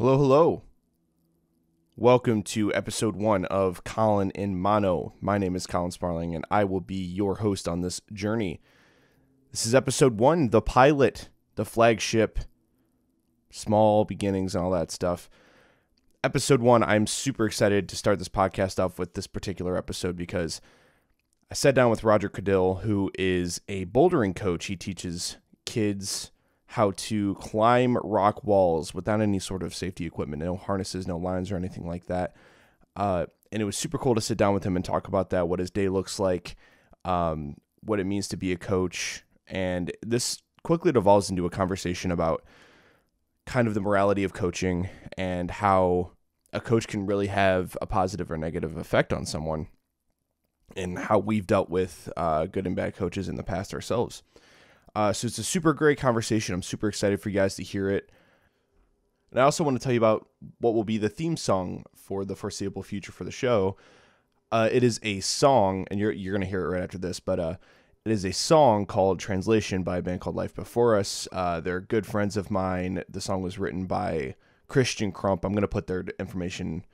Hello, hello. Welcome to episode one of Collin in Mono. My name is Collin Sparling, and I will be your host on this journey. This is episode one, the pilot, the flagship, small beginnings, and all that stuff. Episode one, I'm super excited to start this podcast off with this particular episode because I sat down with Rodger Caudill, who is a bouldering coach. He teaches kids how to climb rock walls without any sort of safety equipment, no harnesses, no lines, or anything like that. Uh, and it was super cool to sit down with him and talk about that, what his day looks like, um, what it means to be a coach. And this quickly devolves into a conversation about kind of the morality of coaching and how a coach can really have a positive or negative effect on someone and how we've dealt with uh, good and bad coaches in the past ourselves. Uh, so it's a super great conversation. I'm super excited for you guys to hear it. And I also want to tell you about what will be the theme song for the foreseeable future for the show. Uh, it is a song, and you're you're gonna hear it right after this, but uh, it is a song called "Translation" by a band called Life Before Us. Uh, they're good friends of mine. The song was written by Christian Crump. I'm gonna put their information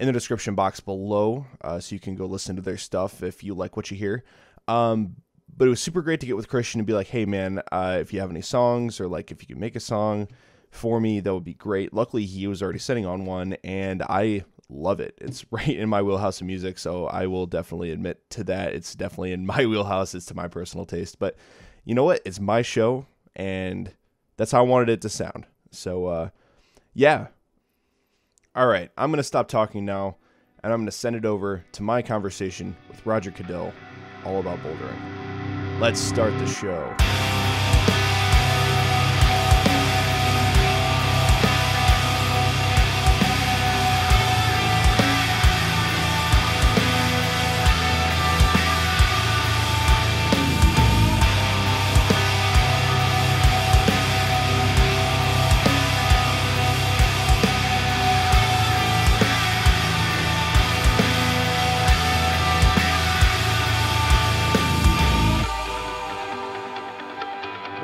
in the description box below, uh, so you can go listen to their stuff if you like what you hear. Um, but it was super great to get with Christian and be like, hey man, uh, if you have any songs or like if you can make a song for me, that would be great. Luckily, he was already sitting on one, and I love it. It's right in my wheelhouse of music, so I will definitely admit to that. It's definitely in my wheelhouse. It's to my personal taste, but you know what? It's my show, and that's how I wanted it to sound. So, uh, yeah. All right, I'm gonna stop talking now, and I'm gonna send it over to my conversation with Rodger Caudill, all about bouldering. Let's start the show.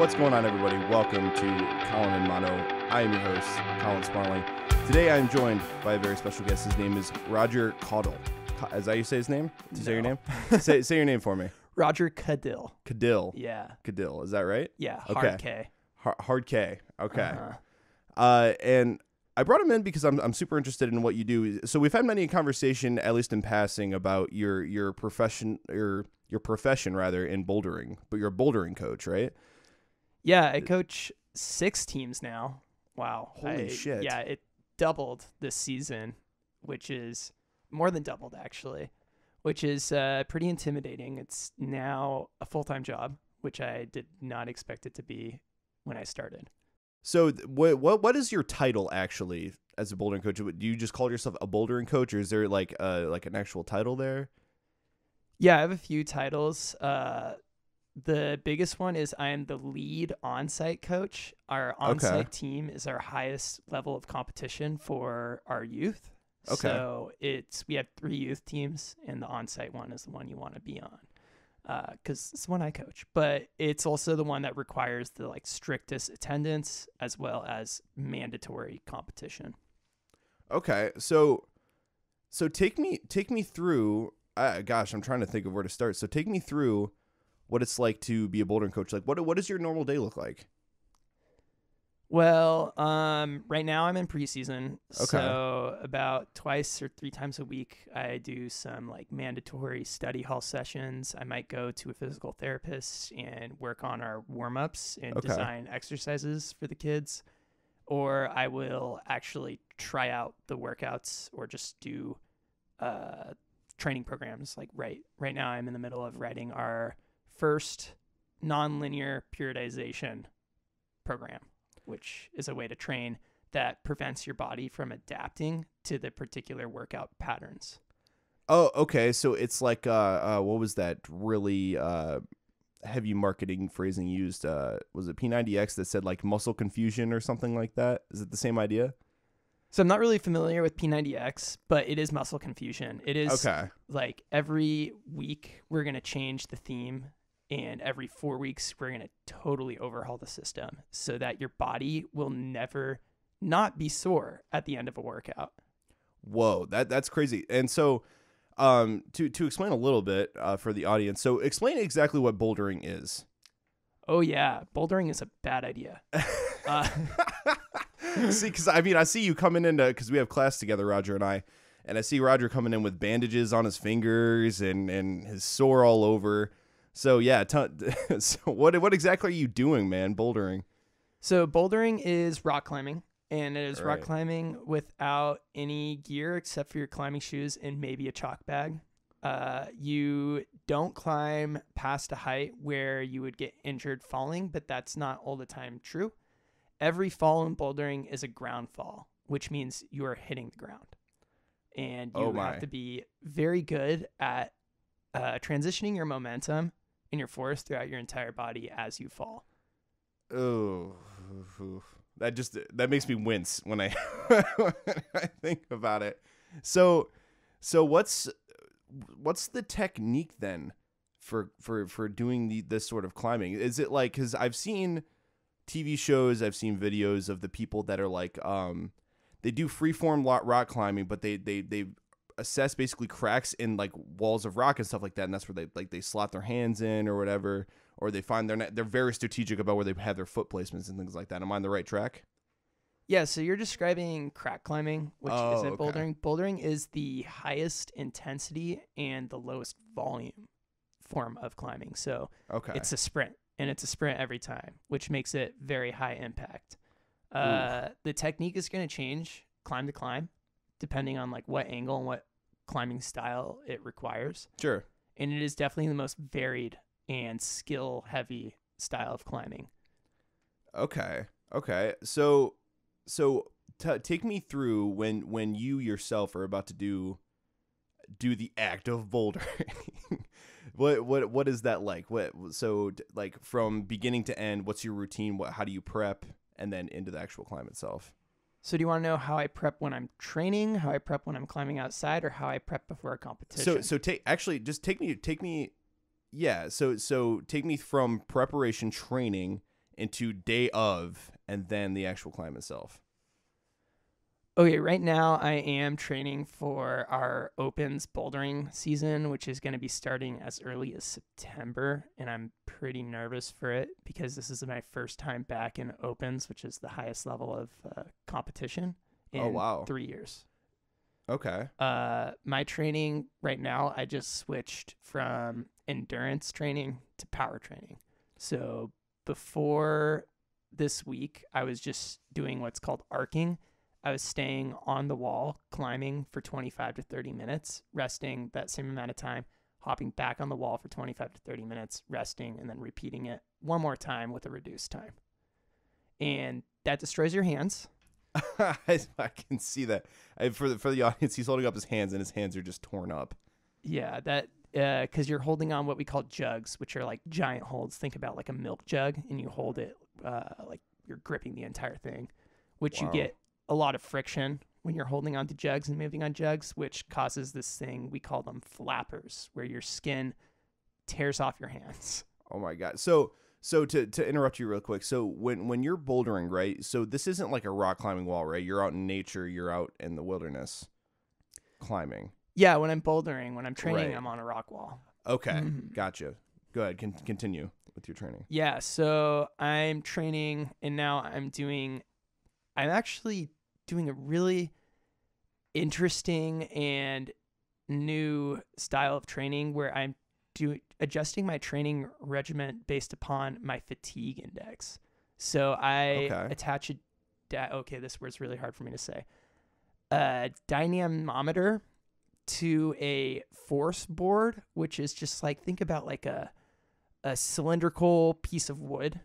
What's going on, everybody? Welcome to Collin and Mono. I am your host, Collin Sparling. Today I am joined by a very special guest. His name is Rodger Caudill. Is that how you say his name? Did you say your name? say, say your name for me. Rodger Caudill. Caudill. Yeah. Caudill. Is that right? Yeah. Okay. Hard K. Hard, hard K. Okay. Uh-huh. Uh, and I brought him in because I'm, I'm super interested in what you do. So we've had many a conversation, at least in passing, about your your profession your your profession rather in bouldering. But you're a bouldering coach, right? Yeah, I coach six teams now. Wow. Holy I- shit. Yeah, it doubled this season, which is more than doubled actually, which is uh, pretty intimidating. It's now a full time job, which I did not expect it to be when I started. So what what what is your title actually as a bouldering coach? Do you just call yourself a bouldering coach, or is there like uh like an actual title there? Yeah, I have a few titles. Uh, the biggest one is I am the lead on-site coach. Our on-site team is our highest level of competition for our youth. Okay. So it's we have three youth teams, and the on-site one is the one you want to be on, because it's the one I coach. But it's also the one that requires the like strictest attendance as well as mandatory competition. Okay, so so take me take me through. Uh, gosh, I'm trying to think of where to start. So take me through what it's like to be a bouldering coach. Like, what what does your normal day look like? Well, um, right now I'm in preseason, Okay. so about twice or three times a week I do some like mandatory study hall sessions. I might go to a physical therapist and work on our warm ups and Okay. design exercises for the kids, or I will actually try out the workouts or just do uh, training programs. Like right right now I'm in the middle of writing our first nonlinear periodization program which is a way to train that prevents your body from adapting to the particular workout patterns. Oh, okay. So it's like uh, uh what was that really uh heavy marketing phrasing used? Uh, was it P90X that said like muscle confusion or something like that? Is it the same idea? So I'm not really familiar with P90X, but it is muscle confusion. It is Okay. like every week we're going to change the theme and every 4 weeks we're going to totally overhaul the system so that your body will never not be sore at the end of a workout. Whoa, that that's crazy. And so, um, to to explain a little bit uh, for the audience, so explain exactly what bouldering is. Oh yeah, bouldering is a bad idea. Uh, see, because I mean, I see you coming into because we have class together, Rodger and I, and I see Rodger coming in with bandages on his fingers and and his sore all over. So yeah, t- so what what exactly are you doing, man? Bouldering. so bouldering is rock climbing, and it is rock climbing without any gear except for your climbing shoes and maybe a chalk bag. Uh, you don't climb past a height where you would get injured falling, but that's not all the time true. Every fall in bouldering is a ground fall, which means you are hitting the ground. And you Oh have to be very good at uh, transitioning your momentum and your force throughout your entire body as you fall. Oh, that just that makes me wince when I when I think about it. So, so what's what's the technique then for for for doing the this sort of climbing? Is it like because I've seen TV shows, I've seen videos of the people that are like um they do freeform lo- rock climbing, but they they they assess basically cracks in like walls of rock and stuff like that, and that's where they like they slot their hands in or whatever, or they find they're not, they're very strategic about where they have their foot placements and things like that. Am I on the right track? Yeah, so you're describing crack climbing, which Oh, isn't okay. bouldering. Bouldering is the highest intensity and the lowest volume form of climbing. So Okay. it's a sprint, and it's a sprint every time, which makes it very high impact. Uh, the technique is going to change climb to climb, depending on like what angle and what climbing style it requires. sure. And it is definitely the most varied and skill heavy style of climbing. Okay. Okay. So so t- take me through when when you yourself are about to do do the act of bouldering. what what what is that like? What so like from beginning to end, what's your routine? What how do you prep and then into the actual climb itself? So do you want to know how I prep when I'm training, how I prep when I'm climbing outside, or how I prep before a competition? So so take actually just take me take me yeah, so so take me from preparation training into day of and then the actual climb itself. Okay, right now I am training for our opens bouldering season, which is going to be starting as early as September, and I'm pretty nervous for it because this is my first time back in opens, which is the highest level of uh, competition in Oh, wow. three years. Okay. Uh, my training right now, I just switched from endurance training to power training. So before this week, I was just doing what's called arcing. I was staying on the wall, climbing for 25 to 30 minutes, resting that same amount of time, hopping back on the wall for 25 to 30 minutes, resting, and then repeating it one more time with a reduced time. And that destroys your hands. I, I can see that. I, for the for the audience, he's holding up his hands, and his hands are just torn up. Yeah, that because you're holding on what we call jugs, which are like giant holds. Think about like a milk jug, and you hold it uh, like you're gripping the entire thing, which Wow. you get a lot of friction when you're holding onto jugs and moving on jugs, which causes this thing we call them flappers, where your skin tears off your hands. Oh my god. So so to to interrupt you real quick. So when when you're bouldering, right? So this isn't like a rock climbing wall, right? You're out in nature. You're out in the wilderness, climbing. Yeah, when I'm bouldering, when I'm training, Right. I'm on a rock wall. Okay, Mhm. gotcha. Go ahead. Con- continue with your training. Yeah, so I'm training and now I'm doing I'm actually doing a really interesting and new style of training where I'm do adjusting my training regimen based upon my fatigue index. So I Okay. attach a da- okay, this word's really hard for me to say. A dynamometer to a force board, which is just like think about like a a cylindrical piece of wood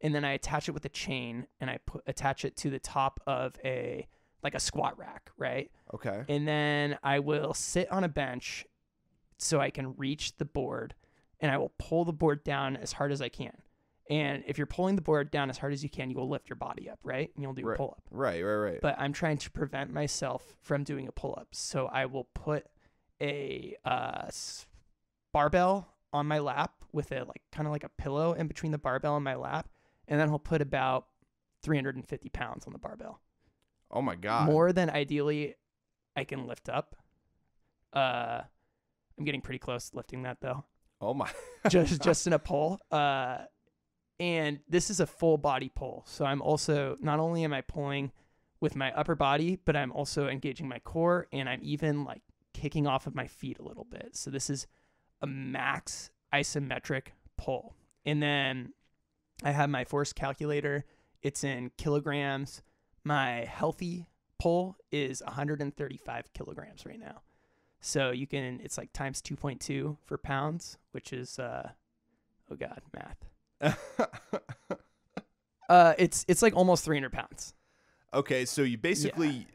and then I attach it with a chain and I put attach it to the top of a like a squat rack, right? Okay. And then I will sit on a bench so I can reach the board and I will pull the board down as hard as I can. And if you're pulling the board down as hard as you can, you will lift your body up, right? And you'll do a pull up Right. Right. Right. but I'm trying to prevent myself from doing a pull up. So I will put a uh, barbell on my lap with a like kind of like a pillow in between the barbell and my lap, and then he'll put about 350 pounds on the barbell. Oh my god. more than ideally I can lift up. Uh, I'm getting pretty close to lifting that though, Oh my. just just in a pull. Uh, and this is a full body pull, so I'm also not only am I pulling with my upper body, but I'm also engaging my core, and I'm even like kicking off of my feet a little bit. So this is a max isometric pull, and then I have my force calculator. It's in kilograms. My healthy pull is 135 kilograms right now. So you can, it's like times 2.2 for pounds, which is, uh, oh God, math. Uh, it's, it's like almost 300 pounds. okay, so you basically,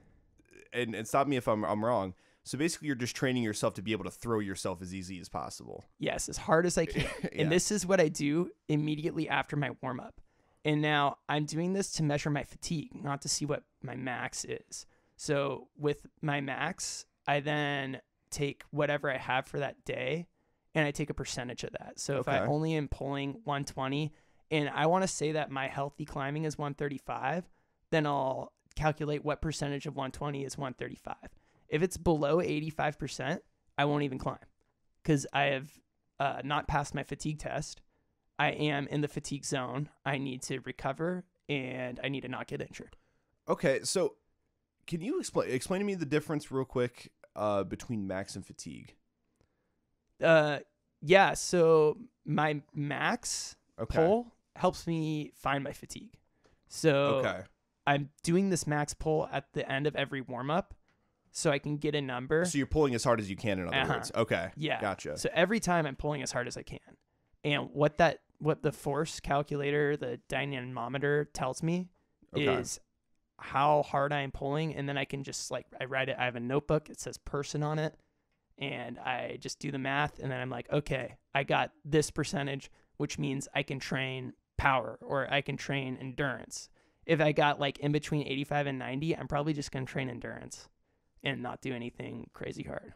and, and stop me if I'm I'm wrong. So basically, you're just training yourself to be able to throw yourself as easy as possible. Yes, as hard as I can. Yeah. And this is what I do immediately after my warm up. And now I'm doing this to measure my fatigue, not to see what my max is. So with my max, I then take whatever I have for that day and I take a percentage of that. So if I only am pulling 120 and I want to say that my healthy climbing is 135, then I'll calculate what percentage of 120 is 135. If it's below 85%, I won't even climb because I have uh, not passed my fatigue test. I am in the fatigue zone. I need to recover and I need to not get injured. Okay, so can you explain explain to me the difference real quick uh, between max and fatigue? Uh, yeah. So my max Okay. pull helps me find my fatigue. So Okay. I'm doing this max pull at the end of every warm up, so I can get a number. So you're pulling as hard as you can. In other Uh-huh. words. Okay. Yeah. Gotcha. So every time I'm pulling as hard as I can. And what that what the force calculator, the dynamometer tells me Okay. is how hard I am pulling and then I can just like I write it I have a notebook, it says person on it and I just do the math and then I'm like, okay, I got this percentage, which means I can train power or I can train endurance. If I got like in between 85 and 90, I'm probably just going to train endurance and not do anything crazy hard.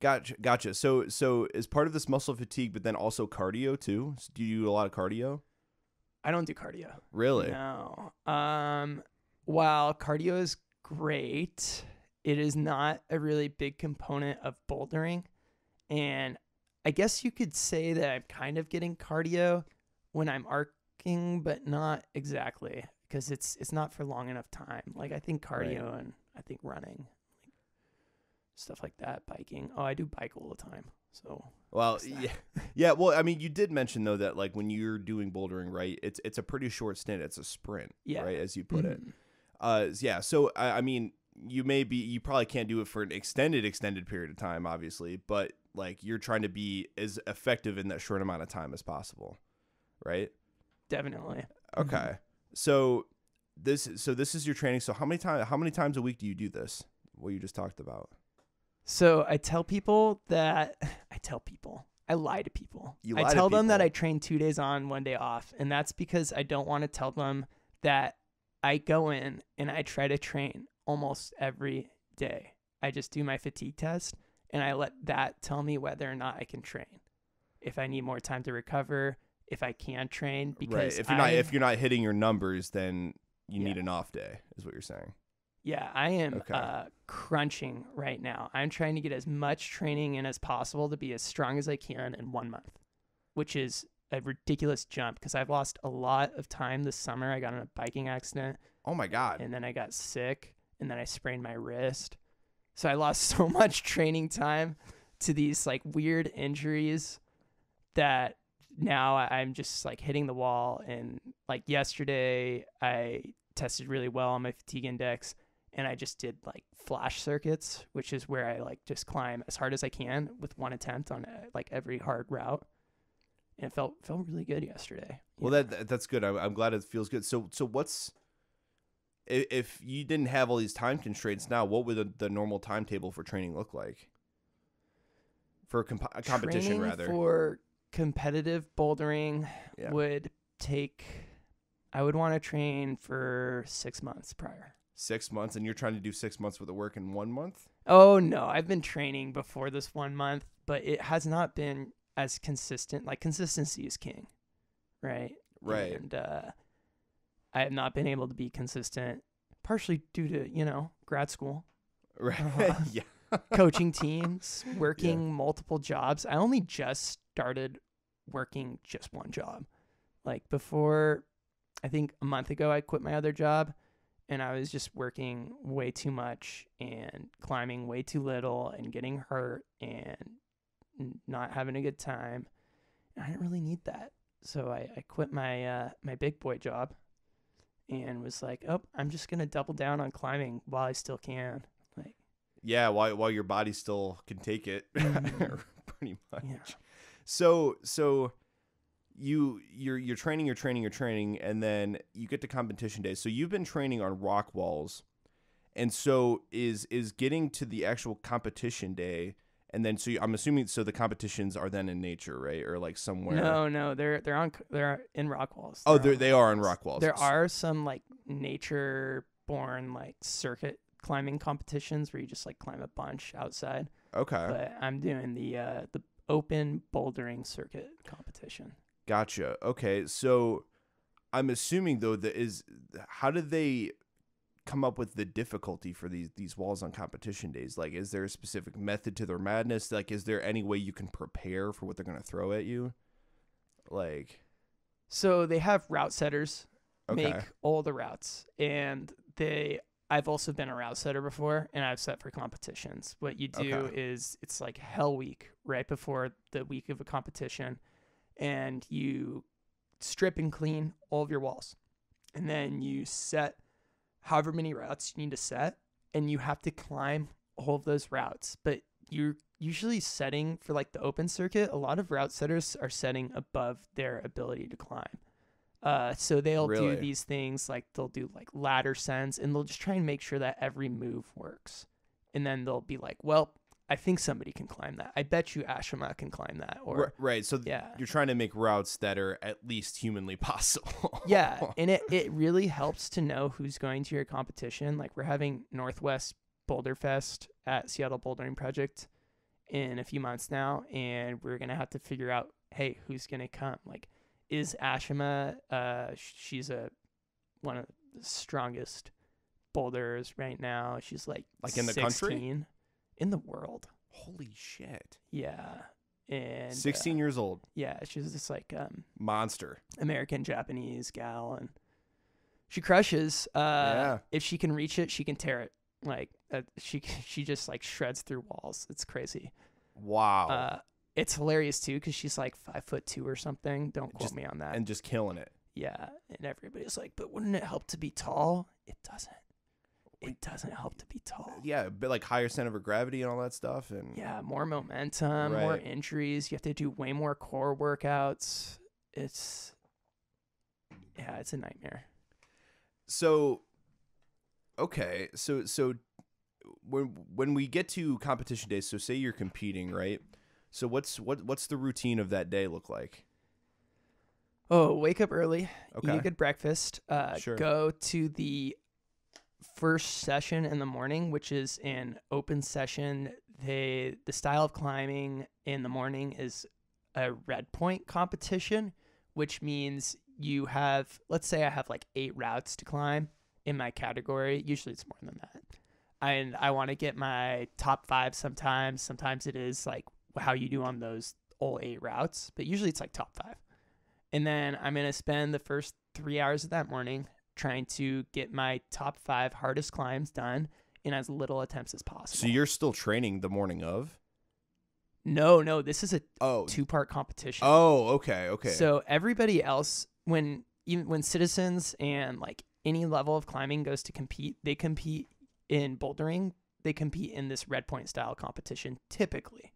Gotcha. Gotcha. So so is part of this muscle fatigue, but then also cardio too? So do you do a lot of cardio? I don't do cardio. Really? No. Um, while cardio is great, it is not a really big component of bouldering. And I guess you could say that I'm kind of getting cardio when I'm arcing, but not exactly because it's it's not for long enough time. Like I think cardio and I think running, stuff like that, biking. Oh, I do bike all the time. So Well, yeah, yeah. Well, I mean, you did mention though that like when you're doing bouldering, right? It's it's a pretty short stint. It's a sprint, Yeah. right? As you put it. mhm. Uh, yeah. So I, I mean, you may be, you probably can't do it for an extended, extended period of time, obviously, but like you're trying to be as effective in that short amount of time as possible, right? definitely. Okay. So this, so this is your training. So how many times, how many times a week do you do this? What you just talked about? So I tell people that I tell people I lie to people. You I lie to tell them that. I train two days on, one day off, and that's because I don't want to tell them that I go in and I try to train almost every day. I just do my fatigue test and I let that tell me whether or not I can train. If I need more time to recover, if I can train, because right. If you're not, if you're not hitting your numbers, then you Yeah. need an off day, is what you're saying. Yeah, I am Okay. uh, crunching right now. I'm trying to get as much training in as possible to be as strong as I can in one month, which is a ridiculous jump because I've lost a lot of time this summer. I got in a biking accident Oh my God. and then I got sick and then I sprained my wrist. So I lost so much training time to these like weird injuries that now I'm just like hitting the wall. And like yesterday, I tested really well on my fatigue index and I just did like flash circuits, which is where I like just climb as hard as I can with one attempt on uh, like every hard route. And it felt felt really good yesterday. Well, that, that that's good. I'm, I'm glad it feels good. So so what's if you didn't have all these time constraints now? What would the, the normal timetable for training look like? For a, comp- competition, Training rather. for competitive bouldering Yeah. would take I would want to train for 6 months prior. Six months, and you're trying to do six months worth of work in one month. Oh no, I've been training before this 1 month, but it has not been as consistent. Like consistency is king. Right? Right. And uh I have not been able to be consistent partially due to you know grad school, Right. Uh-huh. yeah. coaching teams, working multiple jobs. I only just started working just one job. Like before, I think a month ago, I quit my other job and I was just working way too much and climbing way too little and getting hurt and not having a good time. And I didn't really need that. So I, I quit my uh, my big boy job and was like, oh, I'm just going to double down on climbing while I still can. Like, Yeah, while while your body still can take it, Mhm. pretty much. yeah. So so you you're you're training, you're training, you're training, and then you get to competition day. So you've been training on rock walls, and so is is getting to the actual competition day, and then so you, I'm assuming so the competitions are then in nature, right, or like somewhere. No, no, they're they're on they're in rock walls. Oh, They're they're, on they are on rock walls. There are some like nature born like circuit climbing competitions where you just like climb a bunch outside. Okay, But I'm doing the uh the open bouldering circuit competition. Gotcha. Okay, so I'm assuming though that is how did they come up with the difficulty for these these walls on competition days? Like, is there a specific method to their madness? Like, is there any way you can prepare for what they're gonna throw at you? Like, So they have route setters okay, make all the routes and they I've also been a route setter before and I've set for competitions. What you do Okay. is it's like hell week right before the week of a competition and you strip and clean all of your walls. And then you set however many routes you need to set and you have to climb all of those routes. But you're usually setting for like the open circuit, a lot of route setters are setting above their ability to climb. Uh, so they'll Really? do these things like they'll do like ladder sends and they'll just try and make sure that every move works. And then they'll be like, well, I think somebody can climb that. I bet you Ashima can climb that. Or right. So yeah, you're trying to make routes that are at least humanly possible. yeah, and it it really helps to know who's going to your competition. Like we're having Northwest Boulder Fest at Seattle Bouldering Project in a few months now, and we're gonna have to figure out, hey, who's gonna come? Like, is Ashima? Uh, she's a one of the strongest boulders right now. She's like Like in the country? 16 in the world. Holy shit! Yeah, and uh, 16 years old, yeah, she's just like um monster. American Japanese gal and she crushes. Uh Yeah. if she can reach it, she can tear it. Like uh, she she just like shreds through walls. It's crazy. Wow. Uh it's hilarious too because she's like five foot two or something. Don't quote Just- me on that. and just killing it. yeah, and everybody's like, but wouldn't it help to be tall? It doesn't. It doesn't help to be tall. Yeah, but like higher center of gravity and all that stuff, and Yeah, more momentum, more injuries. You have to do way more core workouts. It's yeah, it's a nightmare. so okay, so so when when we get to competition days, so say you're competing, right? So what's what what's the routine of that day look like? Oh, wake up early, eat a good breakfast, uh, Sure. go to the first session in the morning, which is an open session. They the style of climbing in the morning is a red point competition, which means you have let's say I have like eight routes to climb in my category. Usually it's more than that. And I want to get my top five sometimes. Sometimes it is like how you do on those all eight routes, but usually it's like top five. And then I'm going to spend the first three hours of that morning trying to get my top five hardest climbs done in as little attempts as possible. So you're still training the morning of? no, no, this is a Oh, two part competition. oh, okay, okay. So everybody else, when even when citizens and like any level of climbing goes to compete, they compete in bouldering. They compete in this red point style competition typically,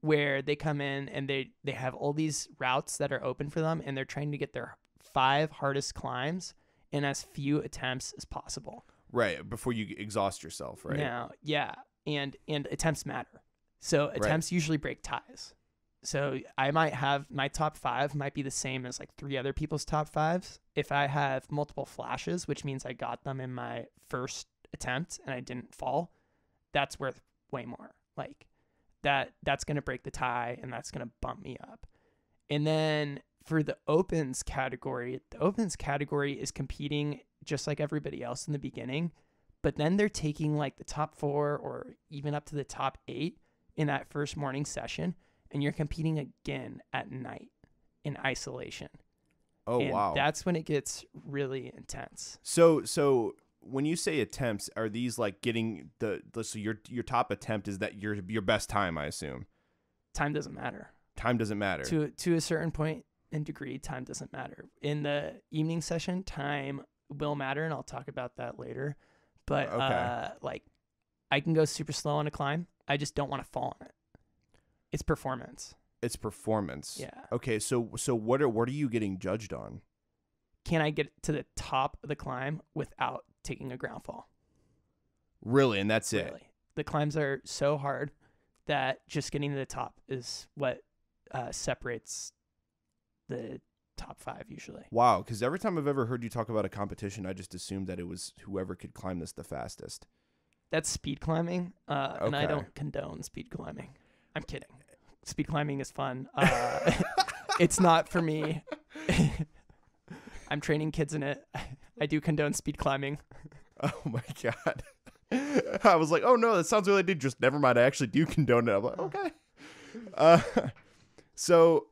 where they come in and they they have all these routes that are open for them, and they're trying to get their five hardest climbs in as few attempts as possible. right before you exhaust yourself, right? Now, yeah, and and attempts matter. So attempts usually break ties. So I might have my top five might be the same as like three other people's top fives. If I have multiple flashes, which means I got them in my first attempt and I didn't fall, that's worth way more. Like that that's gonna break the tie and that's gonna bump me up. And then for the opens category, the opens category is competing just like everybody else in the beginning but then they're taking like the top four or even up to the top eight in that first morning session, and you're competing again at night in isolation. Oh and wow. That's when it gets really intense. So so when you say attempts, are these like getting the, the so your your top attempt is that your your best time? I assume Time doesn't matter. time doesn't matter. To to a certain point and degree, time doesn't matter. In the evening session, time will matter, and I'll talk about that later. But Okay. uh, like, I can go super slow on a climb. I just don't want to fall on it. It's performance. it's performance. Yeah. Okay, so so what are what are you getting judged on? Can I get to the top of the climb without taking a ground fall? Really, and that's it. The climbs are so hard that just getting to the top is what uh, separates the top five usually. Wow, because every time I've ever heard you talk about a competition, I just assumed that it was whoever could climb this the fastest. That's speed climbing, uh, and I don't condone speed climbing. I'm kidding. Speed climbing is fun. Uh, it's not for me. I'm training kids in it. I do condone speed climbing. Oh my god. I was like, oh no, that sounds really dangerous. Never mind, I actually do condone it. I'm like, okay. Uh, so,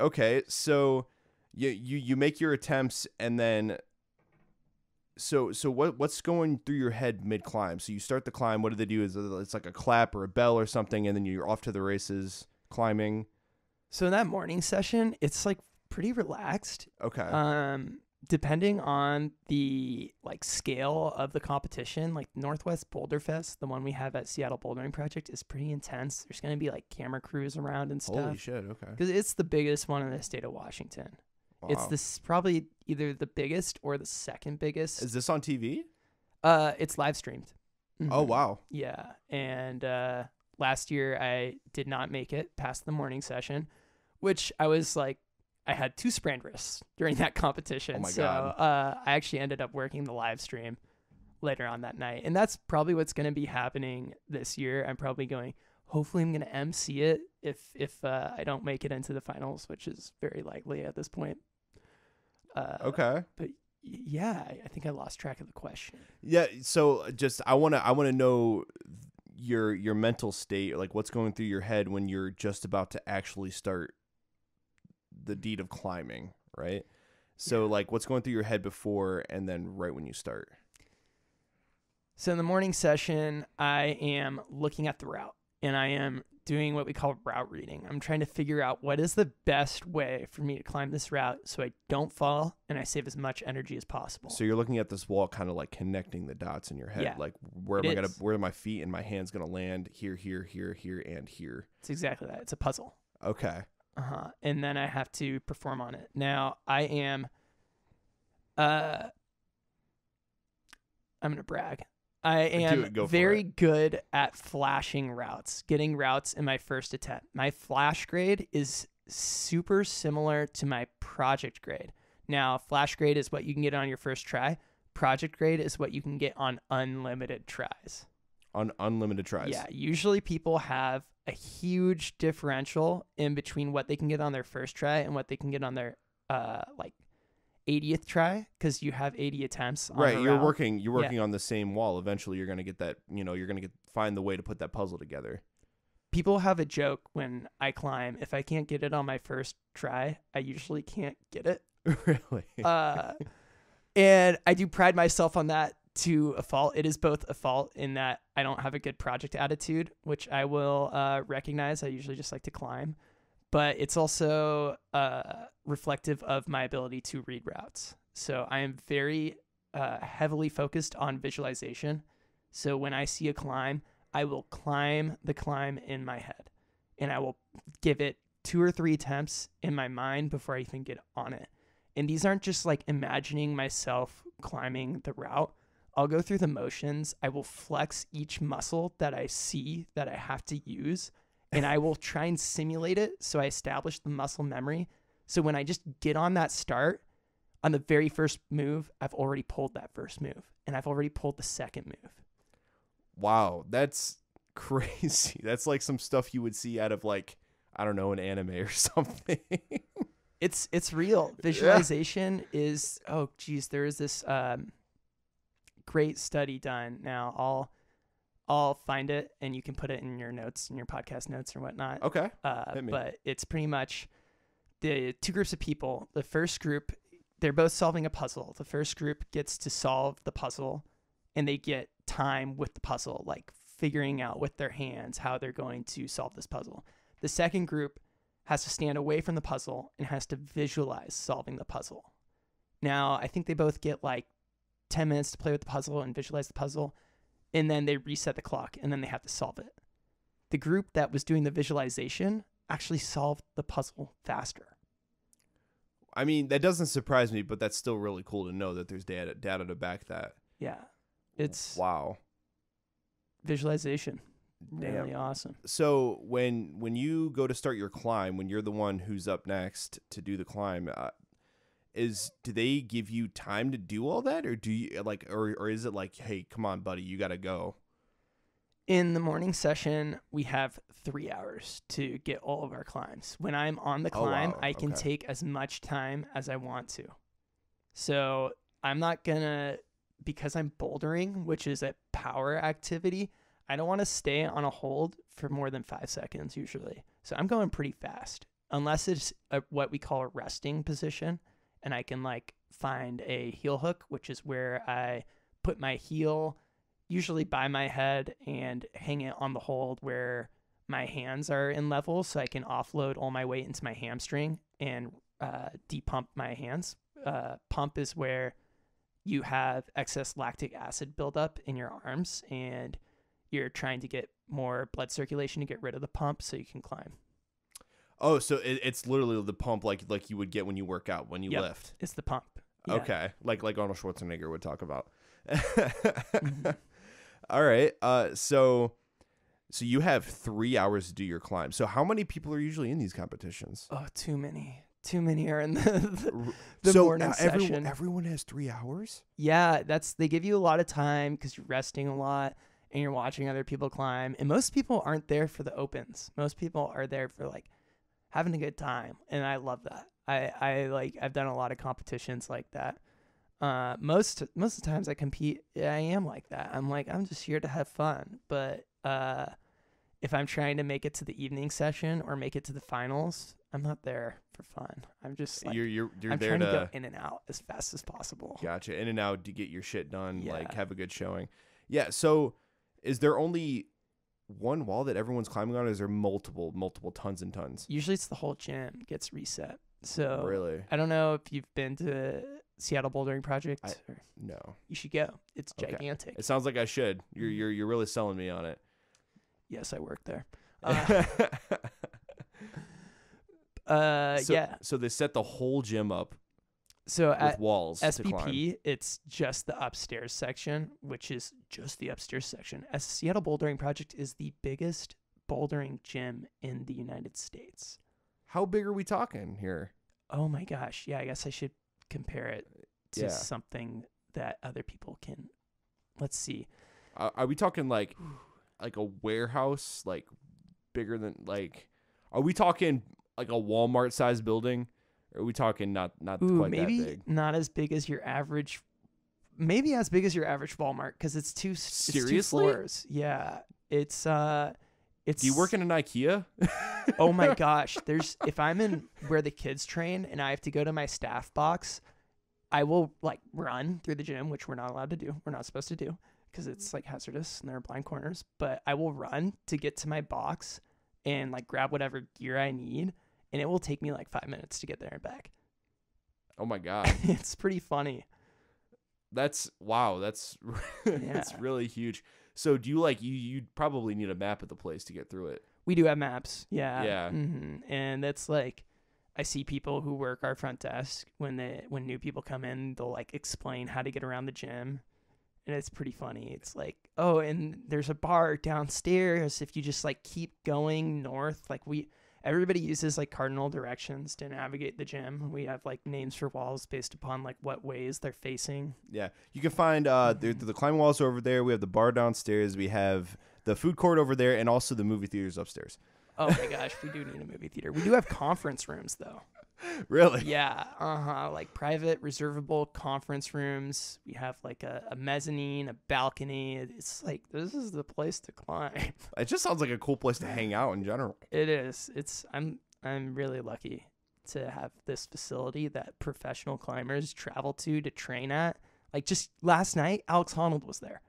okay, so you you you make your attempts, and then, so so what what's going through your head mid climb? So you start the climb. What do they do? Is it's like a clap or a bell or something, and then you're off to the races climbing. So in that morning session, it's like pretty relaxed. Okay. Um, depending on the like scale of the competition, like Northwest Boulder Fest, the one we have at Seattle Bouldering Project, is pretty intense. There's gonna be like camera crews around and stuff. Holy shit. Okay. because it's the biggest one in the state of Washington. It's this probably either the biggest or the second biggest. Is this on TV? uh, it's live streamed. Oh Mhm. wow. Yeah, and uh, last year I did not make it past the morning session, which I was like, I had two sprained wrists during that competition. Oh my so God. Uh, I actually ended up working the live stream later on that night, and that's probably what's going to be happening this year. I'm probably going. Hopefully, I'm going to MC it if if uh, I don't make it into the finals, which is very likely at this point. Uh, Okay. But Yeah, I think I lost track of the question. Yeah, so uh, just I want to I want to know your your mental state, like what's going through your head when you're just about to actually start the deed of climbing, right? So Yeah. like what's going through your head before and then right when you start. So in the morning session, I am looking at the route and I am doing what we call route reading. I'm trying to figure out what is the best way for me to climb this route so I don't fall and I save as much energy as possible. So you're looking at this wall kind of like connecting the dots in your head, Yeah, like where am I gonna where are my feet and my hands going to land here here here here and here. it's exactly that. It's a puzzle. Okay. Uh-huh. And then I have to perform on it. Now, I am uh I'm going to brag. I am it, go very good at flashing routes, getting routes in my first attempt. My flash grade is super similar to my project grade. Now, flash grade is what you can get on your first try. Project grade is what you can get on unlimited tries. On unlimited tries. Yeah, usually people have a huge differential in between what they can get on their first try and what they can get on their uh like 80th try because you have 80 attempts. On Right, you're route. working you're Yeah. working on the same wall. Eventually you're going to get that, you know, you're going to get find the way to put that puzzle together. People have a joke when I climb. If I can't get it on my first try, I usually can't get it. really? Uh, and I do pride myself on that to a fault. It is both a fault in that I don't have a good project attitude, which I will uh, recognize. I usually just like to climb, but it's also uh, reflective of my ability to read routes. So I am very uh, heavily focused on visualization. So when I see a climb, I will climb the climb in my head and I will give it two or three attempts in my mind before I even get on it. And these aren't just like imagining myself climbing the route. I'll go through the motions. I will flex each muscle that I see that I have to use, and I will try and simulate it so I establish the muscle memory. So when I just get on that start, on the very first move, I've already pulled that first move, and I've already pulled the second move. Wow, that's crazy. That's like some stuff you would see out of like I don't know an anime or something. It's it's real. Visualization is oh geez, there is this um great study done. Now I'll I'll find it and you can put it in your notes in your podcast notes or whatnot. Okay. Uh, but it's pretty much the two groups of people. The first group, they're both solving a puzzle. The first group gets to solve the puzzle, and they get time with the puzzle, like figuring out with their hands how they're going to solve this puzzle. The second group has to stand away from the puzzle and has to visualize solving the puzzle. Now, I think they both get like 10 minutes to play with the puzzle and visualize the puzzle, and then they reset the clock and then they have to solve it. The group that was doing the visualization actually solved the puzzle faster. I mean, that doesn't surprise me, but that's still really cool to know that there's data data to back that. Yeah. It's wow. visualization. Damn. Really awesome. So when when you go to start your climb, when you're the one who's up next to do the climb, uh, is do they give you time to do all that, or do you like, or or is it like, hey, come on, buddy, you gotta go? In the morning session, we have three hours to get all of our climbs. When I'm on the Oh, climb, wow. I can Okay. take as much time as I want to. So I'm not gonna, because I'm bouldering, which is a power activity, I don't want to stay on a hold for more than five seconds usually. So I'm going pretty fast, unless it's a, what we call a resting position. And I can like find a heel hook, which is where I put my heel usually by my head and hang it on the hold where my hands are in level so I can offload all my weight into my hamstring and uh, depump my hands. Uh, pump is where you have excess lactic acid buildup in your arms and you're trying to get more blood circulation to get rid of the pump so you can climb. Oh, so it, it's literally the pump like like you would get when you work out when you Yep. lift. It's the pump. Yeah. Okay, like like Arnold Schwarzenegger would talk about. Mhm. All right. Uh, so so you have three hours to do your climb. So how many people are usually in these competitions? Oh, too many. Too many are in the, the the so morning now everyone session. everyone has three hours. Yeah, that's they give you a lot of time because you're resting a lot and you're watching other people climb. And most people aren't there for the opens. Most people are there for like having a good time, and I love that. I I like I've done a lot of competitions like that. Uh, most most of the times I compete, I am like that. I'm like I'm just here to have fun. But uh, if I'm trying to make it to the evening session or make it to the finals, I'm not there for fun. I'm just like you're you're you're I'm there trying to, to go in and out as fast as possible. gotcha in and out to get your shit done. Like Yeah. have a good showing. Yeah. So is there only one wall that everyone's climbing on? Or is there multiple multiple tons and tons? Usually it's the whole gym gets reset. So Really? I don't know if you've been to Seattle Bouldering Project. I- No. you should go. It's Okay. gigantic. It sounds like I should. You're you're you're really selling me on it. yes, I work there. Uh, uh, so, yeah. So they set the whole gym up So uh, with at walls to climb. SBP, it's just the upstairs section, which is just the upstairs section. As Seattle Bouldering Project is the biggest bouldering gym in the United States. How big are we talking here? Oh my gosh. Yeah, I guess I should compare it to Yeah. something that other people can. Let's see. Are, are we talking like like a warehouse, like bigger than like? Are we talking like a Walmart sized building? Or are we talking not not Ooh, quite maybe that big? not as big as your average. Maybe as big as your average Walmart because it's two. s- It's two floors. Yeah, it's uh, it's. Do you work in an IKEA? oh my gosh, there's if I'm in where the kids train and I have to go to my staff box, I will like run through the gym, which we're not allowed to do. We're not supposed to do because it's like hazardous and there are blind corners. But I will run to get to my box and like grab whatever gear I need, and it will take me like five minutes to get there and back. Oh my god, it's pretty funny. that's wow. That's that's really huge. So do you like you you probably need a map of the place to get through it? We do have maps. Yeah. Yeah. hmm And that's like, I see people who work our front desk when they when new people come in, they'll like explain how to get around the gym, and it's pretty funny. It's like, oh, and there's a bar downstairs. If you just like keep going north, like we. Everybody uses like cardinal directions to navigate the gym. We have like names for walls based upon like what ways they're facing. Yeah, you can find uh the, the climbing walls are over there. We have the bar downstairs. We have the food court over there, and also the movie theaters upstairs. Oh my gosh, we do need a movie theater. We do have conference rooms though. really? Yeah, uh huh. Like private, reservable conference rooms. We have like a, a mezzanine, a balcony. It's like this is the place to climb. It just sounds like a cool place to hang out in general. It is. It's. I'm. I'm really lucky to have this facility that professional climbers travel to to train at. Like just last night, Alex Honnold was there.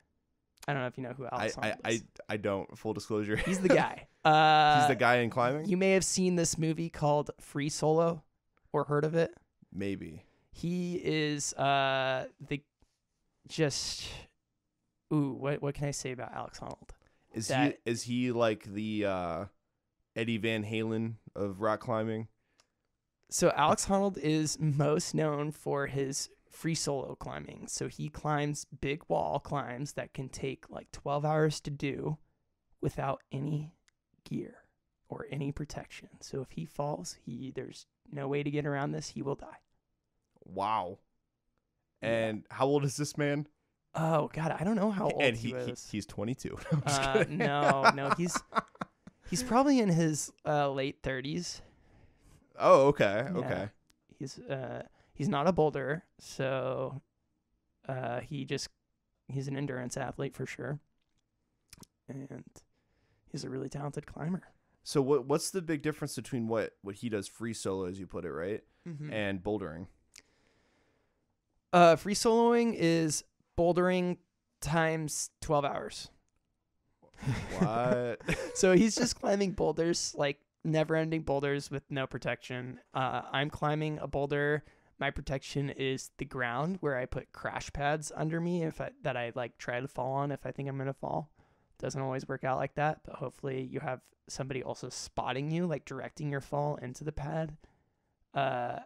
I don't know if you know who Alex I, Honnold I, is. I don't. Full disclosure. He's the guy. Uh, He's the guy in climbing. You may have seen this movie called Free Solo, or heard of it. Maybe. He is uh the just ooh what what can I say about Alex Honnold? Is That- he is he like the uh, Eddie Van Halen of rock climbing? So Alex Honnold is most known for his free solo climbing. So he climbs big wall climbs that can take like 12 hours to do without any gear or any protection. So if he falls, he there's no way to get around this. He will die. Wow. Yeah. And how old is this man? Oh god, I don't know how old and he, he, he he's 22. I'm just uh, no, no, he's he's probably in his uh, late 30s. oh, okay. Yeah. Okay. He's uh he's not a boulder, so uh he just he's an endurance athlete for sure. And he's a really talented climber. So what what's the big difference between what what he does free solo as you put it, right? Mm-hmm. And bouldering? Uh free soloing is bouldering times 12 hours. What? so he's just climbing boulders, like never ending boulders with no protection. Uh, I'm climbing a boulder. My protection is the ground where I put crash pads under me if I, that I like try to fall on if I think I'm gonna fall. Doesn't always work out like that, but hopefully you have somebody also spotting you, like directing your fall into the pad. Uh,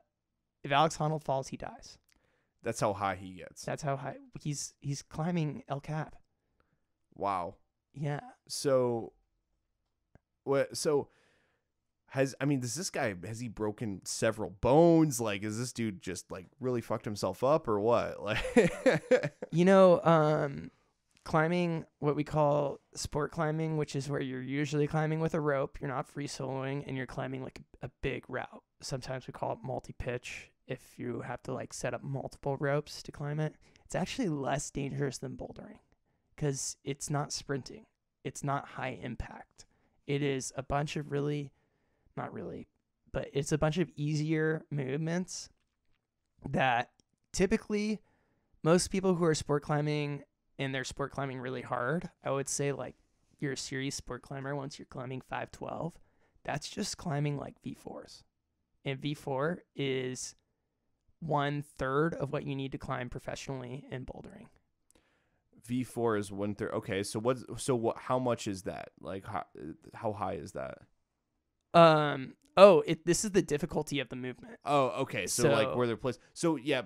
if Alex Honnold falls, he dies. That's how high he gets. That's how high he's he's climbing El Cap. Wow. Yeah. So what so has I mean, does this guy has he broken several bones? Like is this dude just like really fucked himself up or what? Like You know, um, climbing what we call sport climbing, which is where you're usually climbing with a rope. You're not free soloing, and you're climbing like a, big route. Sometimes we call it multi pitch. If you have to like set up multiple ropes to climb it, it's actually less dangerous than bouldering because it's not sprinting. It's not high impact. It is a bunch of really, not really, but it's a bunch of easier movements that typically most people who are sport climbing and they're sport climbing really hard, I would say like you're a serious sport climber once you're climbing 512. That's just climbing like V4s. And V4 is one third of what you need to climb professionally in bouldering. V four is one third. Okay, so what? So what? How much is that? Like how how high is that? Um. Oh, it. This is the difficulty of the movement. Oh, okay. So, like where they're placed. So yeah,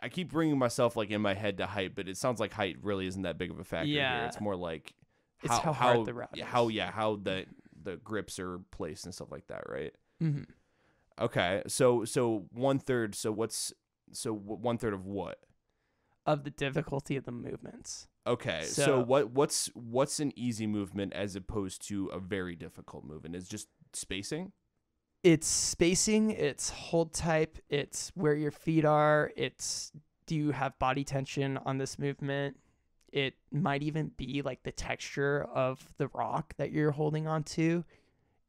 I keep bringing myself like in my head to height, but it sounds like height really isn't that big of a factor here. It's more like It's how hard the route yeah, is. How yeah, how the the grips are placed and stuff like that, right? Mm-hmm. Okay, so so one third. So what's so one third of what? Of the difficulty of the movements. Okay, so, So- what what's what's an easy movement as opposed to a very difficult movement? Is just spacing? It's spacing, it's hold type, it's where your feet are, it's do you have body tension on this movement? It might even be like the texture of the rock that you're holding onto.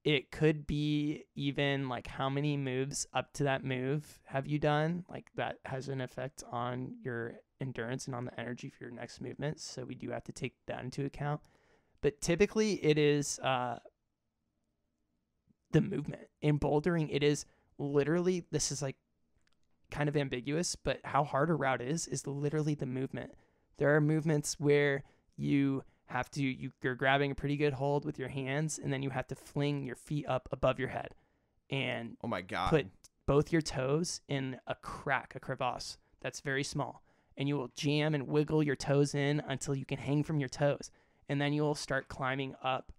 It could be even like how many moves up to that move have you done? Like that has an effect on your endurance and on the energy for your next movement. So we do have to take that into account. But typically it is uh the movement. In bouldering, it is literally this is like kind of ambiguous, but how hard a route is is literally the movement. There are movements where you have to you, you're grabbing a pretty good hold with your hands and then you have to fling your feet up above your head and Oh my god! put both your toes in a crack, a crevasse that's very small. And you will jam and wiggle your toes in until you can hang from your toes. And then you will start climbing up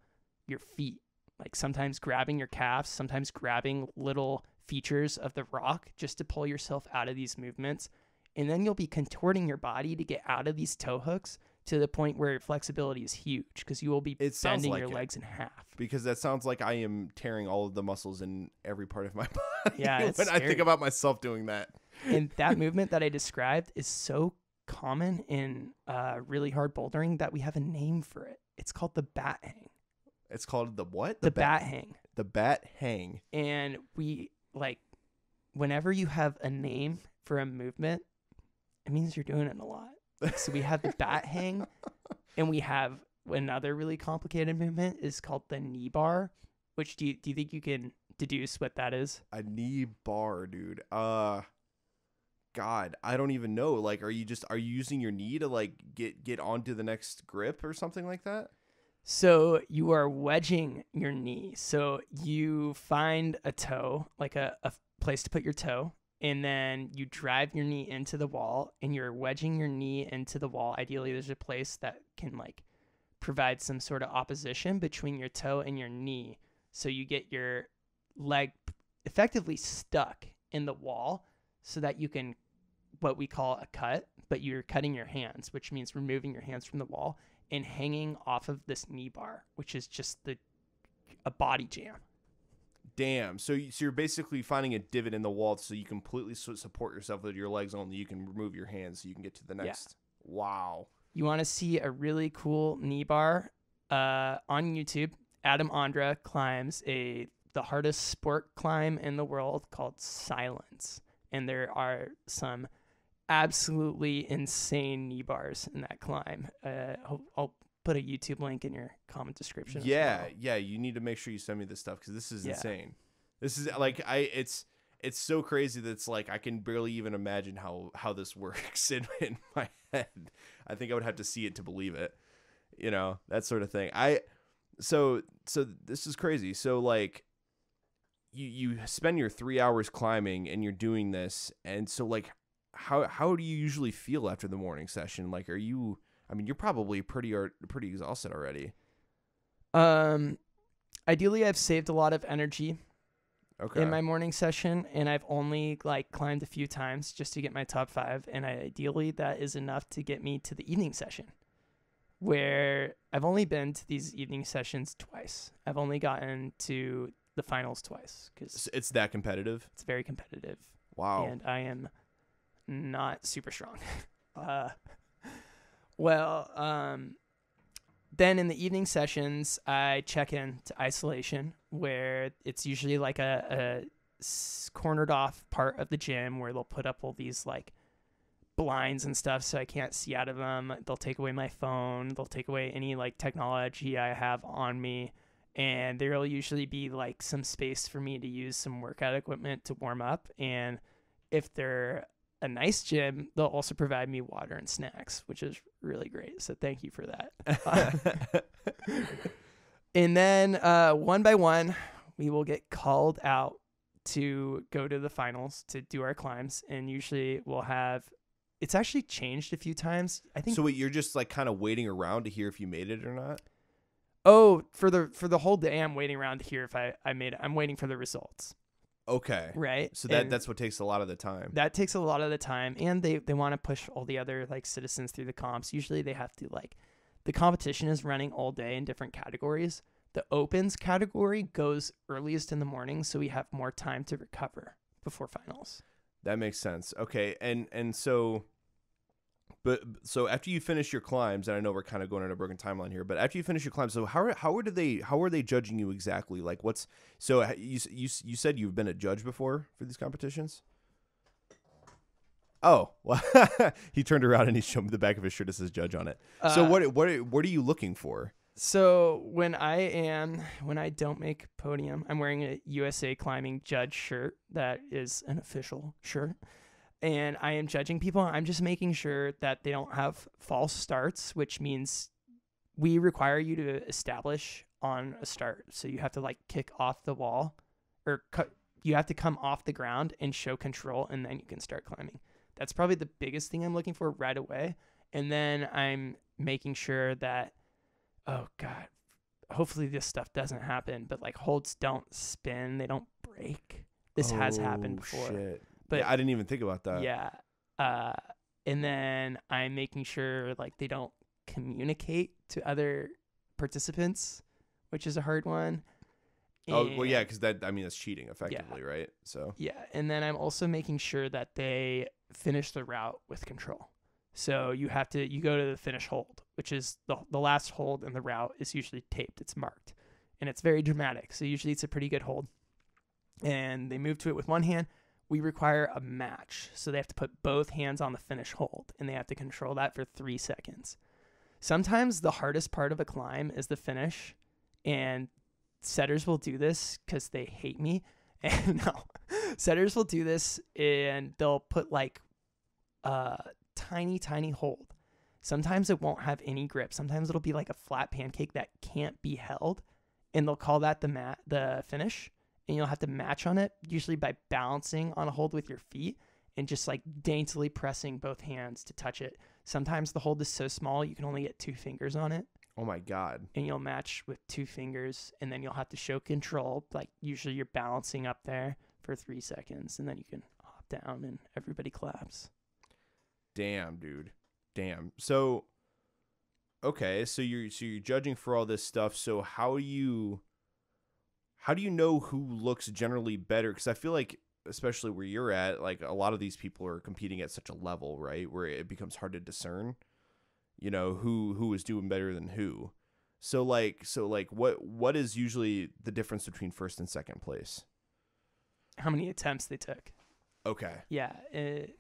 your feet, like sometimes grabbing your calves, sometimes grabbing little features of the rock just to pull yourself out of these movements. And then you'll be contorting your body to get out of these toe hooks to the point where your flexibility is huge because you will be It bending like your it. legs in half. because that sounds like I am tearing all of the muscles in every part of my body. Yeah, when I think about myself doing that. and that movement that I described is so common in uh, really hard bouldering that we have a name for it. It's called the bat hang. It's called the what? The, bat hang. The bat hang. And we like whenever you have a name for a movement, it means you're doing it a lot. So we have the bat hang, and we have another really complicated movement is called the knee bar. Which do you, do you think you can deduce what that is? A knee bar, dude. Uh God, I don't even know. Like, are you just are you using your knee to like get get onto the next grip or something like that? So you are wedging your knee. So you find a toe, like a, a place to put your toe, and then you drive your knee into the wall and you're wedging your knee into the wall. Ideally, there's a place that can like provide some sort of opposition between your toe and your knee. So you get your leg effectively stuck in the wall so that you can what we call a cut, but you're cutting your hands, which means removing your hands from the wall and hanging off of this knee bar, which is just the a body jam. Damn. So, you, so you're basically finding a divot in the wall so you completely support yourself with your legs only. You can remove your hands so you can get to the Yeah. next. Wow. You want to see a really cool knee bar uh, on YouTube? Adam Ondra climbs a the hardest sport climb in the world called Silence, and there are some absolutely insane knee bars in that climb. Uh, I'll, I'll put a YouTube link in your comment description. Yeah, well. yeah. You need to make sure you send me this stuff because this is Yeah. insane. This is like I. It's it's so crazy that it's like I can barely even imagine how how this works in in my head. I think I would have to see it to believe it. You know that sort of thing. I so so this is crazy. So like you you spend your three hours climbing and you're doing this, and so like how how do you usually feel after the morning session? Like, are you? I mean, you're probably pretty or pretty exhausted already. Um, ideally, I've saved a lot of energy Okay. in my morning session and I've only like climbed a few times just to get my top 5 and I, ideally that is enough to get me to the evening session where I've only been to these evening sessions twice. I've only gotten to the finals twice cuz it's that competitive. it's very competitive Wow. and I am not super strong. uh well, um then in the evening sessions, I check in to isolation, where it's usually like a cornered off part of the gym where they'll put up all these like blinds and stuff so I can't see out of them. They'll take away my phone, they'll take away any like technology I have on me. And there'll usually be like some space for me to use some workout equipment to warm up. And if they're a nice gym, they'll also provide me water and snacks, which is really great. So thank you for that. And then uh, one by one, we will get called out to go to the finals to do our climbs. And usually we'll have, it's actually changed a few times. I think, so wait, you're just like kind of waiting around to hear if you made it or not. oh, for the for the whole day, I'm waiting around to hear if I, I made it. I'm waiting for the results, Okay. right? So that And that's what takes a lot of the time. that takes a lot of the time. And they, they want to push all the other like citizens through the comps. Usually they have to like, the competition is running all day in different categories. The opens category goes earliest in the morning, so we have more time to recover before finals. That makes sense. Okay, and and so, but so after you finish your climbs, and I know we're kind of going on a broken timeline here, but after you finish your climbs, so how are, how are they how are they judging you exactly? Like, what's so you you you said you've been a judge before for these competitions? Oh, well, he turned around and he showed me the back of his shirt that says "judge" on it. so Uh, what what what are you looking for? So when I am when I don't make podium, I'm wearing a USA Climbing Judge shirt that is an official shirt. And I am judging people. I'm just making sure that they don't have false starts, which means we require you to establish on a start. So you have to like kick off the wall or cut you have to come off the ground and show control and then you can start climbing. That's probably the biggest thing I'm looking for right away. And then I'm making sure that oh god hopefully this stuff doesn't happen but like holds don't spin they don't break this has happened Oh, before Shit. But- yeah, I didn't even think about that. yeah uh and then i'm making sure like they don't communicate to other participants, which is a hard one. Oh well, yeah, because that I mean that's cheating effectively, right? So yeah, and then I'm also making sure that they finish the route with control. So you have to you go to the finish hold, which is the the last hold in the route is usually taped. It's marked, and it's very dramatic. So usually it's a pretty good hold. And they move to it with one hand. We require a match, so they have to put both hands on the finish hold, and they have to control that for three seconds. Sometimes the hardest part of a climb is the finish, and setters will do this because they hate me. And no, setters will do this and they'll put like a tiny, tiny hold. Sometimes it won't have any grip. Sometimes it'll be like a flat pancake that can't be held, and they'll call that the mat, the finish. And you'll have to match on it, usually by balancing on a hold with your feet and just like daintily pressing both hands to touch it. Sometimes the hold is so small you can only get two fingers on it oh my god, and you'll match with two fingers and then you'll have to show control like usually you're balancing up there for three seconds and then you can hop down and everybody claps damn, dude, damn. So okay, so you're so you're judging for all this stuff. So how do you how do you know who looks generally better? Because I feel like especially where you're at, like a lot of these people are competing at such a level, right, where it becomes hard to discern. You know who who is doing better than who. So like so like what what is usually the difference between first and second place? how many attempts they took Okay. yeah it,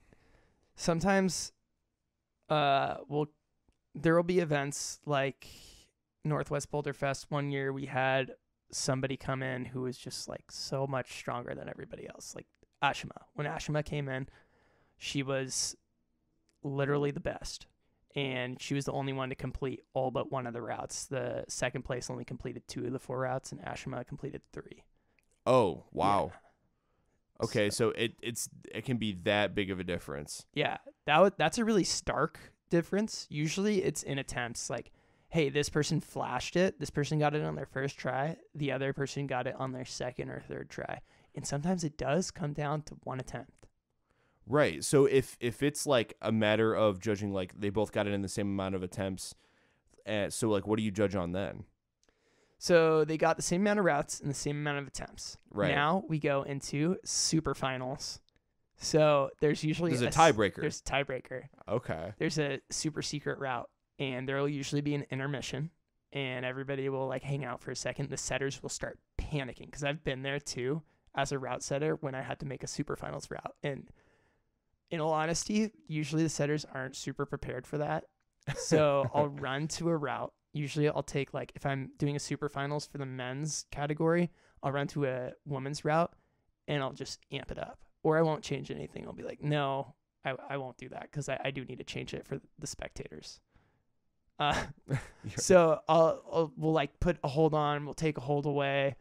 sometimes uh well there will be events like northwest boulder fest one year we had somebody come in who was just like so much stronger than everybody else like ashima when ashima came in she was literally the best and she was the only one to complete all but one of the routes the second place only completed two of the four routes and ashima completed three Oh wow. Yeah. Okay, so it it's it can be that big of a difference. Yeah, that w- that's a really stark difference. Usually it's in attempts like, hey, this person flashed it, this person got it on their first try, the other person got it on their second or third try. And sometimes it does come down to one attempt. Right. So if if it's like a matter of judging like they both got it in the same amount of attempts, uh, so like what do you judge on then? So they got the same amount of routes and the same amount of attempts. Right. Now we go into super finals. So there's usually There's a tiebreaker. There's a tiebreaker. Okay. there's a super secret route and there will usually be an intermission and everybody will like hang out for a second. The setters will start panicking because i've been there too as a route setter when i had to make a super finals route and in all honesty usually the setters aren't super prepared for that. So i'll run to a route. Usually i'll take like if i'm doing a super finals for the men's category i'll run to a women's route and i'll just amp it up or i won't change anything. I'll be like no I, I won't do that because I, I do need to change it for the spectators. Uh, so I'll, I'll we'll like put a hold on, we'll take a hold away,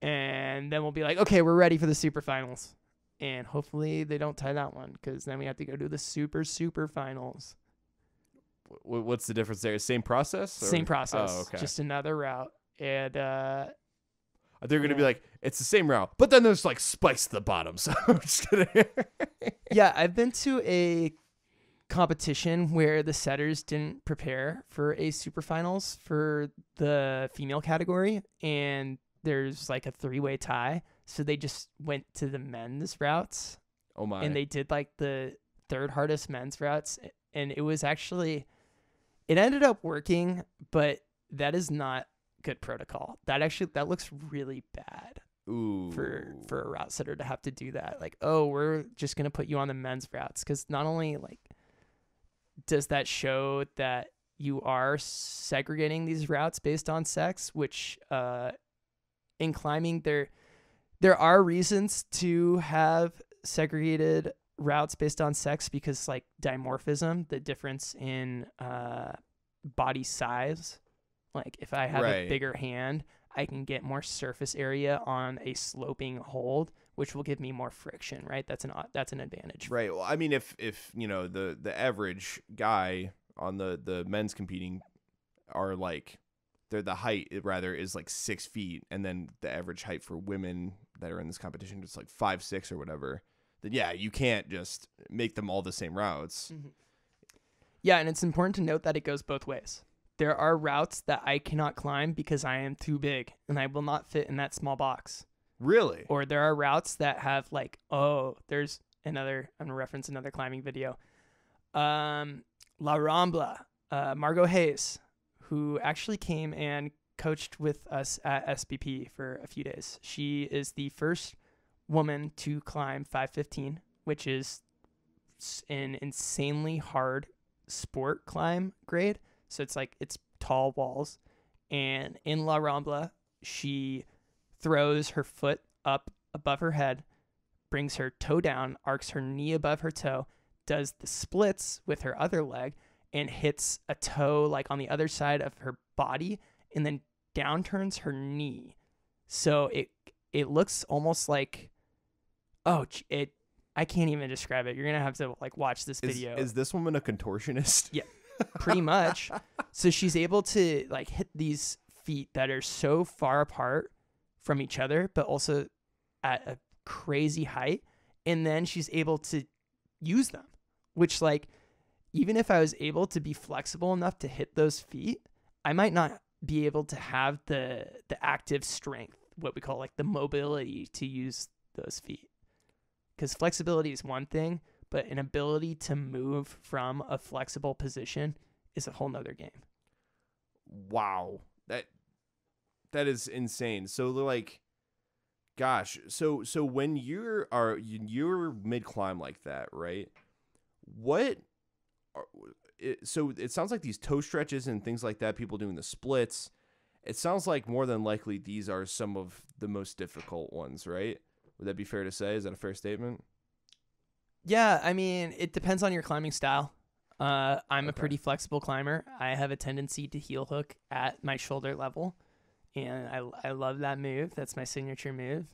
and then we'll be like, okay, we're ready for the super finals, and hopefully they don't tie that one because then we have to go to the super super finals. W- what's the difference there? Same process? or- Same process, Oh, okay. just another route, and uh, They're gonna be like, it's the same route, but then there's like spikes at the bottom. So I'm just kidding. yeah, I've been to a competition where the setters didn't prepare for a super finals for the female category and there's like a three-way tie so they just went to the men's routes oh my. and they did like the third hardest men's routes and it was actually it ended up working but that is not good protocol that actually that looks really bad Ooh. for for a route setter to have to do that like oh we're just going to put you on the men's routes because not only like does that show that you are segregating these routes based on sex which uh in climbing there there are reasons to have segregated routes based on sex because like dimorphism the difference in uh body size. Like if i have a bigger hand I can get more surface area on a sloping hold, which will give me more friction, right? That's an that's an advantage. Right. Well, I mean, if if you know the the average guy on the the men's competing are like they're the height rather is like six feet, and then the average height for women that are in this competition is like five six or whatever. Then yeah, you can't just make them all the same routes. Mm-hmm. Yeah, and it's important to note that it goes both ways. There are routes that I cannot climb because I am too big and I will not fit in that small box. Really? Or there are routes that have like, oh, there's another. I'm gonna reference another climbing video. Um, La Rambla, uh, Margot Hayes, who actually came and coached with us at SBP for a few days. She is the first woman to climb 515, which is an insanely hard sport climb grade. So it's like it's tall walls. And in La Rambla, she throws her foot up above her head, brings her toe down, arcs her knee above her toe, does the splits with her other leg, and hits a toe like on the other side of her body, and then down turns her knee. So it it looks almost like oh it I can't even describe it. You're gonna have to like watch this Is, video is this woman a contortionist? Yeah. pretty much. so she's able to like hit these feet that are so far apart from each other, but also at a crazy height. And then she's able to use them, which like even if I was able to be flexible enough to hit those feet, I might not be able to have the the active strength, what we call like the mobility to use those feet. Because flexibility is one thing, but an ability to move from a flexible position is a whole nother game. Wow. That that is insane. So they're like gosh, so so when you're are you- you're mid climb like that, right? What are, it, so it sounds like these toe stretches and things like that, people doing the splits. It sounds like more than likely these are some of the most difficult ones, right? Would that be fair to say? Is that a fair statement? Yeah, I mean, it depends on your climbing style. Uh, I'm a pretty flexible climber. I have a tendency to heel hook at my shoulder level, and I, I love that move. That's my signature move.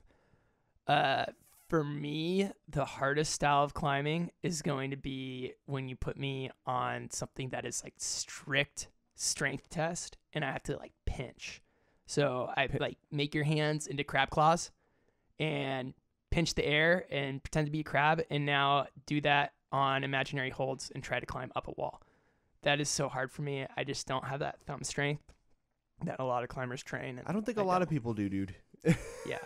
Uh, for me, the hardest style of climbing is going to be when you put me on something that is like strict strength test, and I have to like pinch. So I like make your hands into crab claws, and pinch the air and pretend to be a crab and now do that on imaginary holds and try to climb up a wall. That is so hard for me. I just don't have that thumb strength that a lot of climbers train. And I don't think I a lot don't. of people do, dude. Yeah.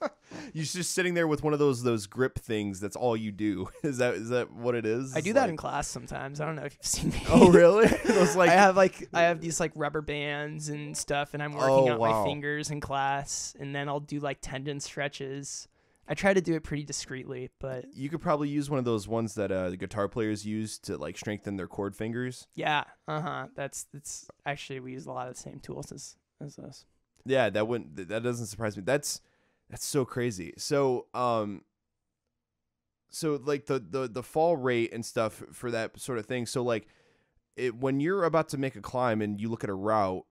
You're just sitting there with one of those those grip things. That's all you do. Is that is that what it is? I do that like- in class sometimes. I don't know if you've seen me. Oh really? Those like I have like I have these like rubber bands and stuff and I'm working Oh, out wow. my fingers in class and then I'll do like tendon stretches. I try to do it pretty discreetly, but you could probably use one of those ones that uh, the guitar players use to like strengthen their chord fingers. yeah, uh-huh. That's that's actually we use a lot of the same tools as as us. Yeah, that wouldn't that doesn't surprise me. That's that's so crazy. So um so like the the the fall rate and stuff for that sort of thing. So like it when you're about to make a climb and you look at a route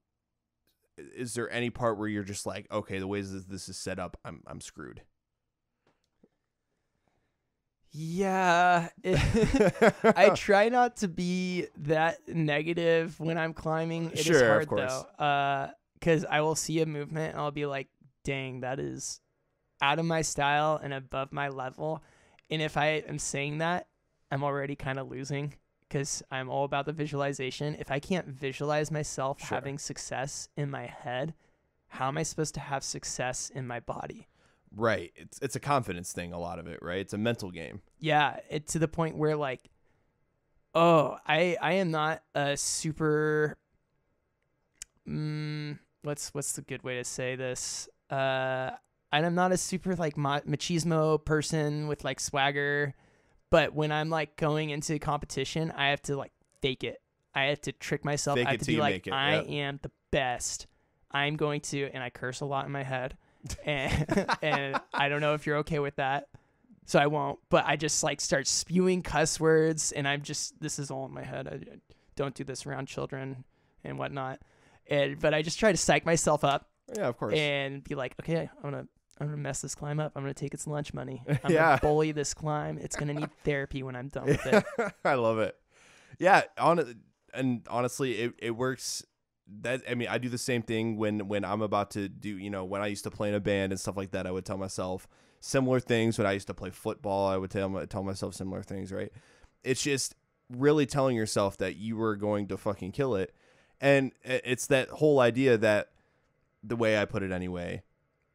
is there any part where you're just like, okay, the ways that this is set up, I'm I'm screwed. Yeah, it- I try not to be that negative when I'm climbing. It is Sure, of hard course. though, uh, because I will see a movement and I'll be like, "Dang, that is out of my style and above my level." And if I am saying that, I'm already kind of losing because I'm all about the visualization. If I can't visualize myself Sure. having success in my head, how am I supposed to have success in my body? Right. It's it's a confidence thing a lot of it, right? It's a mental game. yeah it to the point where like oh i i am not a super mm, what's what's the good way to say this uh i'm not a super like ma- machismo person with like swagger but when i'm like going into competition i have to like fake it i have to trick myself Fake i have to be like i yep. am the best i'm going to and i curse a lot in my head and and i don't know if you're okay with that so I won't. But I just like start spewing cuss words, and I'm just this is all in my head. I, I don't do this around children and whatnot. And but I just try to psych myself up Yeah, of course. and be like, okay, I'm gonna I'm gonna mess this climb up. I'm gonna take its lunch money. I'm Yeah. gonna bully this climb. It's gonna need therapy when I'm done with it. I love it. Yeah, on and honestly, it, it works. That I mean, I do the same thing when when I'm about to do. You know, when I used to play in a band and stuff like that, I would tell myself similar things. When I used to play football, I would tell tell myself similar things. Right? It's just really telling yourself that you were going to fucking kill it. And it's that whole idea that the way I put it anyway,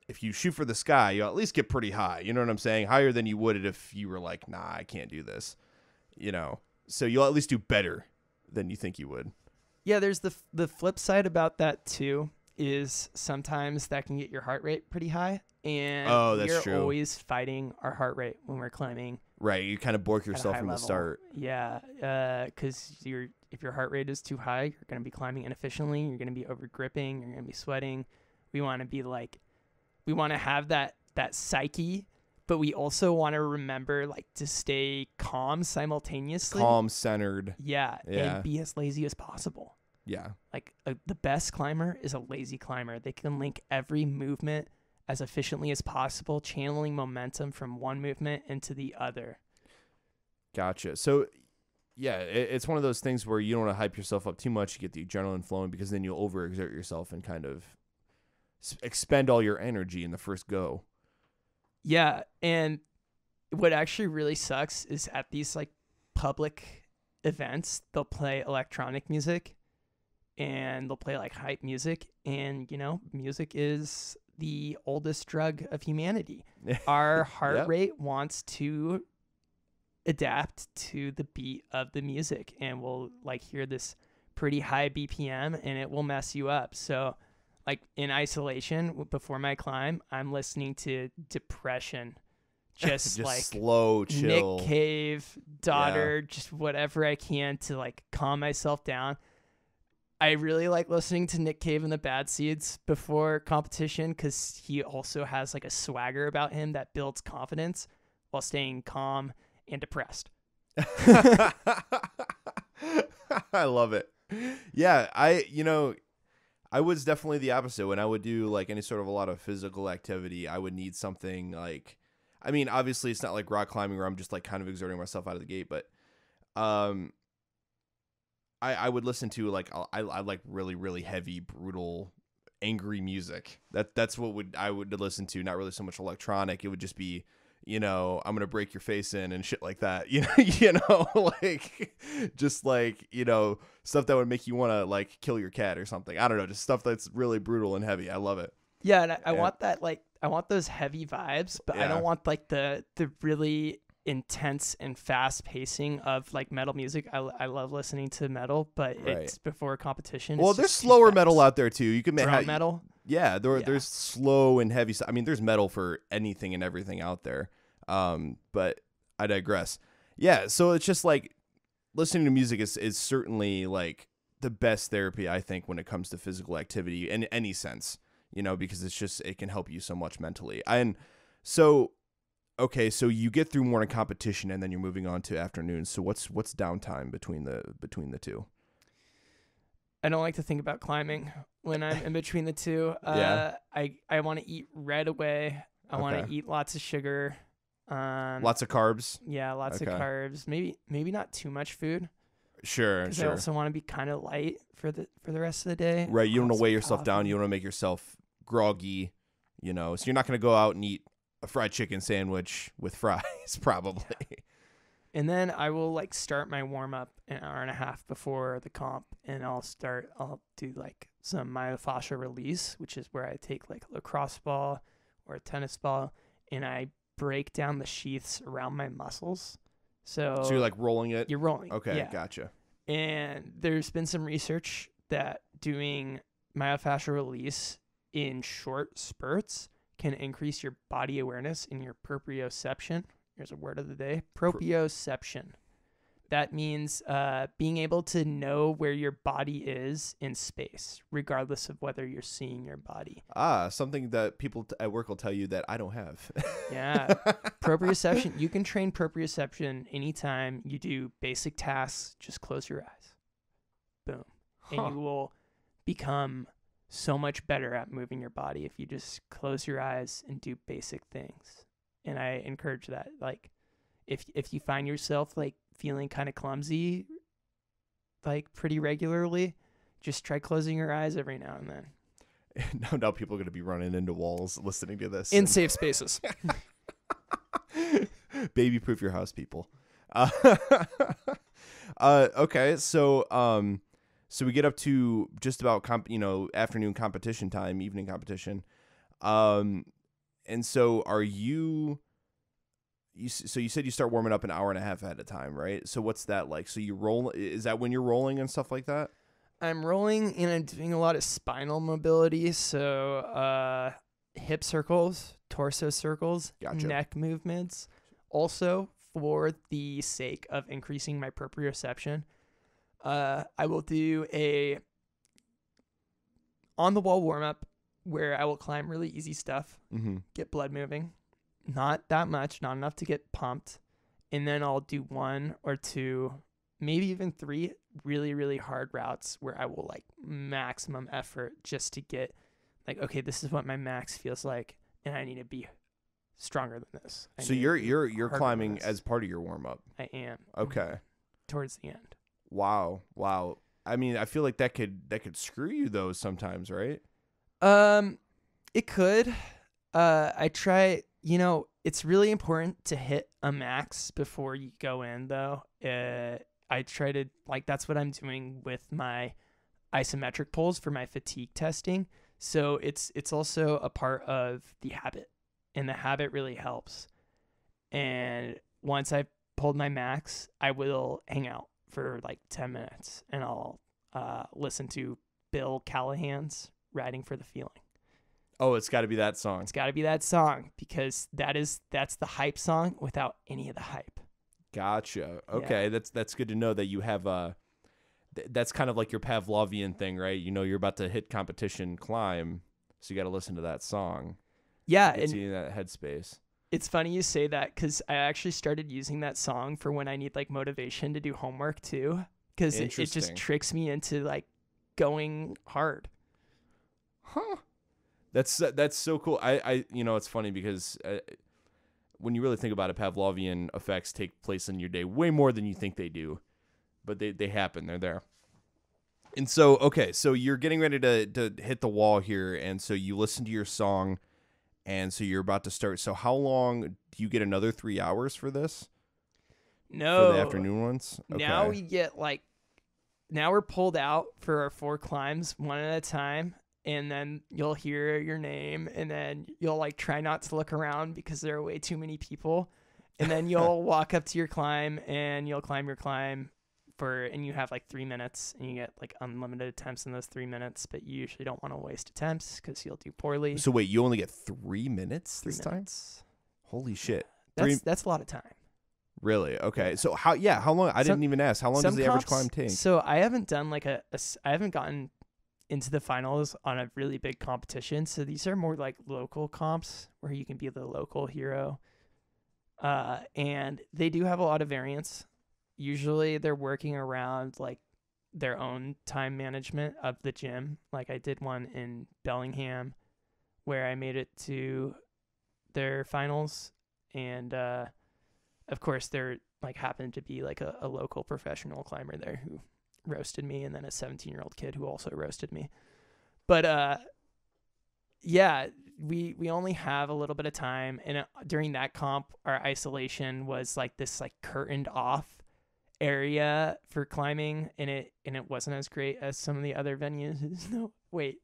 if you shoot for the sky, you'll at least get pretty high. You know what I'm saying? Higher than you would if you were like, nah, I can't do this. You know, so you'll at least do better than you think you would. Yeah, there's the f- the flip side about that too is sometimes that can get your heart rate pretty high and Oh, that's we're true. always fighting our heart rate when we're climbing Right. You kind of bork yourself from the start. Yeah, uh, because you're if your heart rate is too high, you're gonna be climbing inefficiently. You're gonna be over gripping. You're gonna be sweating. We want to be like, we want to have that that psyche, but we also want to remember like to stay calm simultaneously. Calm, centered. Yeah, Yeah. and be as lazy as possible. Yeah. Like uh, the best climber is a lazy climber. They can link every movement as efficiently as possible, channeling momentum from one movement into the other. Gotcha. So, yeah, it, it's one of those things where you don't want to hype yourself up too much. You get the adrenaline flowing because then you'll overexert yourself and kind of expend all your energy in the first go. Yeah, and what actually really sucks is at these like public events, they'll play electronic music and they'll play like hype music and you know, music is the oldest drug of humanity. Our heart Yep. rate wants to adapt to the beat of the music and we'll like hear this pretty high BPM and it will mess you up. So like in isolation before my climb, I'm listening to depression, just, Just like slow, chill. Nick Cave, daughter, just whatever I can to like calm myself down. I really like listening to Nick Cave and the Bad Seeds before competition because he also has like a swagger about him that builds confidence while staying calm and depressed. I love it. Yeah, I you know, I was definitely the opposite when I would do like any sort of a lot of physical activity. I would need something like I mean, obviously it's not like rock climbing where I'm just like kind of exerting myself out of the gate, but um I I would listen to like I I like really really heavy brutal angry music. That that's what would I would listen to, not really so much electronic. It would just be you know, I'm gonna break your face in and shit like that. You know, you know, like just like you know stuff that would make you want to like kill your cat or something. I don't know, just stuff that's really brutal and heavy. I love it. Yeah, and I, I Yeah. want that like I want those heavy vibes, but I don't want like the the really intense and fast pacing of like metal music. I, I love listening to metal, but Right. it's before a competition. well, there's slower metal out there too. You can make Doom metal. Yeah, there Yeah. there's slow and heavy. I mean, there's metal for anything and everything out there. Um, but I digress. Yeah, so it's just like listening to music is is certainly like the best therapy I think when it comes to physical activity in any sense. You know, because it's just it can help you so much mentally. And so okay, so you get through morning competition and then you're moving on to afternoon. So what's what's downtime between the between the two? I don't like to think about climbing when I'm in between the two. Uh, Yeah. I I want to eat right away. I want to eat lots of sugar. Um, Lots of carbs. yeah, lots Okay. of carbs. Maybe maybe not too much food Sure, because I sure. also want to be kind of light for the for the rest of the day. Right, you don't want to weigh yourself down. You don't want to make yourself groggy, you know. So you're not going to go out and eat a fried chicken sandwich with fries, probably. And then I will like start my warm up an hour and a half before the comp, and I'll start. I'll do like some myofascial release, which is where I take like a lacrosse ball or a tennis ball, and I break down the sheaths around my muscles. So, So you're like rolling it. you're rolling. Okay, yeah. gotcha. And there's been some research that doing myofascial release in short spurts can increase your body awareness and your proprioception. Here's a word of the day proprioception. That means uh, being able to know where your body is in space, regardless of whether you're seeing your body. Ah, something that people t- at work will tell you that I don't have. Yeah. proprioception, you can train proprioception anytime you do basic tasks. Just close your eyes. Boom. Huh. and you will become so much better at moving your body if you just close your eyes and do basic things. And I encourage that. Like if if you find yourself like feeling kind of clumsy like pretty regularly, just try closing your eyes every now and then. now, now people are going to be running into walls listening to this. In and- safe spaces. baby proof your house people uh, uh, okay, so um, so we get up to just about comp, you know, afternoon competition time, evening competition, um, and so are you? You so you said you start warming up an hour and a half ahead of time, right? So what's that like? So you roll? Is that when you're rolling and stuff like that? I'm rolling and I'm doing a lot of spinal mobility, so uh, hip circles, torso circles, Gotcha. neck movements. Also, for the sake of increasing my proprioception, uh, I will do a on the wall warm up where I will climb really easy stuff, Mm-hmm. get blood moving, not that much, not enough to get pumped, and then I'll do one or two, maybe even three really really hard routes where I will like maximum effort just to get like okay, this is what my max feels like, and I need to be stronger than this. I So you're you're you're climbing as part of your warm up. I am Okay. towards the end. Wow. Wow. I mean, I feel like that could that could screw you though sometimes, right? Um, it could. Uh, I try. You know, it's really important to hit a max before you go in, though. Uh, I try to like that's what I'm doing with my isometric pulls for my fatigue testing. So it's it's also a part of the habit, and the habit really helps. And once I've pulled my max, I will hang out for like ten minutes, and I'll uh, listen to Bill Callahan's "Riding for the Feeling." Oh, it's got to be that song. It's got to be that song because that is that's the hype song without any of the hype. Gotcha. Okay, that's that's good to know that you have a th- that's kind of like your Pavlovian thing, right? You know, you're about to hit competition climb, so you got to listen to that song. Yeah, and that headspace. It's funny you say that because I actually started using that song for when I need like motivation to do homework too, because it, it just tricks me into like going hard. Huh. That's that's so cool. I I you know, it's funny because uh, when you really think about it, Pavlovian effects take place in your day way more than you think they do, but they they happen. They're there. And so, okay, so you're getting ready to to hit the wall here, and so you listen to your song, and so you're about to start. So, how long do you get another three hours for this No, for the afternoon ones? Now we get like, now we're pulled out for our four climbs one at a time. And then you'll hear your name, and then you'll like try not to look around because there are way too many people. And then you'll walk up to your climb, and you'll climb your climb for, and you have like three minutes, and you get like unlimited attempts in those three minutes. But you usually don't want to waste attempts because you'll do poorly. So wait, you only get three minutes three this time? Holy shit! That's Three- that's a lot of time. Really? Okay. So how? Yeah. How long? I Some- didn't even ask. How long does the average climb take? So I haven't done like a, I haven't gotten into the finals on a really big competition. So these are more like local comps where you can be the local hero. Uh, and they do have a lot of variance. Usually they're working around like their own time management of the gym. Like I did one in Bellingham where I made it to their finals and uh of course there like happened to be like a, a local professional climber there who roasted me and then a 17 year old kid who also roasted me but uh yeah we we only have a little bit of time and uh, during that comp our isolation was like this like curtained off area for climbing and it and it wasn't as great as some of the other venues no wait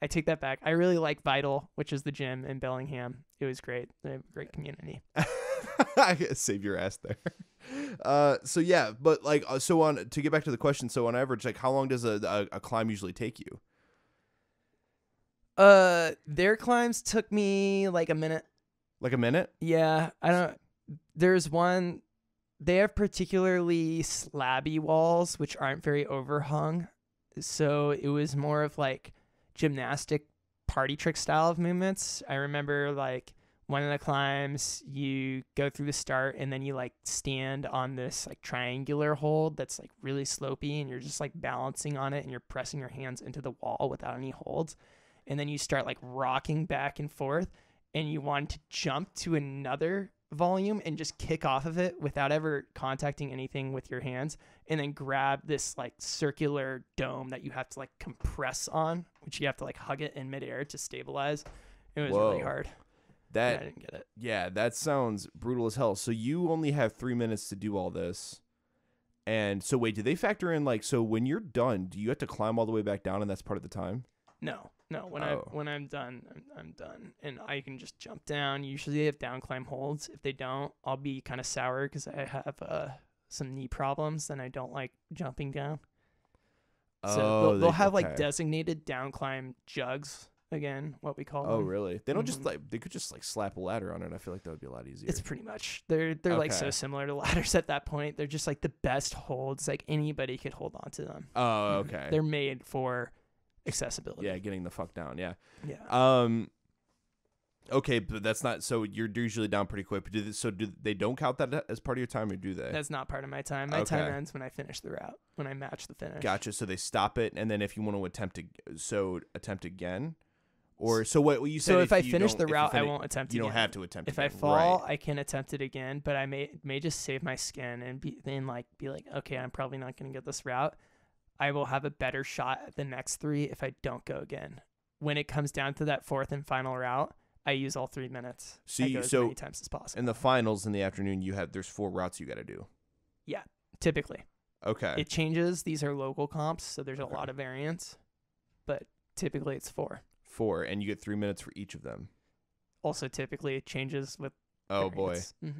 i take that back i really like vital which is the gym in bellingham it was great they have a great community Save your ass there. Uh, so yeah, but like, uh, so on to get back to the question. So on average, like, how long does a a, a climb usually take you? Uh, their climbs took me like a minute. Like a minute? Yeah, I don't. There's one. They have particularly slabby walls, which aren't very overhung. So it was more of like gymnastic party trick style of movements. I remember like one of the climbs, you go through the start and then you like stand on this like triangular hold that's like really slopey and you're just like balancing on it and you're pressing your hands into the wall without any holds. And then you start like rocking back and forth and you want to jump to another volume and just kick off of it without ever contacting anything with your hands and then grab this like circular dome that you have to like compress on which you have to like hug it in midair to stabilize it was really Whoa. hard and That i didn't get it yeah, that sounds brutal as hell. So you only have three minutes to do all this, And so wait, do they factor in like so when you're done, do you have to climb all the way back down and that's part of the time? No, no. When Oh. I when I'm done, I'm, I'm done, and I can just jump down. Usually they have down climb holds. If they don't, I'll be kind of sour because I have uh some knee problems, and I don't like jumping down. So they'll, Oh, they'll they- have like designated down climb jugs again, what we call Oh them. really? They don't just Mhm. like they could just like slap a ladder on it. I feel like that would be a lot easier. It's pretty much they're they're like so similar to ladders at that point. They're just like the best holds. Like anybody could hold on to them. oh okay. They're made for accessibility. yeah, getting the fuck down. Yeah. Yeah. Um. Okay, but that's not so. You're usually down pretty quick. But do they, so? Do they don't count that as part of your time, or do they? That's not part of my time. My time Okay. ends when I finish the route. When I match the finish. Gotcha. So they stop it, and then if you want to attempt to, so attempt again, or so what you said. So if, I finish the if route, I won't attempt. You don't have to attempt. If I fall, right. I can attempt it again, but I may may just save my skin and be then like be like, okay, I'm probably not gonna get this route. I will have a better shot at the next three if I don't go again. When it comes down to that fourth and final route, I use all three minutes. See, I go as so many times as possible. in the finals in the afternoon, you have there's four routes you got to do. Yeah, typically, Okay. it changes. These are local comps, so there's a Okay. lot of variance, but typically it's four. four, and you get three minutes for each of them. Also, typically it changes with. Oh boy. hmm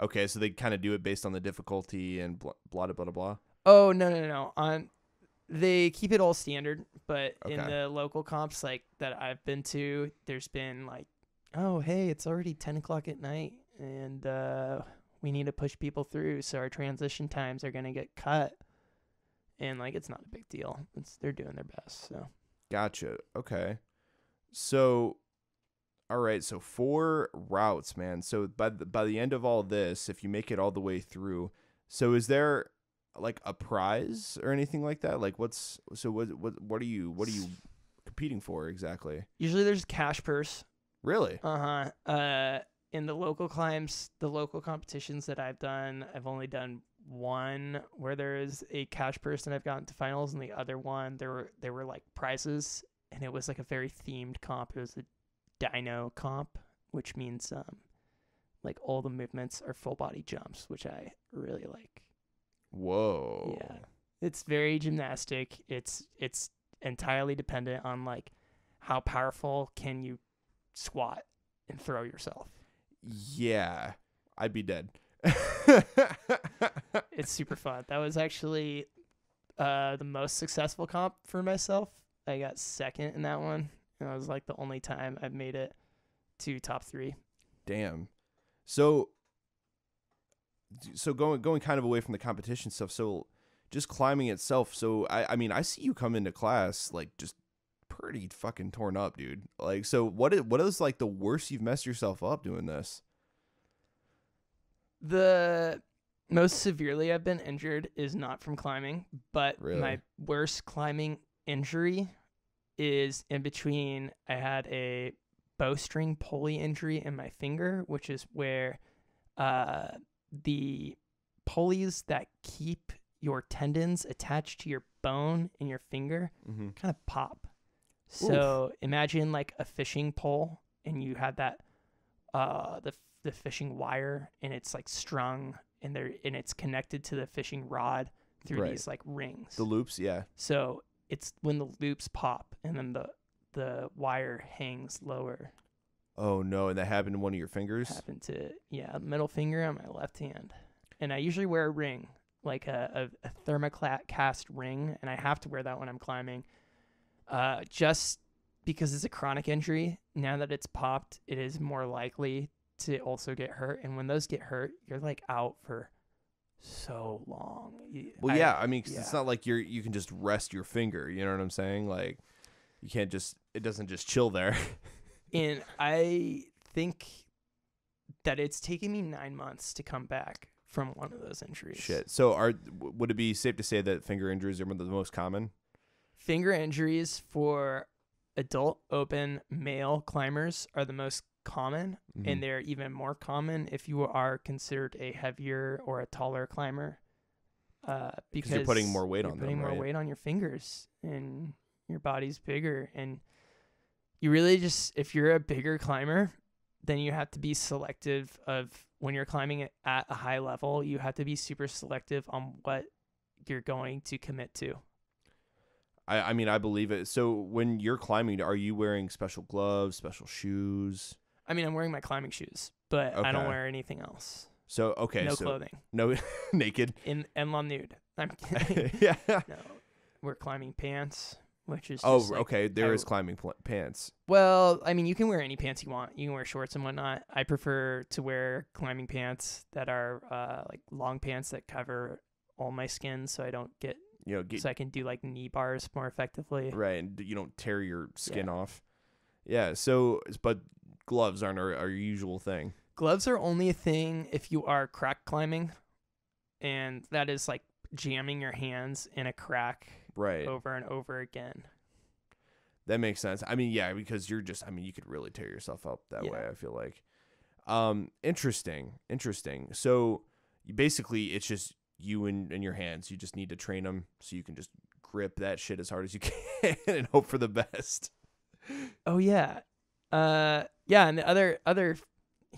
Okay, so they kind of do it based on the difficulty and blah blah blah blah. blah. Oh no no no! On they keep it all standard, but in the local comps like that I've been to, there's been like, oh hey, it's already ten o'clock at night, and uh, we need to push people through, so our transition times are gonna get cut, and like it's not a big deal. It's they're doing their best. So Gotcha. Okay. So, all right. So four routes, man. So by the, by the end of all this, if you make it all the way through, so is there like a prize or anything like that? Like what's so what what what are you what are you competing for exactly? usually there's cash purse. Really? Uh huh. Uh, in the local climbs, the local competitions that I've done, I've only done one where there is a cash purse and I've gotten to finals, and the other one there were there were like prizes, and it was like a very themed comp. It was a dyno comp, which means um, like all the movements are full body jumps, which I really like. Whoa. Yeah. It's very gymnastic. It's it's entirely dependent on like how powerful can you squat and throw yourself. Yeah. I'd be dead. It's super fun. That was actually uh, the most successful comp for myself. I got second in that one, and that was like the only time I've made it to top three. Damn. So so going going kind of away from the competition stuff, so just climbing itself. So I I mean, I see you come into class like just pretty fucking torn up, dude. Like so what is what is like the worst you've messed yourself up doing this? The most severely I've been injured is not from climbing, but Really? my worst climbing injury is in between. I had a bowstring pulley injury in my finger, which is where uh, the pulleys that keep your tendons attached to your bone in your finger Mm-hmm. kind of pop. So imagine like a fishing pole, and you have that uh the the fishing wire, and it's like strung, and there and it's connected to the fishing rod through Right. these like rings. The loops, yeah. so it's when the loops pop, and then the the wire hangs lower. Oh no, and that happened to one of your fingers? Happened to yeah, middle finger on my left hand, and I usually wear a ring, like a a, a thermocast ring, and I have to wear that when I'm climbing, uh, just because it's a chronic injury. Now that it's popped, it is more likely to also get hurt, and when those get hurt, you're like out for so long. Well, I- yeah, I mean, 'cause it's yeah. not like you're you can just rest your finger. You know what I'm saying? Like, you can't just it doesn't just chill there. and I think that it's taken me nine months to come back from one of those injuries. Shit. So, are would it be safe to say that finger injuries are the most common? Finger injuries for adult open male climbers are the most common, Mhm. and they're even more common if you are considered a heavier or a taller climber. Uh, because you're putting more weight on them, putting more right? weight on your fingers, and your body's bigger, and you really just if you're a bigger climber, then you have to be selective of when you're climbing at a high level. You have to be super selective on what you're going to commit to. I, I mean, I believe it. So when you're climbing, are you wearing special gloves, special shoes? I mean, I'm wearing my climbing shoes, but I don't wear anything else. So okay, no so clothing. no naked. In and nude. I'm kidding. yeah. no, we're climbing pants, which is Oh, just, like, okay. There I is w- climbing pl- pants. Well, I mean, you can wear any pants you want. You can wear shorts and whatnot. I prefer to wear climbing pants that are uh, like long pants that cover all my skin, so I don't get You know, get so I can do like knee bars more effectively. right, and you don't tear your skin Yeah. off. Yeah. So, but gloves aren't our, our usual thing. Gloves are only a thing if you are crack climbing, and that is like jamming your hands in a crack Right. over and over again. That makes sense. I mean, yeah, because you're just. I mean, you could really tear yourself up that Yeah. way. I feel like. Um, interesting, interesting. So, basically, it's just you and, and your hands. You just need to train them so you can just grip that shit as hard as you can and hope for the best. Oh yeah, uh, yeah. And the other other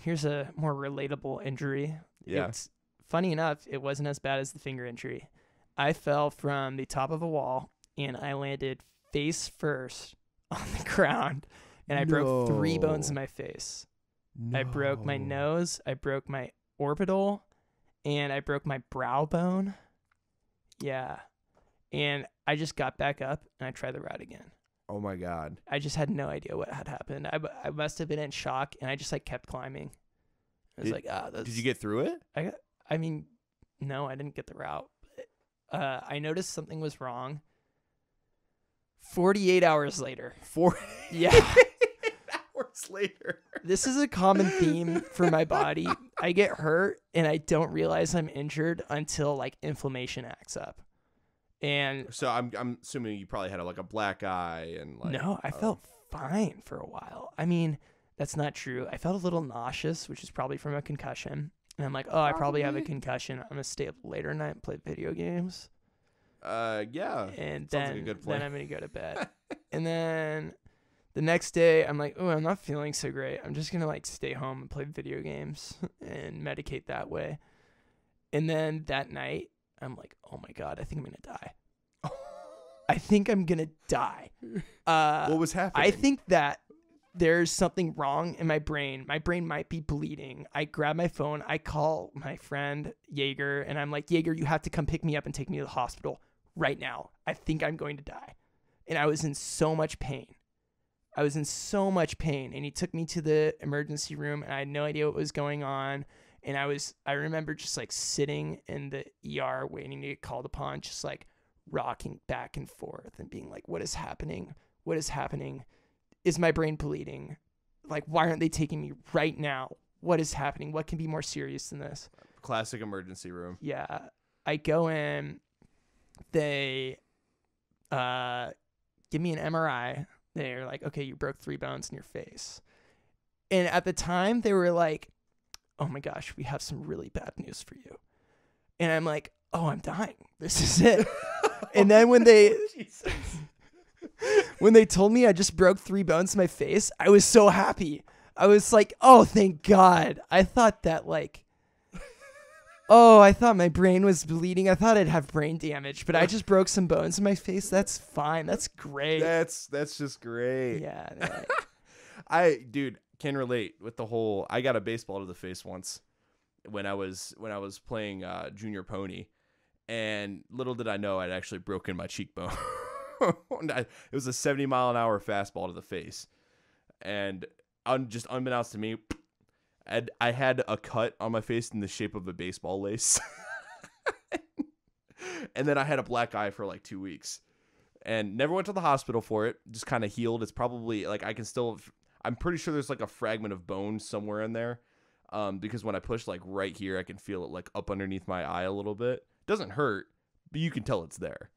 here's a more relatable injury. Yeah. It's funny enough, it wasn't as bad as the finger injury. I fell from the top of a wall and I landed face first on the ground and I broke three bones in my face. I broke my nose, I broke my orbital, and I broke my brow bone. Yeah. And I just got back up and I tried the route again. Oh my god. I just had no idea what had happened. I, I must have been in shock and I just like kept climbing. I was Did- like, ah, that's. Did you get through it? I I mean, no, I didn't get the route. Uh, I noticed something was wrong. 48 hours later. Four Yeah. hours later. this is a common theme for my body. I get hurt and I don't realize I'm injured until like inflammation acts up. And So I'm I'm assuming you probably had a, like a black eye and like no, I oh. felt fine for a while. I mean, that's not true. I felt a little nauseous, which is probably from a concussion. And I'm like, oh, I probably have a concussion. I'm gonna stay up later tonight and play video games. uh yeah. and like then good then. I'm gonna go to bed. and then the next day, I'm like, oh, I'm not feeling so great. I'm just gonna like stay home and play video games and medicate that way. And then that night, I'm like, oh my god, I think I'm gonna die. I think I'm gonna die. Uh, what was happening? I think that there's something wrong in my brain. My brain might be bleeding. I grab my phone, I call my friend Jaeger, and I'm like, Jaeger, you have to come pick me up and take me to the hospital right now. I think I'm going to die. And I was in so much pain. I was in so much pain. And he took me to the emergency room, and I had no idea what was going on. And I was, I remember just like sitting in the ER waiting to get called upon, just like rocking back and forth and being like, what is happening? What is happening? Is my brain bleeding? Like, why aren't they taking me right now? What is happening? What can be more serious than this? classic emergency room. Yeah. I go in, they uh give me an MRI. They're like, okay, you broke three bones in your face. And at the time they were like, Oh my gosh, we have some really bad news for you. And I'm like, Oh, I'm dying. This is it. and then when they. When they told me I just broke three bones in my face, I was so happy. I was like, oh, thank God. I thought that, like, oh, I thought my brain was bleeding. I thought I'd have brain damage, but I just broke some bones in my face. That's fine. That's great. That's that's just great. yeah. like, I dude can relate with the whole I got a baseball to the face once when I was when I was playing uh, junior pony and little did I know I'd actually broken my cheekbone. It was a 70 mile an hour fastball to the face. And un, just unbeknownst to me, I had a cut on my face in the shape of a baseball lace. and then I had a black eye for like two weeks and never went to the hospital for it. Just kind of healed. It's probably like I can still. I'm pretty sure there's like a fragment of bone somewhere in there, um, because when I push like right here, I can feel it like up underneath my eye a little bit. Doesn't hurt, but you can tell it's there.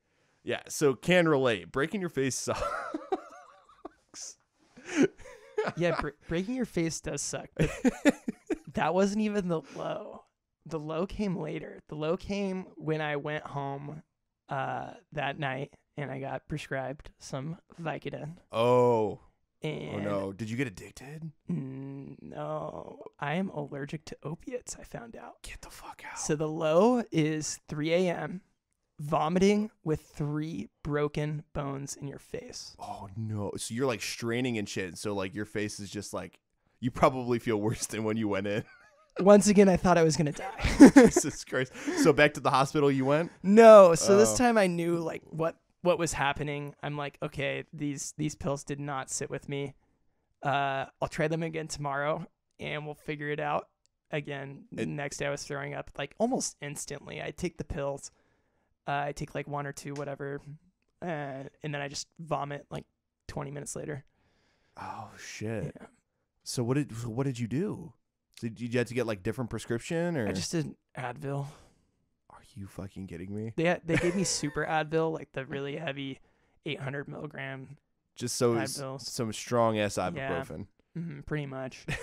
Yeah, so can relate. Breaking your face sucks. yeah, br- breaking your face does suck. But that wasn't even the low. The low came later. The low came when I went home uh, that night and I got prescribed some Vicodin. oh, And oh no! Did you get addicted? No, I am allergic to opiates. I found out. Get the fuck out! So the low is 3 a.m. vomiting with three broken bones in your face. Oh no! So you're like straining and shit. So like your face is just like you probably feel worse than when you went in. Once again, I thought I was gonna die. Jesus Christ! So back to the hospital you went. no, so this Oh. time I knew like what what was happening. I'm like, okay, these these pills did not sit with me. Uh, I'll try them again tomorrow, and we'll figure it out. Again, the It- next day I was throwing up like almost instantly. I take the pills. Uh, I take like one or two, whatever, uh, and then I just vomit like 20 minutes later. Oh shit! Yeah. So what did so what did you do? Did you have to get like different prescription or? I just did Advil. Are you fucking kidding me? They had, they gave me super Advil, like the really heavy 800 milligram. Just so Advils. some strong ass Yeah. ibuprofen. hmm pretty much.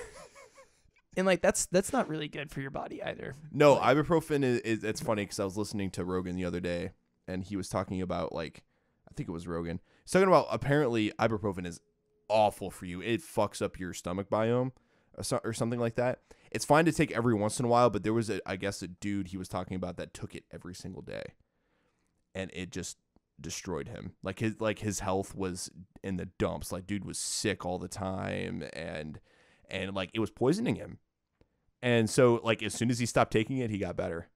and like that's that's not really good for your body either. No, Like- ibuprofen is, is it's funny because I was listening to Rogan the other day, and he was talking about like, I think it was Rogan. He's talking about apparently ibuprofen is awful for you. It fucks up your stomach biome, or, so, or something like that. It's fine to take every once in a while, but there was a, I guess a dude he was talking about that took it every single day, and it just destroyed him. Like his like his health was in the dumps. Like dude was sick all the time, and and like it was poisoning him. And so, like, as soon as he stopped taking it, he got better.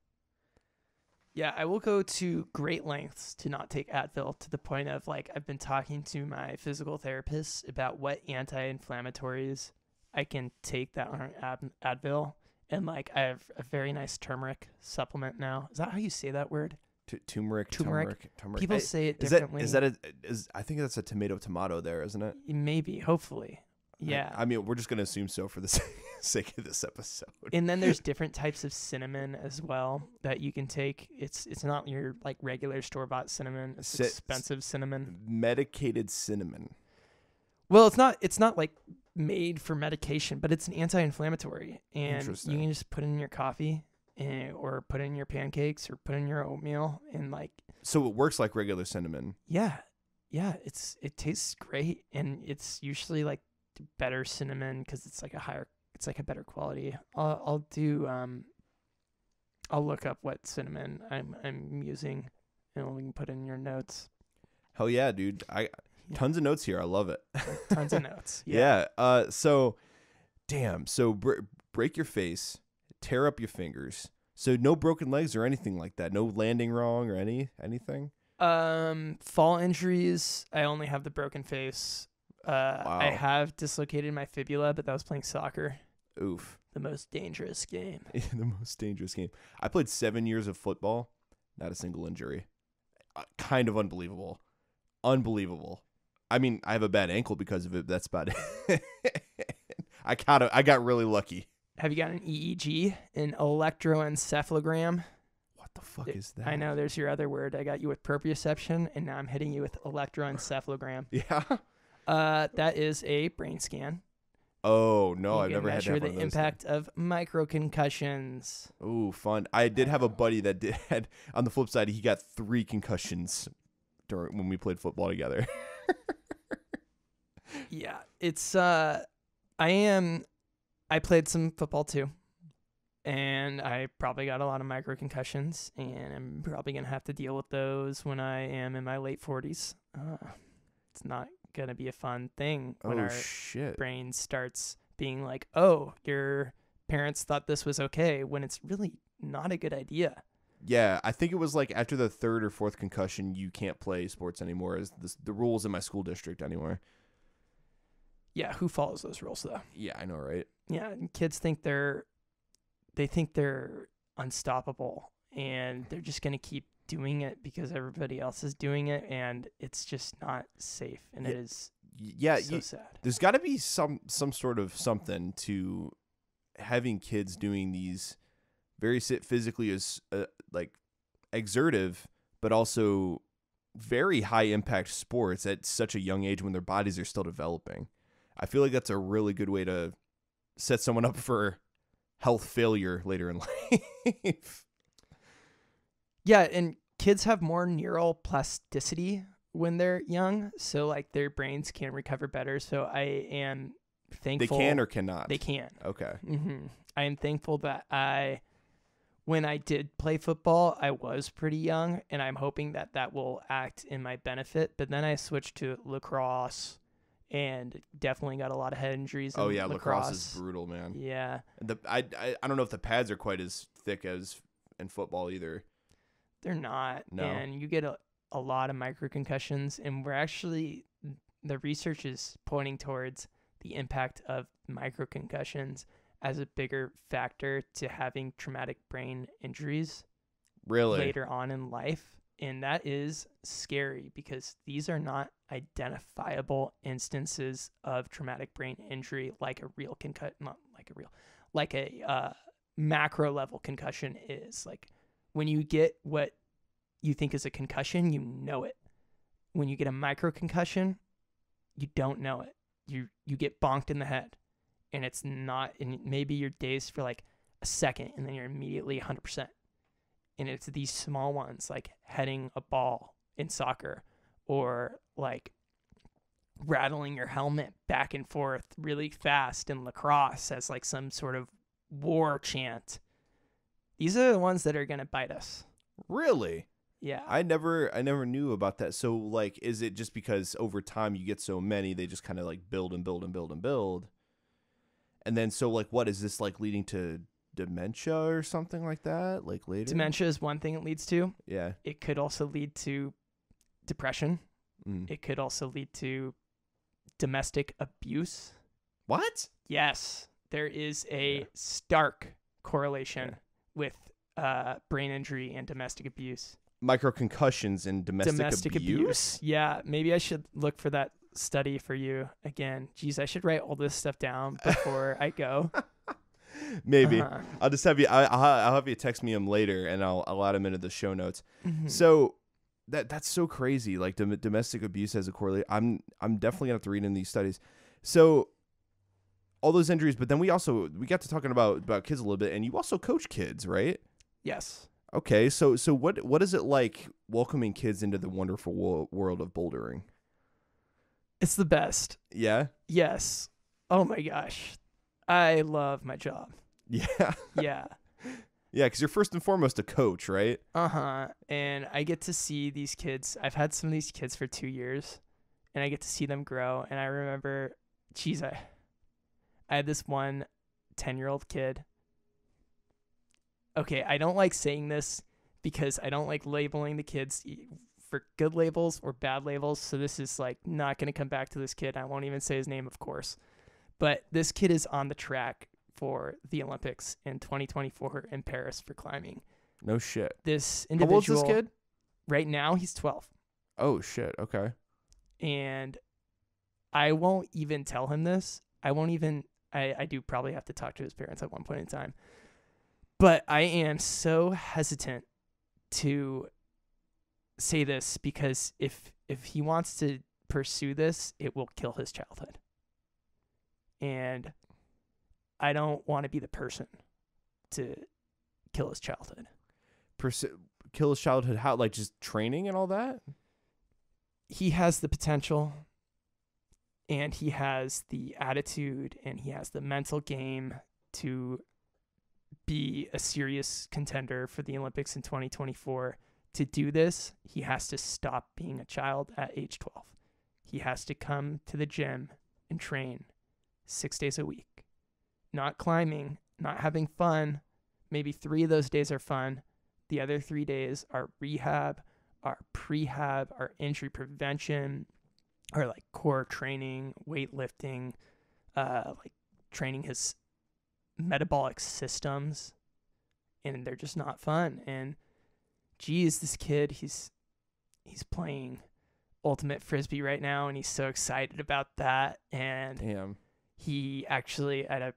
Yeah, I will go to great lengths to not take Advil to the point of like I've been talking to my physical therapist about what anti-inflammatories I can take that aren't Ad- Advil. And like I have a very nice turmeric supplement now. Is that how you say that word? T- turmeric, Turmeric. turmeric, turmeric. People I- say it is that differently. is that a is I think that's a tomato tomato there, isn't it? maybe, hopefully. Yeah. I, mean, we're just gonna assume so for the sa- sake of this episode. and then there's different types of cinnamon as well that you can take. It's it's not your like regular store bought cinnamon. It's Ci- expensive cinnamon. Medicated cinnamon. Well, it's not it's not like made for medication, but it's an anti-inflammatory, and you can just put it in your coffee, and, or put it in your pancakes, or put it in your oatmeal, and like So it works like regular cinnamon. yeah, yeah, it's it tastes great, and it's usually like better cinnamon because it's like a higher, it's like a better quality. I'll I'll do um. I'll look up what cinnamon I'm I'm using, and we can put in your notes. Hell yeah, dude! I tons of notes here. I love it. Tons of notes. Yeah. Uh. So, damn. So br- break your face, tear up your fingers. So no broken legs or anything like that. No landing wrong or any anything. Um, fall injuries. I only have the broken face. Uh, wow. I have dislocated my fibula, but that was playing soccer. Oof. The most dangerous game. the most dangerous game. I played seven years of football, not a single injury. Uh, kind of unbelievable. Unbelievable. I mean, I have a bad ankle because of it. But that's about it. I kind of, I got really lucky. Have you got an EEG, an electroencephalogram? What the fuck is that? I know there's your other word. I got you with proprioception, and now I'm hitting you with electroencephalogram. Yeah. Uh, that is a brain scan. Oh no, You I've never had to measure have the one of those. impact of microconcussions. Ooh, fun. I did have a buddy that did. Had, on the flip side, he got three concussions during when we played football together. Yeah, it's uh I am I played some football too. And I probably got a lot of micro concussions and I'm probably going to have to deal with those when I am in my late 40s. Uh, it's not going to be a fun thing when oh our shit. brain starts being like, "Oh, your parents thought this was okay," when it's really not a good idea. Yeah, I think it was like after the third or fourth concussion, you can't play sports anymore. Is this, the rules in my school district anyway? Yeah, who follows those rules though? Yeah, I know, right? yeah and kids think they're they think they're unstoppable and they're just going to keep doing it because everybody else is doing it and it's just not safe and it Yeah, is Y- Yeah, so you, sad there's got to be some some sort of something to having kids doing these very sit physically as uh, like exertive, but also very high impact sports at such a young age when their bodies are still developing. I feel like that's a really good way to set someone up for health failure later in life. Yeah and kids have more neural plasticity when they're young so like their brains can recover better so i am thankful. they can or cannot. they can Okay. hmm I am thankful that I when I did play football, I was pretty young, and I'm hoping that that will act in my benefit. But then I switched to lacrosse, and definitely got a lot of head injuries. Oh in yeah, lacrosse. is brutal, man. Yeah, The I, I I don't know if the pads are quite as thick as in football either. They're not, No. and you get a, a lot of micro concussions, and we're actually the research is pointing towards the impact of micro concussions as a bigger factor to having traumatic brain injuries. Really? later on in life. And that is scary because these are not identifiable instances of traumatic brain injury like a real concussion, not like a real, like a uh, macro level concussion is. Like when you get what you think is a concussion, you know it. When you get a micro concussion, you don't know it. You you get bonked in the head, and it's not. And maybe you're dazed for like a second, and then you're immediately 100 percent and it's these small ones like heading a ball in soccer or like rattling your helmet back and forth really fast in lacrosse as like some sort of war chant. These are the ones that are going to bite us. Really? Yeah. I never I never knew about that. So like is it just because over time you get so many they just kind of like build and build and build and build? And then so like what is this like leading to dementia or something like that like later? Dementia is one thing it leads to. Yeah. It could also lead to depression. Mm. It could also lead to domestic abuse. What? Yes, there is a Yeah. stark correlation Yeah. With uh, brain injury and domestic abuse. Microconcussions and domestic, domestic abuse? Yeah, maybe I should look for that study for you again. Geez, I should write all this stuff down before I go. Maybe. Uh-huh. I'll just have you I, I'll, I'll have you text me them later and I'll, I'll add them into the show notes. Mhm. So that that's so crazy. Like dom- domestic abuse as a correlate. I'm I'm definitely gonna have to read in these studies. So all those injuries, but then we also we got to talking about about kids a little bit, and you also coach kids, right? yes. Okay, so so what what is it like welcoming kids into the wonderful wo- world of bouldering? It's the best. Yeah, Yes. Oh my gosh. I love my job. yeah, Yeah. yeah. Because you're first and foremost a coach, right? Uh huh. And I get to see these kids. I've had some of these kids for two years, and I get to see them grow. And I remember, geez, I, I had this one 10 year old kid. Okay, I don't like saying this because I don't like labeling the kids for good labels or bad labels. So this is like not going to come back to this kid. I won't even say his name, of course. But this kid is on the track for the Olympics in 2024 in Paris for climbing. No shit. This How individual old's this kid? right now he's 12 Oh shit. Okay. and i won't even tell him this i won't even I, I do probably have to talk to his parents at one point in time but i am so hesitant to say this because if if he wants to pursue this it will kill his childhood and i don't want to be the person to kill his childhood kill his childhood. How like just training and all that? he has the potential and he has the attitude and he has the mental game to be a serious contender for the Olympics in 2024. To do this, he has to stop being a child at age 12. He has to come to the gym and train six days a week. Not climbing, not having fun. Maybe three of those days are fun. The other three days are rehab, our prehab, our injury prevention, our like core training, weightlifting, uh, like training his metabolic systems, and they're just not fun. And geez, this kid, he's he's playing ultimate frisbee right now, and he's so excited about that. And Damn. he actually at a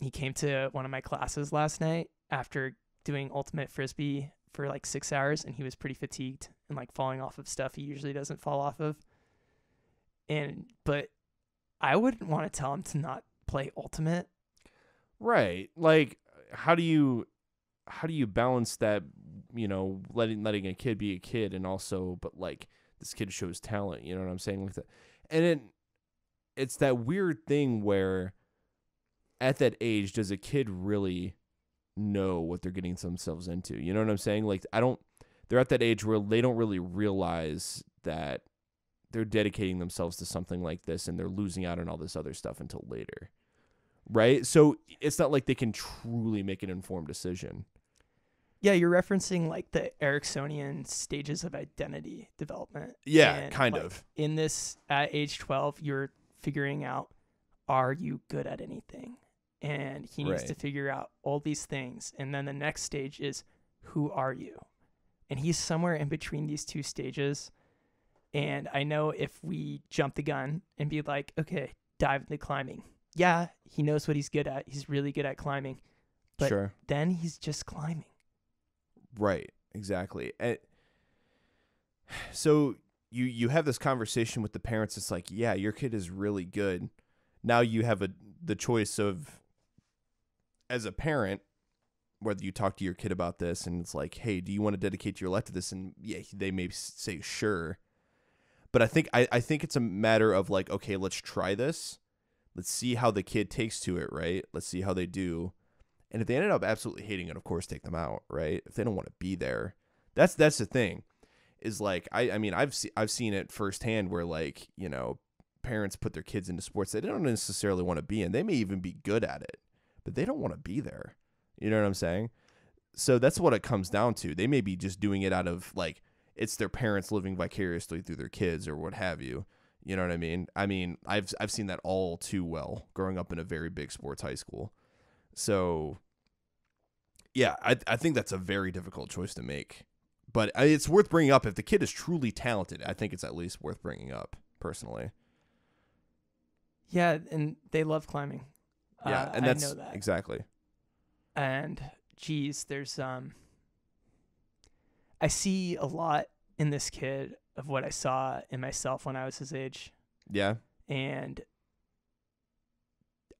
he came to one of my classes last night after doing ultimate frisbee for like six hours and he was pretty fatigued and like falling off of stuff he usually doesn't fall off of and but i wouldn't want to tell him to not play ultimate Right. Like how do you how do you balance that, you know, letting letting a kid be a kid and also but like this kid shows talent, you know what I'm saying with that. And it it's that weird thing where at that age does a kid really know what they're getting themselves into. You know what I'm saying? Like I don't they're at that age where they don't really realize that they're dedicating themselves to something like this and they're losing out on all this other stuff until later. Right? So it's not like they can truly make an informed decision. Yeah, you're referencing like the Eriksonian stages of identity development. Yeah, And, kind like, of. In this, at age 12, you're figuring out are you good at anything? And he needs to figure out all these things. And then the next stage is who are you? And he's somewhere in between these two stages. And I know if we jump the gun and be like, okay, dive into climbing. Yeah, he knows what he's good at. He's really good at climbing. But sure. then he's just climbing. Right. Exactly. And so you you have this conversation with the parents. It's like, yeah, your kid is really good. Now you have a the choice of as a parent whether you talk to your kid about this and it's like, hey, do you want to dedicate your life to this? And yeah, they may say sure. But I think I, I think it's a matter of like, okay, let's try this. Let's see how the kid takes to it, right? Let's see how they do. And if they ended up absolutely hating it, of course, take them out, right? If they don't want to be there, that's that's the thing. Is like I I mean I've se- I've seen it firsthand where like you know parents put their kids into sports they don't necessarily want to be in. They may even be good at it, but they don't want to be there. You know what I'm saying? So that's what it comes down to. They may be just doing it out of like it's their parents living vicariously through their kids or what have you. You know what I mean? I mean, I've I've seen that all too well growing up in a very big sports high school. So yeah, I I think that's a very difficult choice to make. But it's worth bringing up if the kid is truly talented. I think it's at least worth bringing up personally. Yeah, and they love climbing. Yeah, Uh, and that's I know that. exactly. and geez, there's um, I see a lot in this kid of what I saw in myself when I was his age, Yeah. and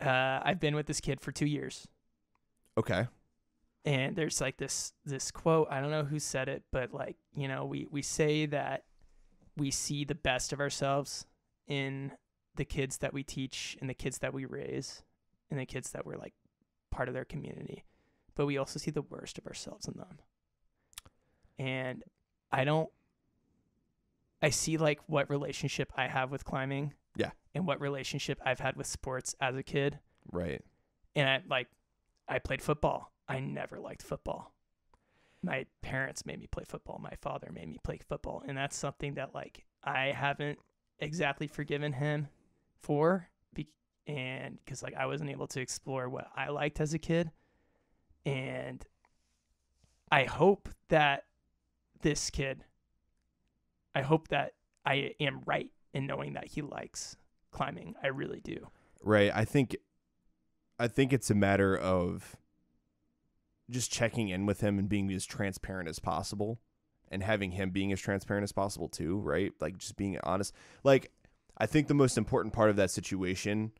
uh, I've been with this kid for two years, Okay. and there's like this this quote. I don't know who said it, but like you know, we we say that we see the best of ourselves in the kids that we teach and the kids that we raise and the kids that we're like part of their community but we also see the worst of ourselves in them and i don't i see like what relationship i have with climbing Yeah. and what relationship i've had with sports as a kid Right. and I like I played football. I never liked football. My parents made me play football. My father made me play football, and that's something that like I haven't exactly forgiven him for be- and cuz like I wasn't able to explore what I liked as a kid. And I hope that this kid I hope that I am right in knowing that he likes climbing. I really do. Right. I think I think it's a matter of just checking in with him and being as transparent as possible and having him being as transparent as possible too, right? Like just being honest. Like I think the most important part of that situation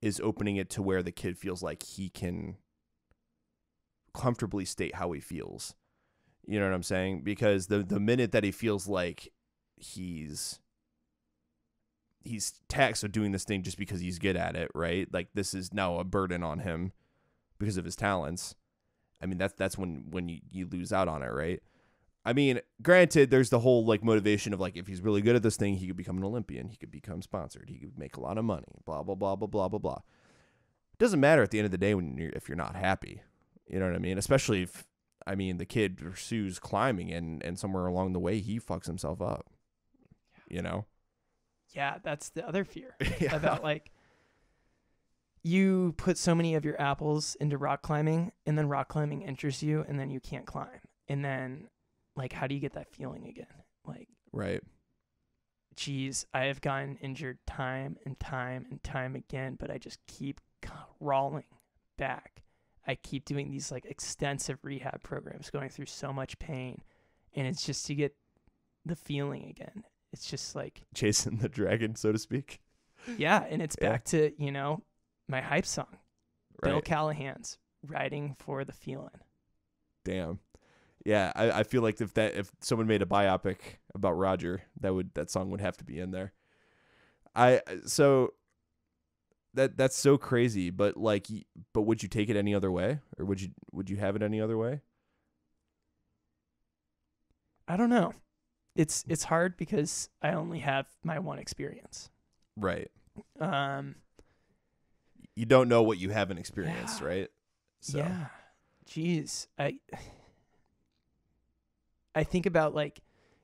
is opening it to where the kid feels like he can comfortably state how he feels. You know what I'm saying? Because the the minute that he feels like he's he's taxed with doing this thing just because he's good at it, right? Like this is now a burden on him because of his talents. I mean, that's that's when when you, you lose out on it, right? I mean, granted, there's the whole like motivation of like if he's really good at this thing, he could become an Olympian, he could become sponsored, he could make a lot of money, blah blah blah blah blah blah blah. It doesn't matter at the end of the day when you're if you're not happy, you know what I mean? Especially if I mean the kid pursues climbing and and somewhere along the way he fucks himself up, you know? Yeah, that's the other fear. yeah. about like you put so many of your apples into rock climbing and then rock climbing enters you and then you can't climb and then like how do you get that feeling again like right. geez i have gotten injured time and time and time again but i just keep crawling back i keep doing these like extensive rehab programs going through so much pain and it's just to get the feeling again it's just like Chasing the dragon, so to speak. yeah and it's Yeah. back to you know my hype song Bill Callahan's "Riding for the Feeling." Damn. Yeah, I, I feel like if that if someone made a biopic about Rodger, that would that song would have to be in there. I so that that's so crazy. But like, but would you take it any other way, or would you would you have it any other way? I don't know. It's it's hard because I only have my one experience. Right. Um, You don't know what you haven't experienced, Yeah. right? So, Yeah. Jeez. I I think about like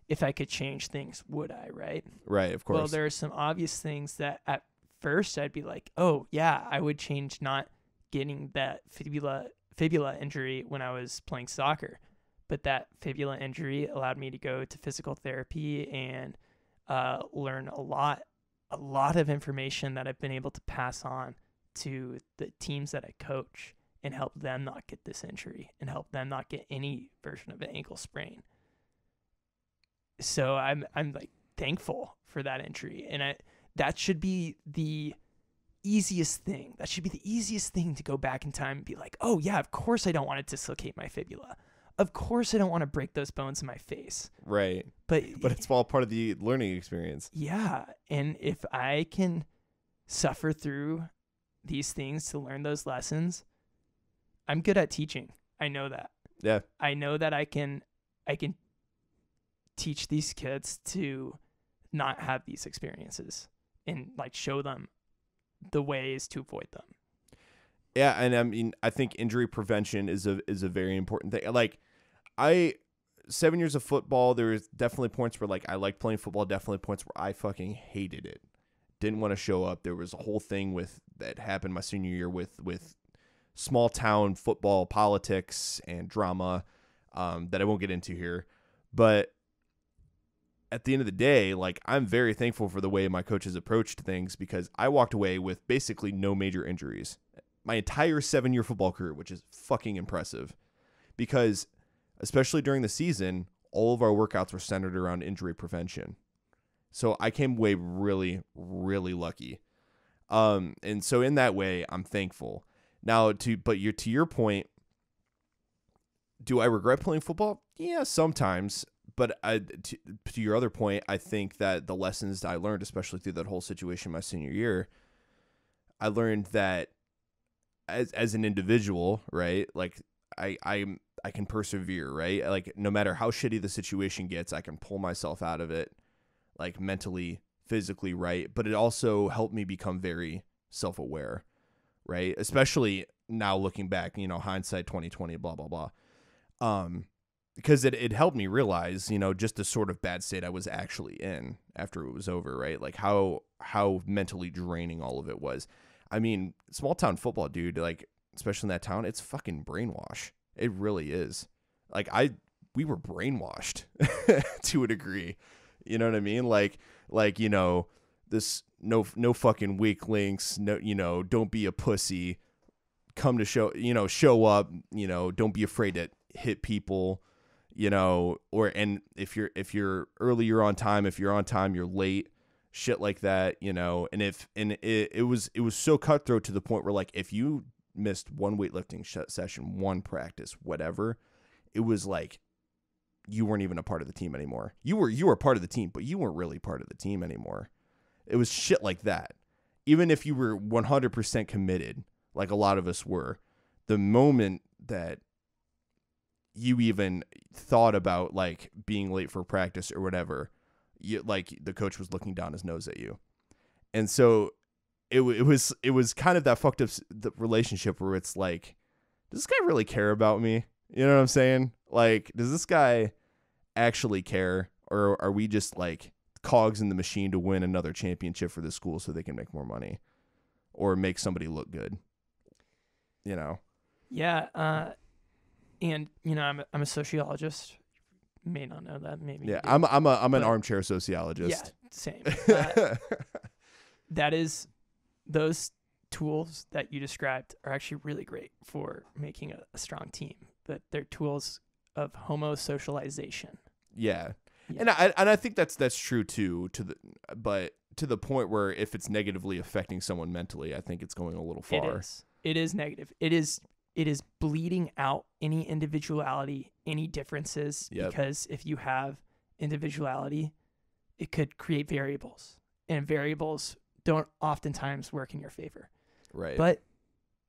if I could change things, would I, right? Right. Of course. Well, there are some obvious things that at first I'd be like, "Oh, yeah, I would change not getting that fibula fibula injury when I was playing soccer." But that fibula injury allowed me to go to physical therapy and uh, learn a lot, a lot of information that I've been able to pass on to the teams that I coach and help them not get this injury and help them not get any version of an ankle sprain. So I'm I'm like thankful for that injury and I that should be the easiest thing. That should be the easiest thing to go back in time and be like, "Oh yeah, of course I don't want to dislocate my fibula. Of course I don't want to break those bones in my face." right. But But it's all part of the learning experience. yeah, and if I can suffer through these things to learn those lessons, I'm good at teaching. I know that. Yeah. I know that I can I can teach these kids to not have these experiences and like show them the ways to avoid them. Yeah, and I mean, I think injury prevention is a is a very important thing. Like, I seven years of football, there's definitely points where like I liked playing football. Definitely points where I fucking hated it. Didn't want to show up. There was a whole thing with that happened my senior year with with small town football politics and drama um, that I won't get into here. But at the end of the day, like I'm very thankful for the way my coaches approached things because I walked away with basically no major injuries my entire seven year football career, which is fucking impressive. Because especially during the season, all of our workouts were centered around injury prevention. So I came away really, really lucky. Um, and so in that way, I'm thankful. Now to but your to your point, do I regret playing football? Yeah, sometimes. But I, to, to your other point, I think that the lessons I learned, especially through that whole situation my senior year, I learned that as as an individual, right? Like I I'm I can persevere, right? Like no matter how shitty the situation gets, I can pull myself out of it like mentally, physically, right? But it also helped me become very self-aware, right? Especially now looking back, you know, hindsight 2020 blah blah blah. Um because it, it helped me realize, you know, just the sort of bad state I was actually in after it was over, right? Like how how mentally draining all of it was. I mean, small town football, dude, like especially in that town, it's fucking brainwash. It really is. Like I we were brainwashed to a degree. You know what I mean? Like like, you know, this no no fucking weak links, no you know, don't be a pussy. Come to show, you know, show up, you know, don't be afraid to hit people, you know, or and if you're if you're early you're on time, if you're on time you're late shit like that, you know. And if and it, it was it was so cutthroat to the point where like if you missed one weightlifting session, one practice, whatever, it was like you weren't even a part of the team anymore. You were you were part of the team, but you weren't really part of the team anymore. It was shit like that. Even if you were 100% committed, like a lot of us were, the moment that you even thought about like being late for practice or whatever, you, like the coach was looking down his nose at you, and so it it was it was kind of that fucked up the relationship where it's like, does this guy really care about me? You know what I'm saying? Like, does this guy actually care, or are we just like cogs in the machine to win another championship for the school so they can make more money, or make somebody look good? You know? Yeah, uh, and you know, I'm a, I'm a sociologist. You may not know that, maybe. Yeah. I'm I'm a I'm an But- armchair sociologist. Yeah, same. Uh, that is those tools that you described are actually really great for making a, a strong team. But they're tools of homo socialization. Yeah. Yeah. And I and I think that's that's true too to the but to the point where if it's negatively affecting someone mentally, I think it's going a little far. is. It is negative. It is. It is bleeding out any individuality, any differences. Yep. Because if you have individuality, it could create variables, and variables don't oftentimes work in your favor. Right. But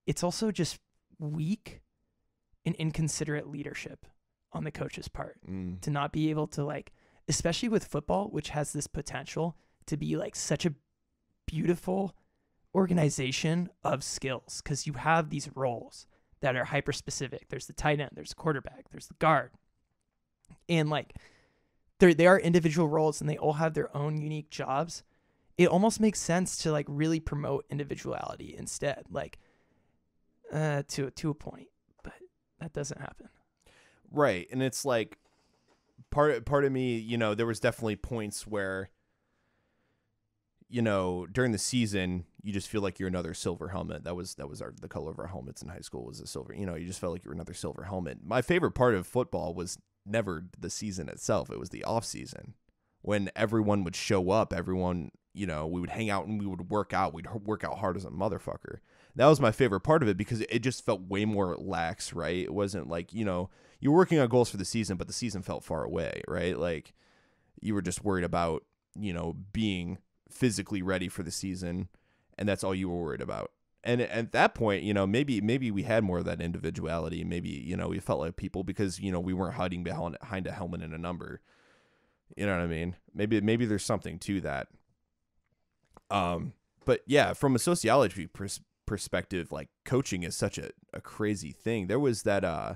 it's also just weak and inconsiderate leadership on the coach's part Mm. to not be able to like especially with football which has this potential to be like such a beautiful organization of skills cuz you have these roles that are hyper specific there's the tight end there's the quarterback there's the guard. And like they they are individual roles and they all have their own unique jobs. It almost makes sense to like really promote individuality instead like uh to to a point but that doesn't happen. Right. And it's like part part of me, you know, there was definitely points where you know, during the season, you just feel like you're another silver helmet. That was that was our the color of our helmets in high school was a silver. You know, you just felt like you were another silver helmet. My favorite part of football was never the season itself. It was the off season when everyone would show up. Everyone, you know, we would hang out and we would work out. We'd work out hard as a motherfucker. That was my favorite part of it because it just felt way more lax, right? It wasn't like you know you were working on goals for the season, but the season felt far away, right? Like you were just worried about you know being physically ready for the season, and that's all you were worried about. And at that point, you know, maybe maybe we had more of that individuality. Maybe you know we felt like people because you know we weren't hiding behind a helmet and a number. You know what I mean? Maybe maybe there's something to that. Um, but yeah, from a sociology pers- perspective, like coaching is such a, a crazy thing. There was that uh,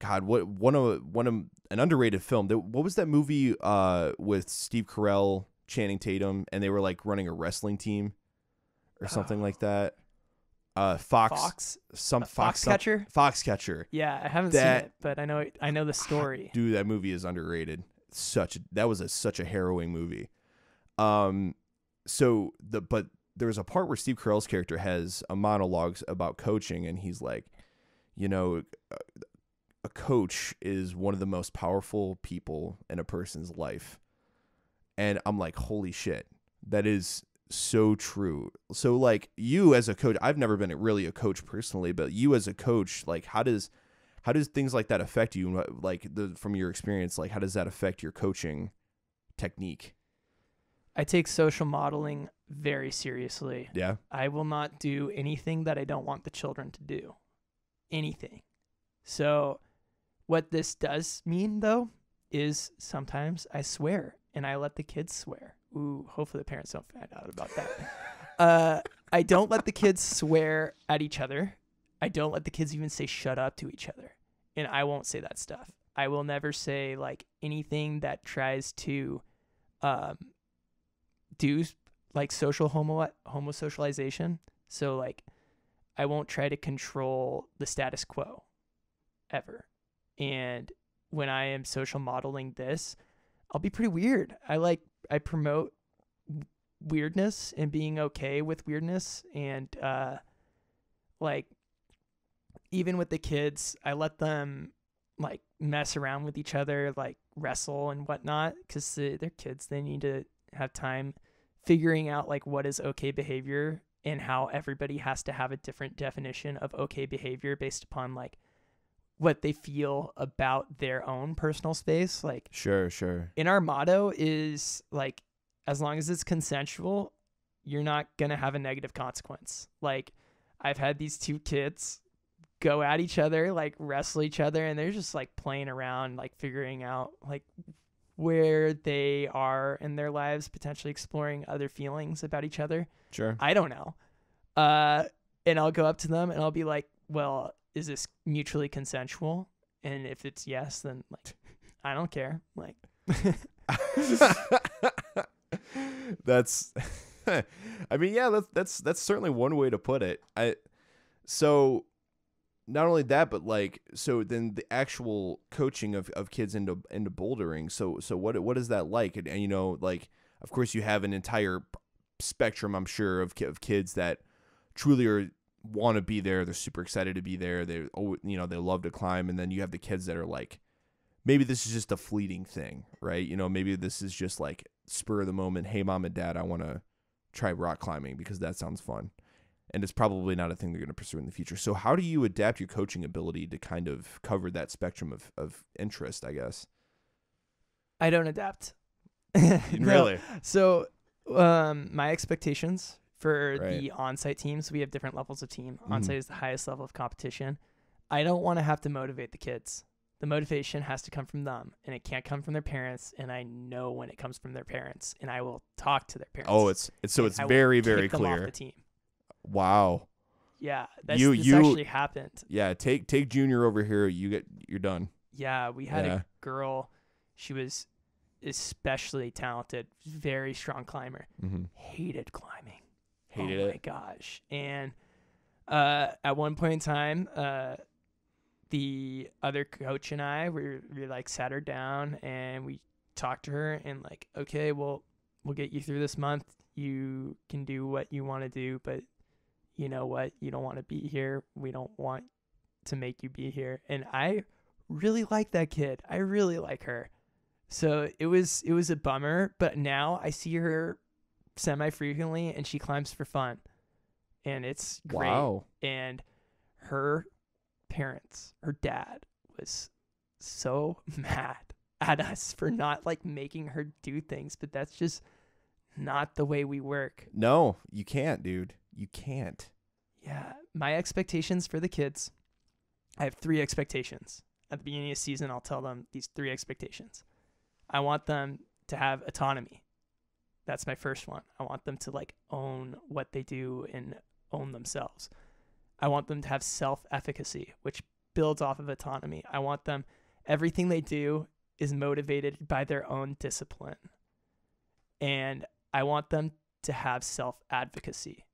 God, what one of one of an underrated film. That what was that movie uh with Steve Carell, Channing Tatum, and they were like running a wrestling team or something like that. Uh, Fox, fox some a Fox, Foxcatcher? Foxcatcher. yeah i haven't That- seen it but i know it, i know the story Dude, that movie is underrated. Such a, that was a such a harrowing movie. Um, so the but there's a part where Steve Carell's character has a monologue about coaching, and he's like, you know, a coach is one of the most powerful people in a person's life, and I'm like, holy shit, that is so true. So like you as a coach, I've never been really a coach personally, but you as a coach, like how does how does things like that affect you like the from your experience like how does that affect your coaching technique i take social modeling very seriously yeah I will not do anything that I don't want the children to do. Anything. So, what this does mean, though, is sometimes I swear and I let the kids swear. Ooh, hopefully the parents don't find out about that. uh, I don't let the kids swear at each other. I don't let the kids even say shut up to each other. And I won't say that stuff. I will never say like anything that tries to um, do like social homo homosocialization. So like I won't try to control the status quo ever. And when I am social modeling this, I'll be pretty weird. I like I promote weirdness and being okay with weirdness and uh like even with the kids, I let them like mess around with each other, like wrestle and whatnot, because they're kids. They need to have time figuring out like what is okay behavior and how everybody has to have a different definition of okay behavior based upon like what they feel about their own personal space. Like sure sure in our motto is like as long as it's consensual, you're not gonna have a negative consequence. Like I've had these two kids go at each other, like wrestle each other, and they're just like playing around, like figuring out like where they are in their lives, potentially exploring other feelings about each other. sure I don't know. Uh, and I'll go up to them and I'll be like, "Well, is this mutually consensual?" And if it's yes, then like, I don't care. Like, that's I mean yeah that's that's that's certainly one way to put it I so not only that but like so then the actual coaching of, of kids into into bouldering so so what what is that like and, and you know like of course you have an entire spectrum I'm sure of of kids that truly are want to be there they're super excited to be there they you know they love to climb and then you have the kids that are like maybe this is just a fleeting thing, right? You know, maybe this is just like spur of the moment. Hey, mom and dad, I want to try rock climbing because that sounds fun. And it's probably not a thing they're going to pursue in the future. So, how do you adapt your coaching ability to kind of cover that spectrum of, of interest, I guess? I don't adapt. No. Really? So, um, my expectations for Right. the on-site teams, we have different levels of team. Mhm. On-site is the highest level of competition. I don't want to have to motivate the kids. The motivation has to come from them, and it can't come from their parents. And I know when it comes from their parents, and I will talk to their parents. Oh, it's it's so it's I very very clear. the team. Wow. Yeah, that's, You- you- actually happened. Yeah, take take Junior over here. You get you're done. Yeah, we had Yeah. a girl. She was especially talented, very strong climber. Mm-hmm. Hated climbing. Hated oh it. my gosh. And uh, at one point in time, uh, the other coach and I we we like sat her down and we talked to her and like, okay, well, we'll get you through this month. You can do what you want to do, but you know what? You don't want to be here. We don't want to make you be here. And I really like that kid. I really like her. So it was it was a bummer, but now I see her semi frequently and she climbs for fun. And it's great. Wow. And her parents, her dad was so mad at us for not like making her do things, but that's just not the way we work. No, you can't, dude. You can't. Yeah, my expectations for the kids. I have three expectations. At the beginning of the season, I'll tell them these three expectations. I want them to have autonomy. That's my first one. I want them to like own what they do and own themselves. I want them to have self-efficacy, which builds off of autonomy. I want them everything they do is motivated by their own discipline. And I want them to have self-advocacy.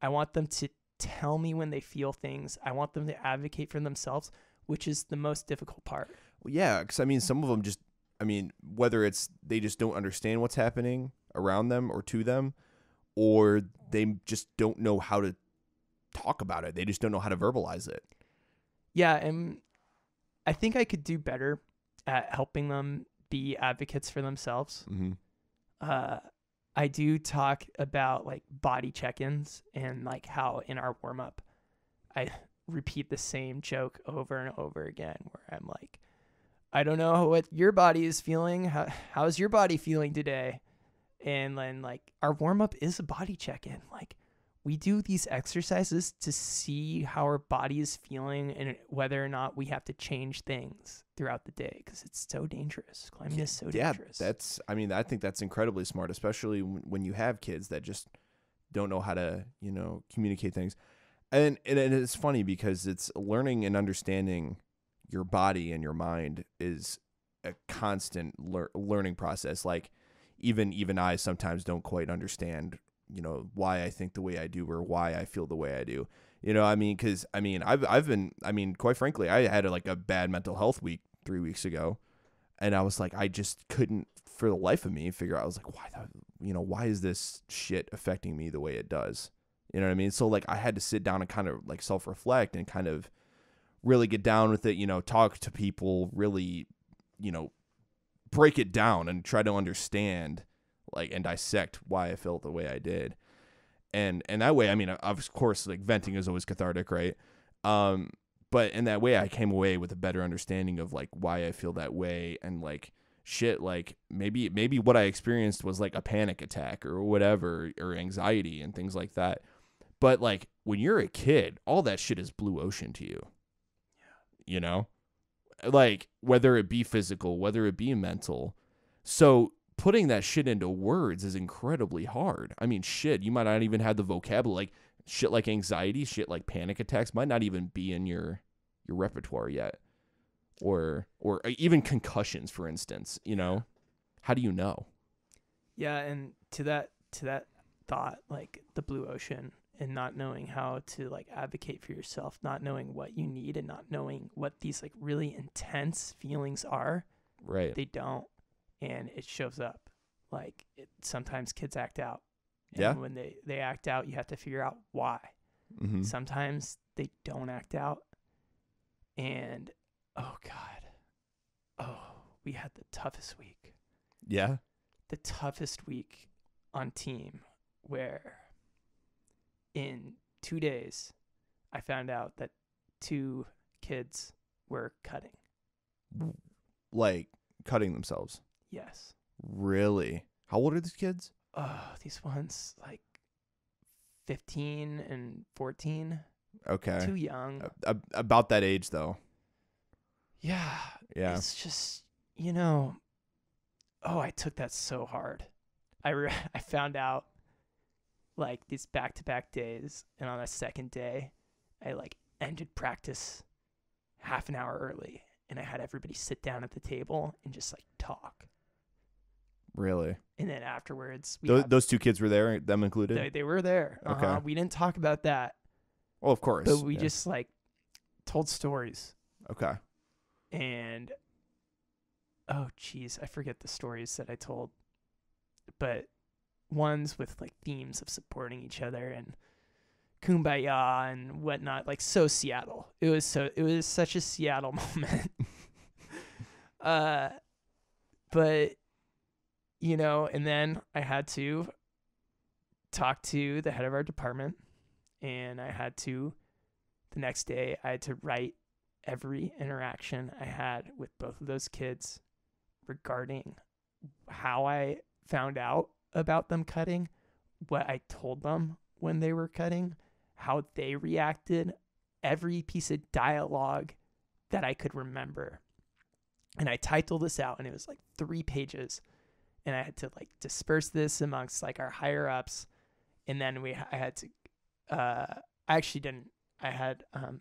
I want them to tell me when they feel things. I want them to advocate for themselves, which is the most difficult part. Well, yeah, because I mean, some of them just, I mean, whether it's they just don't understand what's happening around them or to them, or they just don't know how to talk about it. They just don't know how to verbalize it. Yeah, and I think I could do better at helping them be advocates for themselves. Mm-hmm. Uh, I do talk about like body check-ins and like how in our warm-up, I repeat the same joke over and over again, where I'm like, I don't know what your body is feeling. How, how's your body feeling today? And then like our warm-up is a body check-in. Like we do these exercises to see how our body is feeling and whether or not we have to change things throughout the day because it's so dangerous. Climbing is so yeah, dangerous. that's. I mean, I think that's incredibly smart, especially when when you have kids that just don't know how to, you know, communicate things. And and, and it's funny because it's learning and understanding your body and your mind is a constant lear- learning process. Like even even I sometimes don't quite understand, you know, why I think the way I do or why I feel the way I do. You know, I mean, because I mean, I've I've been, I mean, quite frankly, I had like a bad mental health week three weeks ago, and I was like, I just couldn't for the life of me figure out. I was like, why, the, you know, why is this shit affecting me the way it does? You know what I mean? So like, I had to sit down and kind of like self reflect and kind of really get down with it. You know, talk to people, really, you know, break it down and try to understand like and dissect why I felt the way I did. And and that way, I mean, of course, like venting is always cathartic, right? Um, but in that way, I came away with a better understanding of like why I feel that way and like shit, like maybe maybe what I experienced was like a panic attack or whatever or anxiety and things like that. But like when you're a kid, all that shit is blue ocean to you. Yeah. You know? Like whether it be physical, whether it be mental. So putting that shit into words is incredibly hard. I mean, shit, you might not even have the vocabulary. Like shit like anxiety, shit like panic attacks might not even be in your your repertoire yet. Or or uh, even concussions, for instance. You know, how do you know? Yeah, and to that to that thought, like the blue ocean and not knowing how to like advocate for yourself, not knowing what you need and not knowing what these like really intense feelings are, Right. they don't and it shows up. Like it, sometimes kids act out. And Yeah. when they they act out, you have to figure out why. mm-hmm. Sometimes they don't act out. And oh god. Oh, we had the toughest week. Yeah. the toughest week on team where in two days I found out that two kids were cutting. Like cutting themselves. Yes. Really? How old are these kids? Oh, these ones like 15 and 14. Okay. Too young. A- a- about that age though. yeah. Yeah. It's just, you know, oh, I took that so hard. I re- I found out like these back-to-back days and on the second day, I like ended practice half an hour early and I had everybody sit down at the table and just like talk. Really. And then afterwards, have- those two kids were there, them included. they, they were there. Okay. Uh-huh. We didn't talk about that, Well, of course. but we yeah. just like told stories okay. and oh geez, I forget the stories that I told, but ones with like themes of supporting each other and kumbaya and whatnot, like so Seattle. It was so it was such a Seattle moment. uh, but you know, and then I had to talk to the head of our department, and I had to the next day I had to write every interaction I had with both of those kids regarding how I found out about them cutting, what I told them when they were cutting, how they reacted, every piece of dialogue that I could remember. And I titled this out and it was like 3 pages and I had to like disperse this amongst like our higher ups and then we I had to uh I actually didn't I had um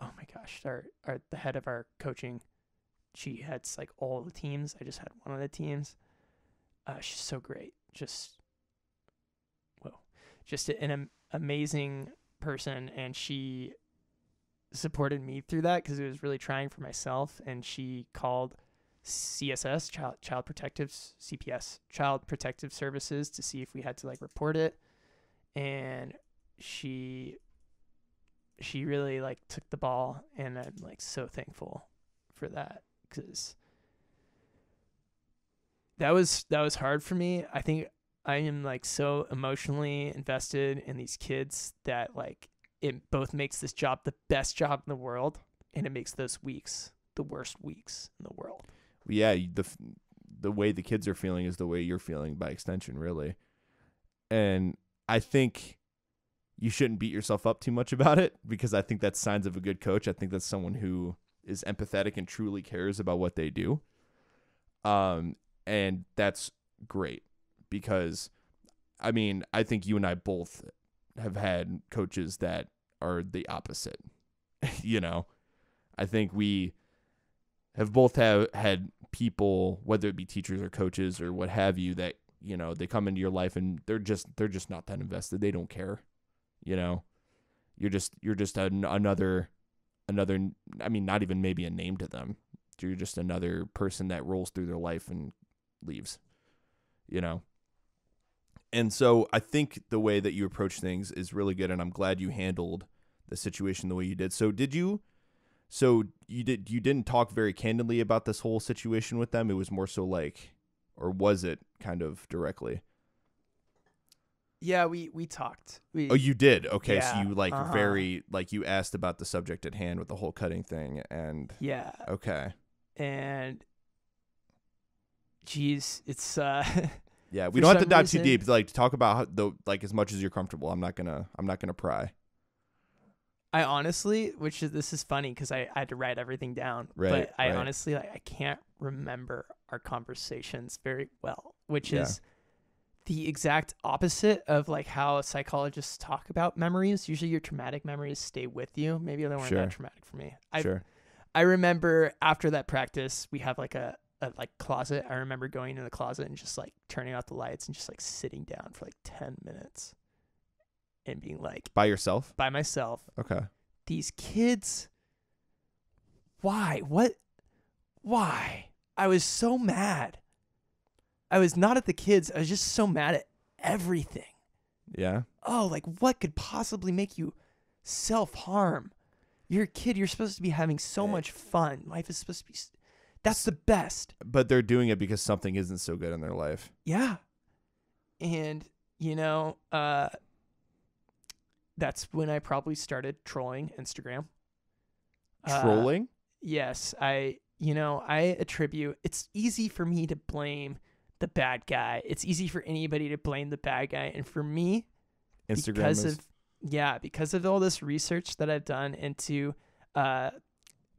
oh my gosh, our, our the head of our coaching, she heads like all the teams. I just had one of the teams. Uh, she's so great. Just whoa, just an am- amazing person, and she supported me through that because it was really trying for myself. And she called CSS, Child Child Protective CPS, Child Protective Services, to see if we had to like report it, and she she really like took the ball and I'm like so thankful for that cuz that was that was hard for me. I think I am like so emotionally invested in these kids that like it both makes this job the best job in the world and it makes those weeks the worst weeks in the world. yeah, the the way the kids are feeling is the way you're feeling by extension, really. And I think you shouldn't beat yourself up too much about it because I think that's signs of a good coach. I think that's someone who is empathetic and truly cares about what they do. Um, and that's great because, I mean, I think you and I both have had coaches that are the opposite. you know, I think we have both have had people, whether it be teachers or coaches or what have you, that you know they come into your life and they're just they're just not that invested. They don't care. You know, you're just you're just an, another another. I mean, not even maybe a name to them. You're just another person that rolls through their life and leaves. You know. And so I think the way that you approach things is really good, and I'm glad you handled the situation the way you did. So did you? So you did you didn't talk very candidly about this whole situation with them. It was more so like, or was it kind of directly? Yeah, we we talked. We Oh, you did. Okay, Yeah, so you like uh-huh. very like you asked about the subject at hand with the whole cutting thing, and yeah, okay, and geez, it's uh yeah, we don't have to dive reason- too deep. Like to talk about how, the like as much as you're comfortable. I'm not gonna I'm not gonna pry. I honestly, which is this is funny because I, I had to write everything down, Right, but I right. honestly like I can't remember our conversations very well, which Yeah. is the exact opposite of like how psychologists talk about memories. Usually, your traumatic memories stay with you. Maybe they weren't Sure. that traumatic for me. I sure. I remember after that practice, we have like a, a like closet. I remember going in the closet and just like turning out the lights and just like sitting down for like ten minutes and being like By yourself. by myself. Okay. these kids why? What? Why? I was so mad. I was not at the kids. I was just so mad at everything. Yeah. oh like what could possibly make you self-harm? You're a kid. You're supposed to be having so much fun. Life is supposed to be that's the best But they're doing it because something isn't so good in their life. yeah and you know uh that's when i probably started trolling instagram Uh, Trolling. Yes, I you know, I attribute it's easy for me to blame the bad guy. It's easy for anybody to blame the bad guy. And for me, Instagram because is? of yeah because of all this research that I've done into uh.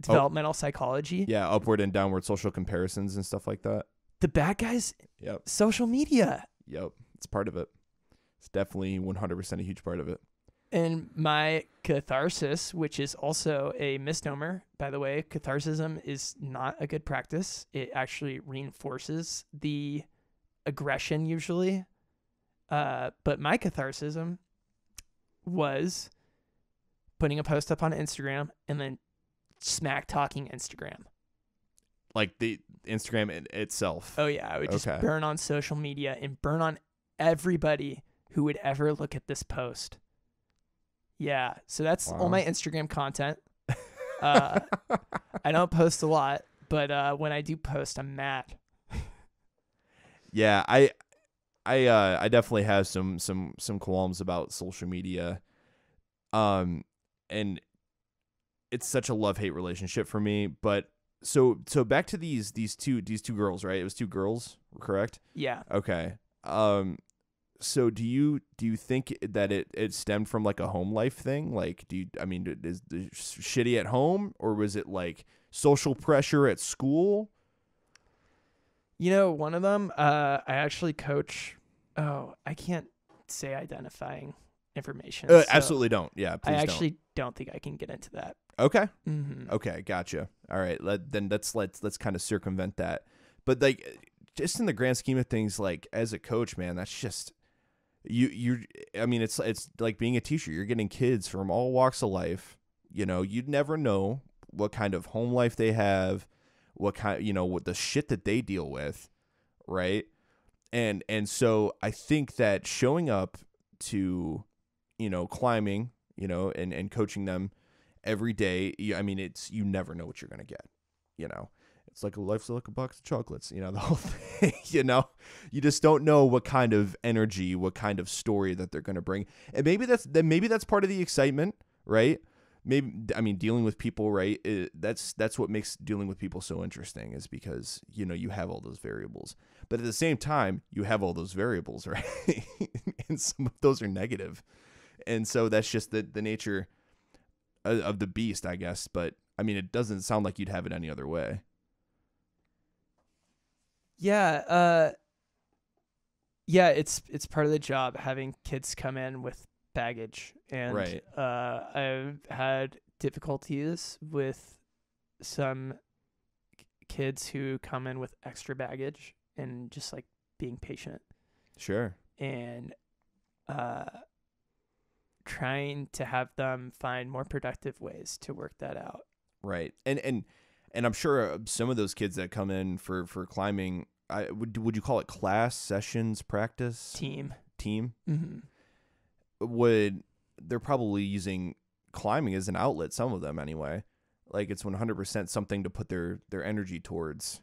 Developmental psychology. yeah, upward and downward social comparisons and stuff like that. The bad guys, Yep. social media, Yep. It's part of it. It's definitely 100% a huge part of it. and my catharsis, which is also a misnomer, by the way. Catharsism is not a good practice. It actually reinforces the aggression usually. Uh, but my catharsism was putting a post up on Instagram and then smack talking Instagram. Like the Instagram in itself. Oh yeah, I would just Okay. burn on social media and burn on everybody who would ever look at this post. Yeah, so that's all my Instagram content. Uh, I don't post a lot, but uh, when I do post, I'm mad. Yeah, I I uh I definitely have some some some qualms about social media. Um and it's such a love-hate relationship for me, but so so back to these these two these two girls, right? It was two girls, correct? Yeah, Okay. Um so do you do you think that it it stemmed from like a home life thing? Like do you I mean is the shitty at home or was it like social pressure at school? you know, one of them, uh, I actually coach. Oh, I can't say identifying information. Uh, so absolutely don't. Yeah, I actually don't. think I can get into that. Okay. Mm-hmm. Okay, gotcha. All right, let then let's let's let's kind of circumvent that. But like, just in the grand scheme of things, like as a coach, man, that's just you. You, I mean, it's it's like being a teacher. You're getting kids from all walks of life. You know, you'd never know what kind of home life they have, what kind, you know, what the shit that they deal with, right? And and so I think that showing up to, you know, climbing, you know, and and coaching them every day. I mean, it's you never know what you're gonna get. You know, it's like a life's like a box of chocolates. You know, the whole thing. You know, you just don't know what kind of energy, what kind of story that they're gonna bring, and maybe that's then maybe that's part of the excitement, right? Maybe I mean dealing with people, right? It, that's that's what makes dealing with people so interesting, is because you know you have all those variables, but at the same time you have all those variables, right? and some of those are negative, and so that's just the the nature of the beast, I guess. But I mean, it doesn't sound like you'd have it any other way. Yeah, uh yeah, it's it's part of the job having kids come in with baggage and Right. uh I've had difficulties with some k- kids who come in with extra baggage and just like being patient Sure. and uh trying to have them find more productive ways to work that out. Right. And and and I'm sure uh, some of those kids that come in for for climbing, I would would you call it class sessions, practice, Team. team? Mhm. Would they're probably using climbing as an outlet some of them anyway. Like it's 100% something to put their their energy towards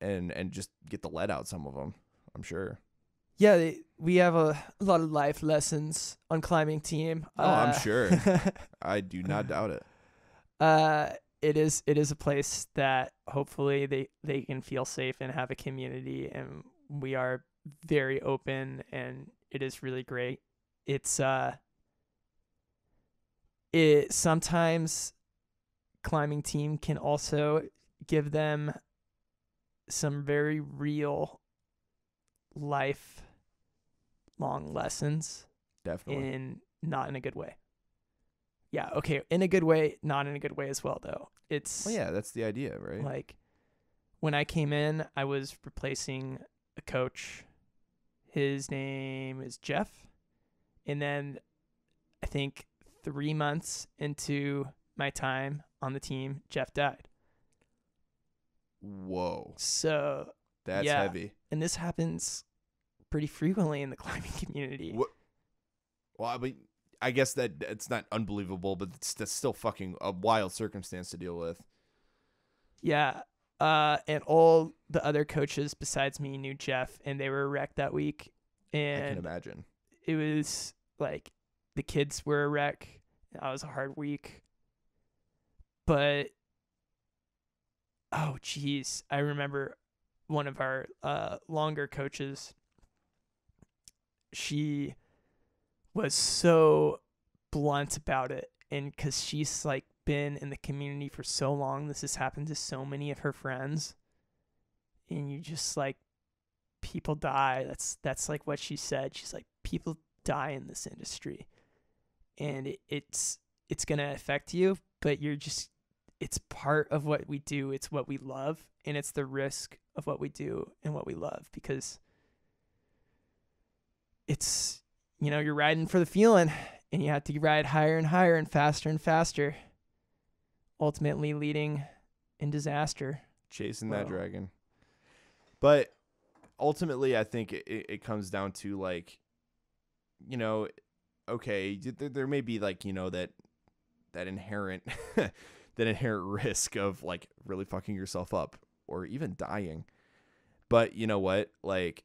and and just get the lead out some of them. I'm sure. Yeah, we have a, lot of life lessons on climbing team. Oh, I'm Uh, sure. I do not doubt it. uh, it is it is a place that hopefully they they can feel safe and have a community, and we are very open, and it is really great. It's uh, it sometimes climbing team can also give them some very real life long lessons Definitely. in not in a good way. Yeah, okay, in a good way, not in a good way as well though. It's well, yeah, that's the idea, right? like when I came in, I was replacing a coach. His name is Jeff. And then I think 3 months into my time on the team, Jeff died. Whoa. So, That's Yeah. heavy. and this happens pretty frequently in the climbing community. What? Well, I mean, I guess that it's not unbelievable, but it's that's still fucking a wild circumstance to deal with. Yeah. Uh, and all the other coaches besides me knew Jeff, and they were wrecked that week. And I can imagine. it was like the kids were a wreck. That was a hard week. But oh jeez, I remember one of our uh longer coaches. She was so blunt about it and cuz she's like been in the community for so long this has happened to so many of her friends and you just like people die that's that's like what she said she's like people die in this industry and it, it's it's going to affect you but you're just it's part of what we do it's what we love and it's the risk of what we do and what we love because it's you know you're riding for the feeling and you have to ride higher and higher and faster and faster ultimately leading in disaster chasing that dragon. But ultimately, I think it, it it comes down to like, you know, okay, there, there may be like you know that that inherent that inherent risk of like really fucking yourself up or even dying. But you know what? Like,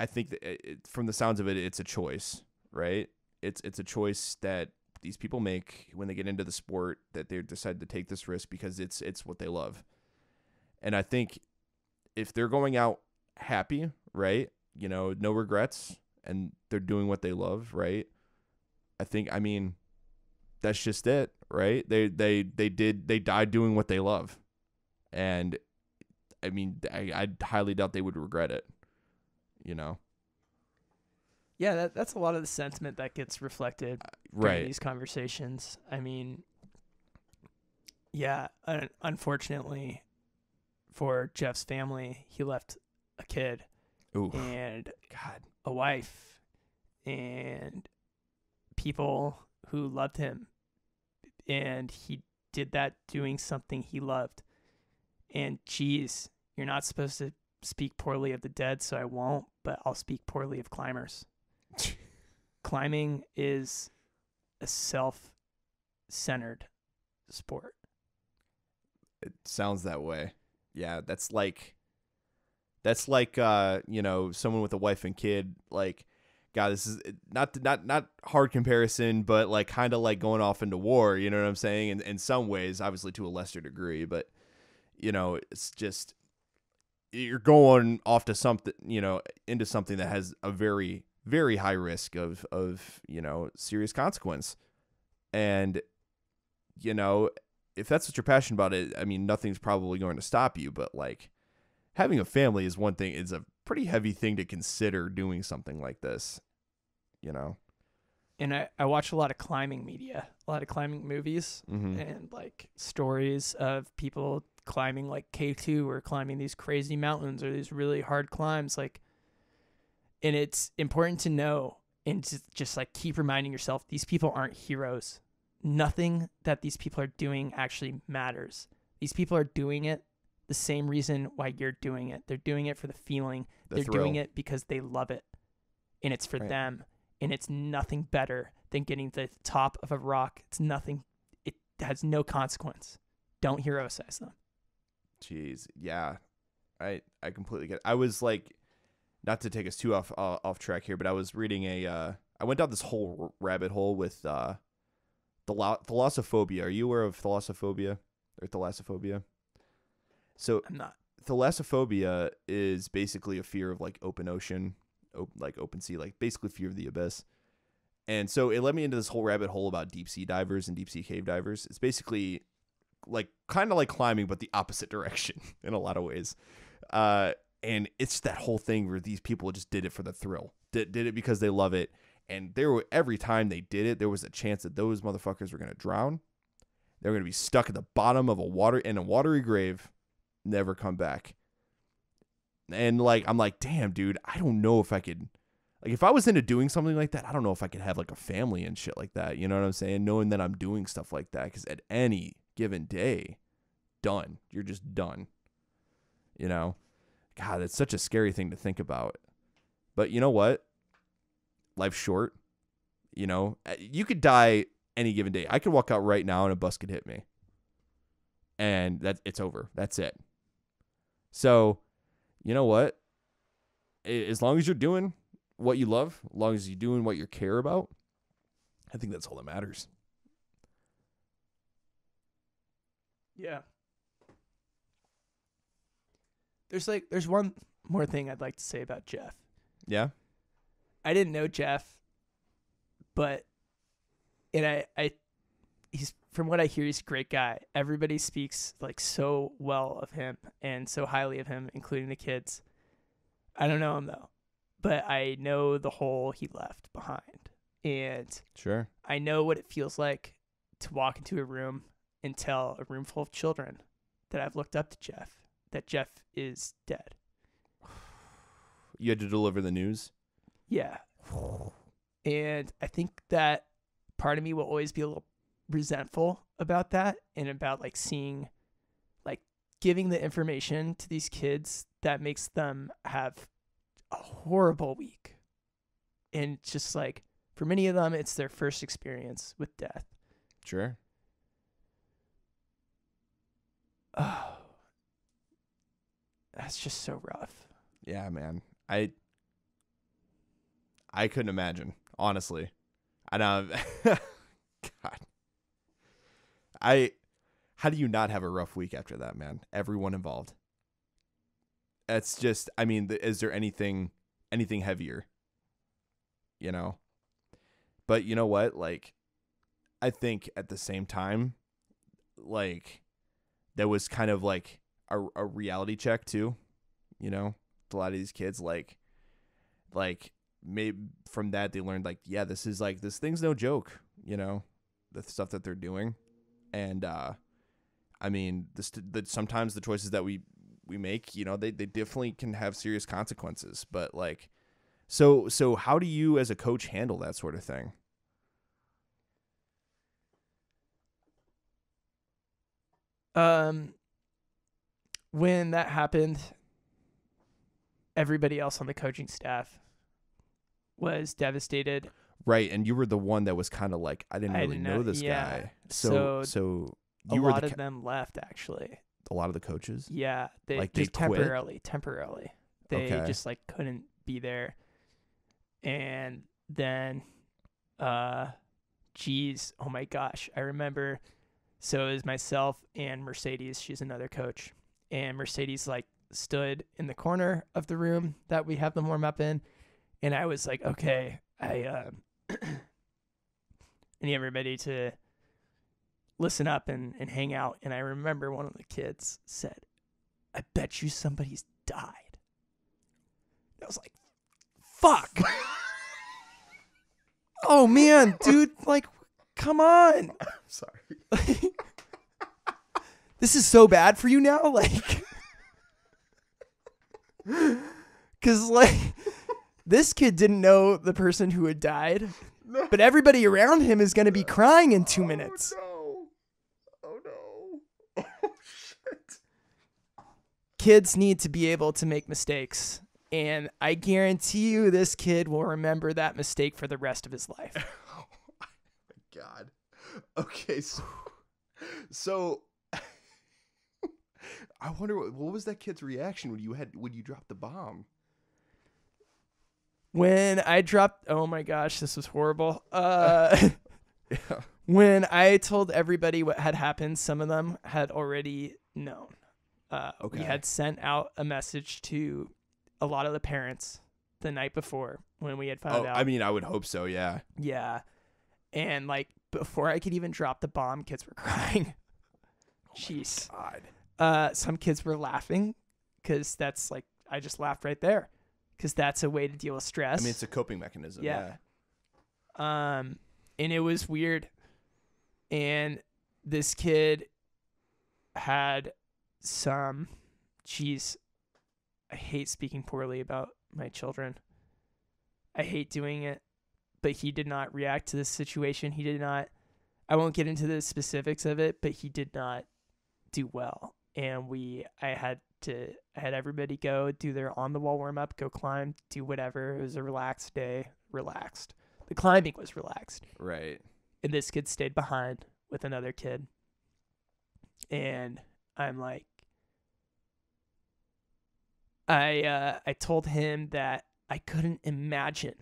I think it, uh, it- from the sounds of it, it's a choice, right? It's it's a choice that these people make when they get into the sport that they decide to take this risk because it's it's what they love. And I think if they're going out happy, right? You know, no regrets and they're doing what they love, right? I think I mean that's just it, right? They they they did they died doing what they love. And I mean, I, I highly doubt they would regret it. You know, yeah that, that's a lot of the sentiment that gets reflected uh, during right? these conversations. I mean, yeah, un- unfortunately for Jeff's family, he left a kid Ooh, and God, a wife and people who loved him. And he did that doing something he loved. And geez, you're not supposed to speak poorly of the dead, so I won't, but I'll speak poorly of climbers. Climbing is a self centered sport. it sounds that way. Yeah, that's like that's like uh, you know, someone with a wife and kid like God, this is not not not hard comparison, but like kind of like going off into war, you know what I'm saying? In in some ways, obviously to a lesser degree, but you know, it's just you're going off to something, you know, into something that has a very very high risk of of, you know, serious consequence. And you know, if that's what you're passionate about, it I mean, nothing's probably going to stop you. But like, having a family is one thing. It's a pretty heavy thing to consider doing something like this. You know. And I, I watch a lot of climbing media, a lot of climbing movies. Mm-hmm. and like stories of people climbing like K2 or climbing these crazy mountains or these really hard climbs like and it's important to know and to just like keep reminding yourself these people aren't heroes. Nothing that these people are doing actually matters. These people are doing it the same reason why you're doing it. They're doing it for the feeling. The They're doing it because they love it. And it's for Right. them. And it's nothing better than getting to the top of a rock. It's nothing it has no consequence. Don't heroicize them. Jeez, yeah, I I completely get. It. I was like, not to take us too off uh, off track here, but I was reading a. Uh, I went down this whole rabbit hole with uh, the thalassophobia. Are you aware of thalassophobia or thalassophobia? So I'm not. thalassophobia is basically a fear of like open ocean, op- like open sea, like basically fear of the abyss. And so it led me into this whole rabbit hole about deep sea divers and deep sea cave divers. It's basically like kind of like climbing, but the opposite direction in a lot of ways. Uh, and it's that whole thing where these people just did it for the thrill, did, did it because they love it. And there were every time they did it, there was a chance that those motherfuckers were gonna drown. They were gonna be stuck at the bottom of a water in a watery grave, never come back. And like I'm like, damn, dude, I don't know if I could like if I was into doing something like that, I don't know if I could have like a family and shit like that. You know what I'm saying? Knowing that I'm doing stuff like that cuz at any given day, done. You're just done. You know? God, it's such a scary thing to think about. But you know what? Life's short. You know, Uh, you could die any given day. I could walk out right now and a bus could hit me. And that it's over. That's it. So, you know what? As long as you're doing what you love, as long as you're doing what you care about, I think that's all that matters. Yeah. There's like there's one more thing I'd like to say about Jeff. Yeah. I didn't know Jeff but and I I he's from what I hear he's a great guy. Everybody speaks like so well of him and so highly of him, including the kids. I don't know him though, but I know the hole he left behind, and Sure. I know what it feels like to walk into a room and tell a room full of children that I've looked up to Jeff that Jeff is dead. You had to deliver the news. Yeah. And I think that part of me will always be a little resentful about that and about like seeing like giving the information to these kids that makes them have a horrible week. And just like for many of them it's their first experience with death. Sure. Oh. That's just so rough. Yeah, man. I I couldn't imagine, honestly. I know. Um, God. I how do you not have a rough week after that, man? Everyone involved. It's just I mean, is there anything anything heavier? You know? But you know what? Like I think at the same time like there was kind of like a, a reality check too, you know? a lot of these kids like like maybe from that they learned like yeah this is like this thing's no joke you know the stuff that they're doing. And uh i mean this the, sometimes the choices that we we make you know they, they definitely can have serious consequences. But like so so how do you as a coach handle that sort of thing Um when that happened everybody else on the coaching staff was devastated. right and you were the one that was kind of like i didn't I really didn't know, know- this yeah. guy so So so A you were lot the of ca- them left actually. a lot of the coaches Yeah, they Like, they just quit? temporarily, temporarily. They Okay. just like couldn't be there. And then uh geez, oh my gosh, I remember so it was myself and Mercedes, she's another coach. And Mercedes like stood in the corner of the room that we have them warm up in and I was like, okay, I uh I need everybody to listen up and, and hang out. And I remember one of the kids said, I bet you somebody's died. I was like, fuck. oh man, dude, like, come on. I'm sorry this is so bad for you now. Like, because, like, this kid didn't know the person who had died, no. but everybody around him is going to be crying in two minutes. Oh no. Oh no. Oh shit. kids need to be able to make mistakes. And I guarantee you this kid will remember that mistake for the rest of his life. God. Okay, so so I wonder what, what was that kid's reaction when you had when you dropped the bomb? When I dropped oh my gosh, this was horrible. Uh Yeah. when I told everybody what had happened, some of them had already known. Uh, Okay. We had sent out a message to a lot of the parents the night before when we had found Oh, out. I mean, I would hope so. Yeah. Yeah. And like before I could even drop the bomb, kids were crying. Jeez. God. Uh, some kids were laughing because that's like I just laughed right there because that's a way to deal with stress. I mean, it's a coping mechanism. Yeah. Yeah. um, and it was weird. And this kid had some. Jeez, I hate speaking poorly about my children. I hate doing it, but he did not react to this situation. He did not. I won't get into the specifics of it, but he did not do well. And we, I had to, I had everybody go do their on the wall warm up, go climb, do whatever. It was a relaxed day, relaxed. The climbing was relaxed Right. and this kid stayed behind with another kid and i'm like i uh i told him that i couldn't imagine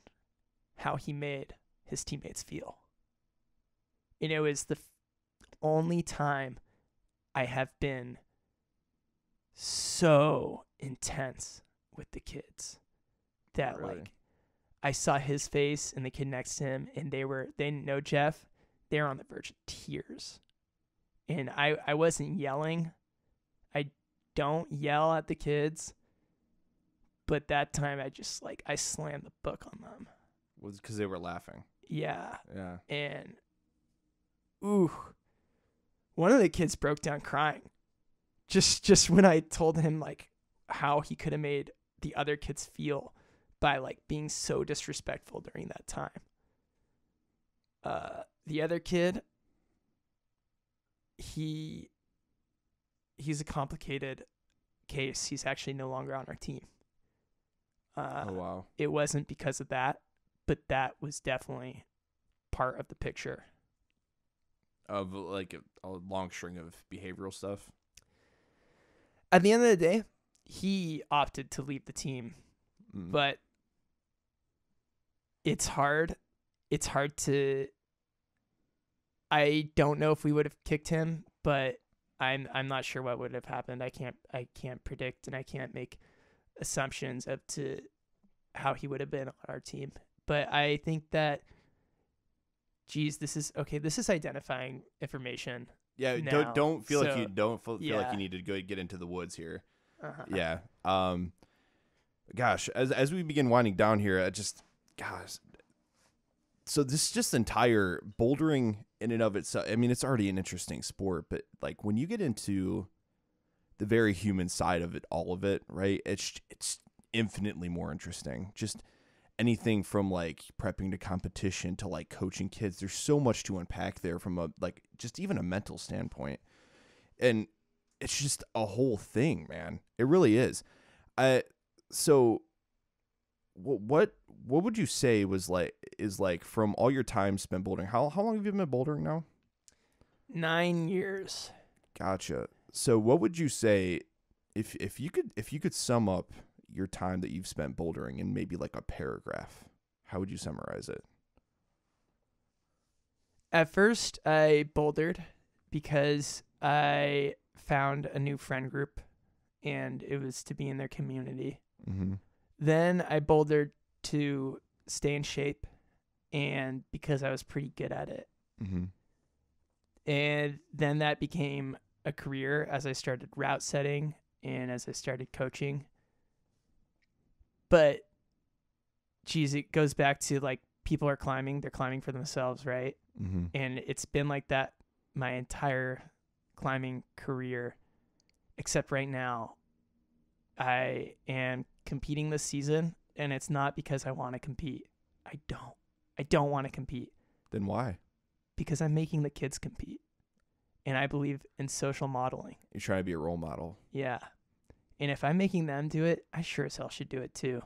how he made his teammates feel and it was the f- only time i have been so intense with the kids that Really? like I saw his face and the kid next to him, and they were they didn't know Jeff. They're on the verge of tears, and I I wasn't yelling. I don't yell at the kids, but that time I just like I slammed the book on them. Was because they were laughing. Yeah, Yeah. and ooh, one of the kids broke down crying. Just just when I told him like how he could have made the other kids feel by like being so disrespectful during that time. Uh the other kid he he's a complicated case. He's actually no longer on our team. Uh oh wow. it wasn't because of that, but that was definitely part of the picture. Of like a, a long string of behavioral stuff. At the end of the day, he opted to leave the team, Mm. but it's hard. It's hard to I don't know if we would have kicked him, but I'm I'm not sure what would have happened. I can't I can't predict and I can't make assumptions of to how he would have been on our team. But I think that geez, this is okay, this is identifying information. yeah. now, Don't don't feel like you don't feel, feel like you need to go get into the woods here. Uh-huh. yeah um gosh as as we begin winding down here i just gosh so this just entire bouldering in and of itself i mean it's already an interesting sport but like when you get into the very human side of it all of it right it's it's infinitely more interesting just anything from like prepping to competition to like coaching kids there's so much to unpack there from a like just even a mental standpoint and it's just a whole thing, man. It really is. I so what what what would you say was like is like from all your time spent bouldering? How how long have you been bouldering now? 9 years. Gotcha. So what would you say if if you could if you could sum up your time that you've spent bouldering in maybe like a paragraph? How would you summarize it? At first, I bouldered because I found a new friend group and it was to be in their community. Mm-hmm. Then I bouldered to stay in shape and because I was pretty good at it. Mm-hmm. And then that became a career as I started route setting and as I started coaching. But geez, it goes back to like people are climbing, they're climbing for themselves, right? Mm-hmm. and it's been like that my entire climbing career except right now i am competing this season and it's not because i want to compete i don't i don't want to compete Then why? because i'm making the kids compete and i believe in social modeling You're trying to be a role model. yeah and if i'm making them do it i sure as hell should do it too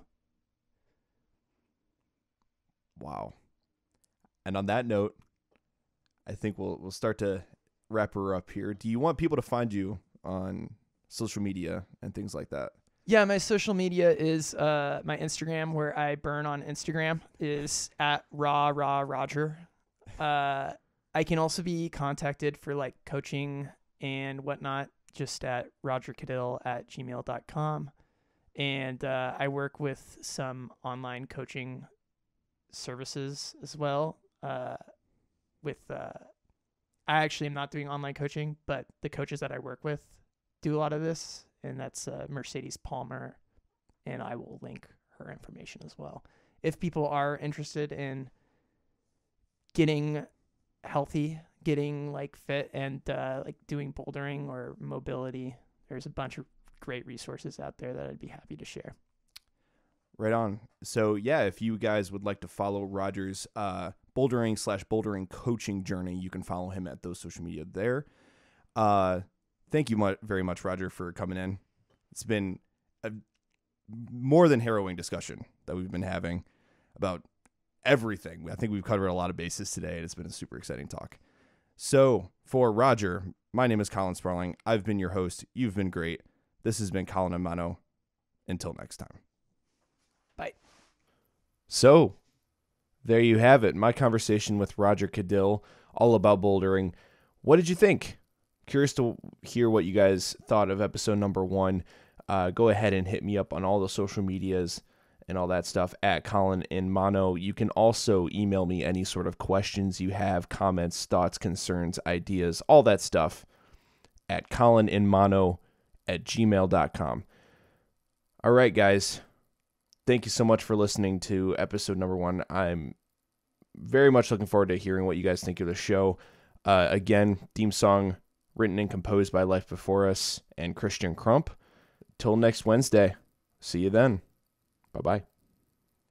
Wow. And on that note, I think we'll we'll start to wrap her up here. Do you want people to find you on social media and things like that? Yeah, my social media is uh my Instagram where I burn on Instagram is at raw raw Rodger. Uh I can also be contacted for like coaching and whatnot just at rodgercaudill at gmail.com. And uh, I work with some online coaching services as well. Uh, with uh, I actually am not doing online coaching, but the coaches that I work with do a lot of this, and that's uh, Mercedes Palmer, and I will link her information as well. If people are interested in getting healthy, getting like fit, and uh, like doing bouldering or mobility, there's a bunch of great resources out there that I'd be happy to share. Right on. So yeah, if you guys would like to follow Rodger's uh, bouldering slash bouldering coaching journey, you can follow him at those social media there. Uh, thank you mu- very much, Rodger, for coming in. It's been a more than harrowing discussion that we've been having about everything. I think we've covered a lot of bases today, and it's been a super exciting talk. So for Rodger, my name is Collin Sparling. I've been your host. You've been great. This has been Collin and Mono. Until next time. Bye. So, there you have it. My conversation with Rodger Caudill, all about bouldering. What did you think? Curious to hear what you guys thought of episode number one. Uh, go ahead and hit me up on all the social medias and all that stuff at Collin in Mono. You can also email me any sort of questions you have, comments, thoughts, concerns, ideas, all that stuff at Collin in Mono at gmail.com. All right, guys. Thank you so much for listening to episode number one. I'm very much looking forward to hearing what you guys think of the show. Uh, again, theme song written and composed by Life Before Us and Christian Crump. Till next Wednesday. See you then. Bye bye.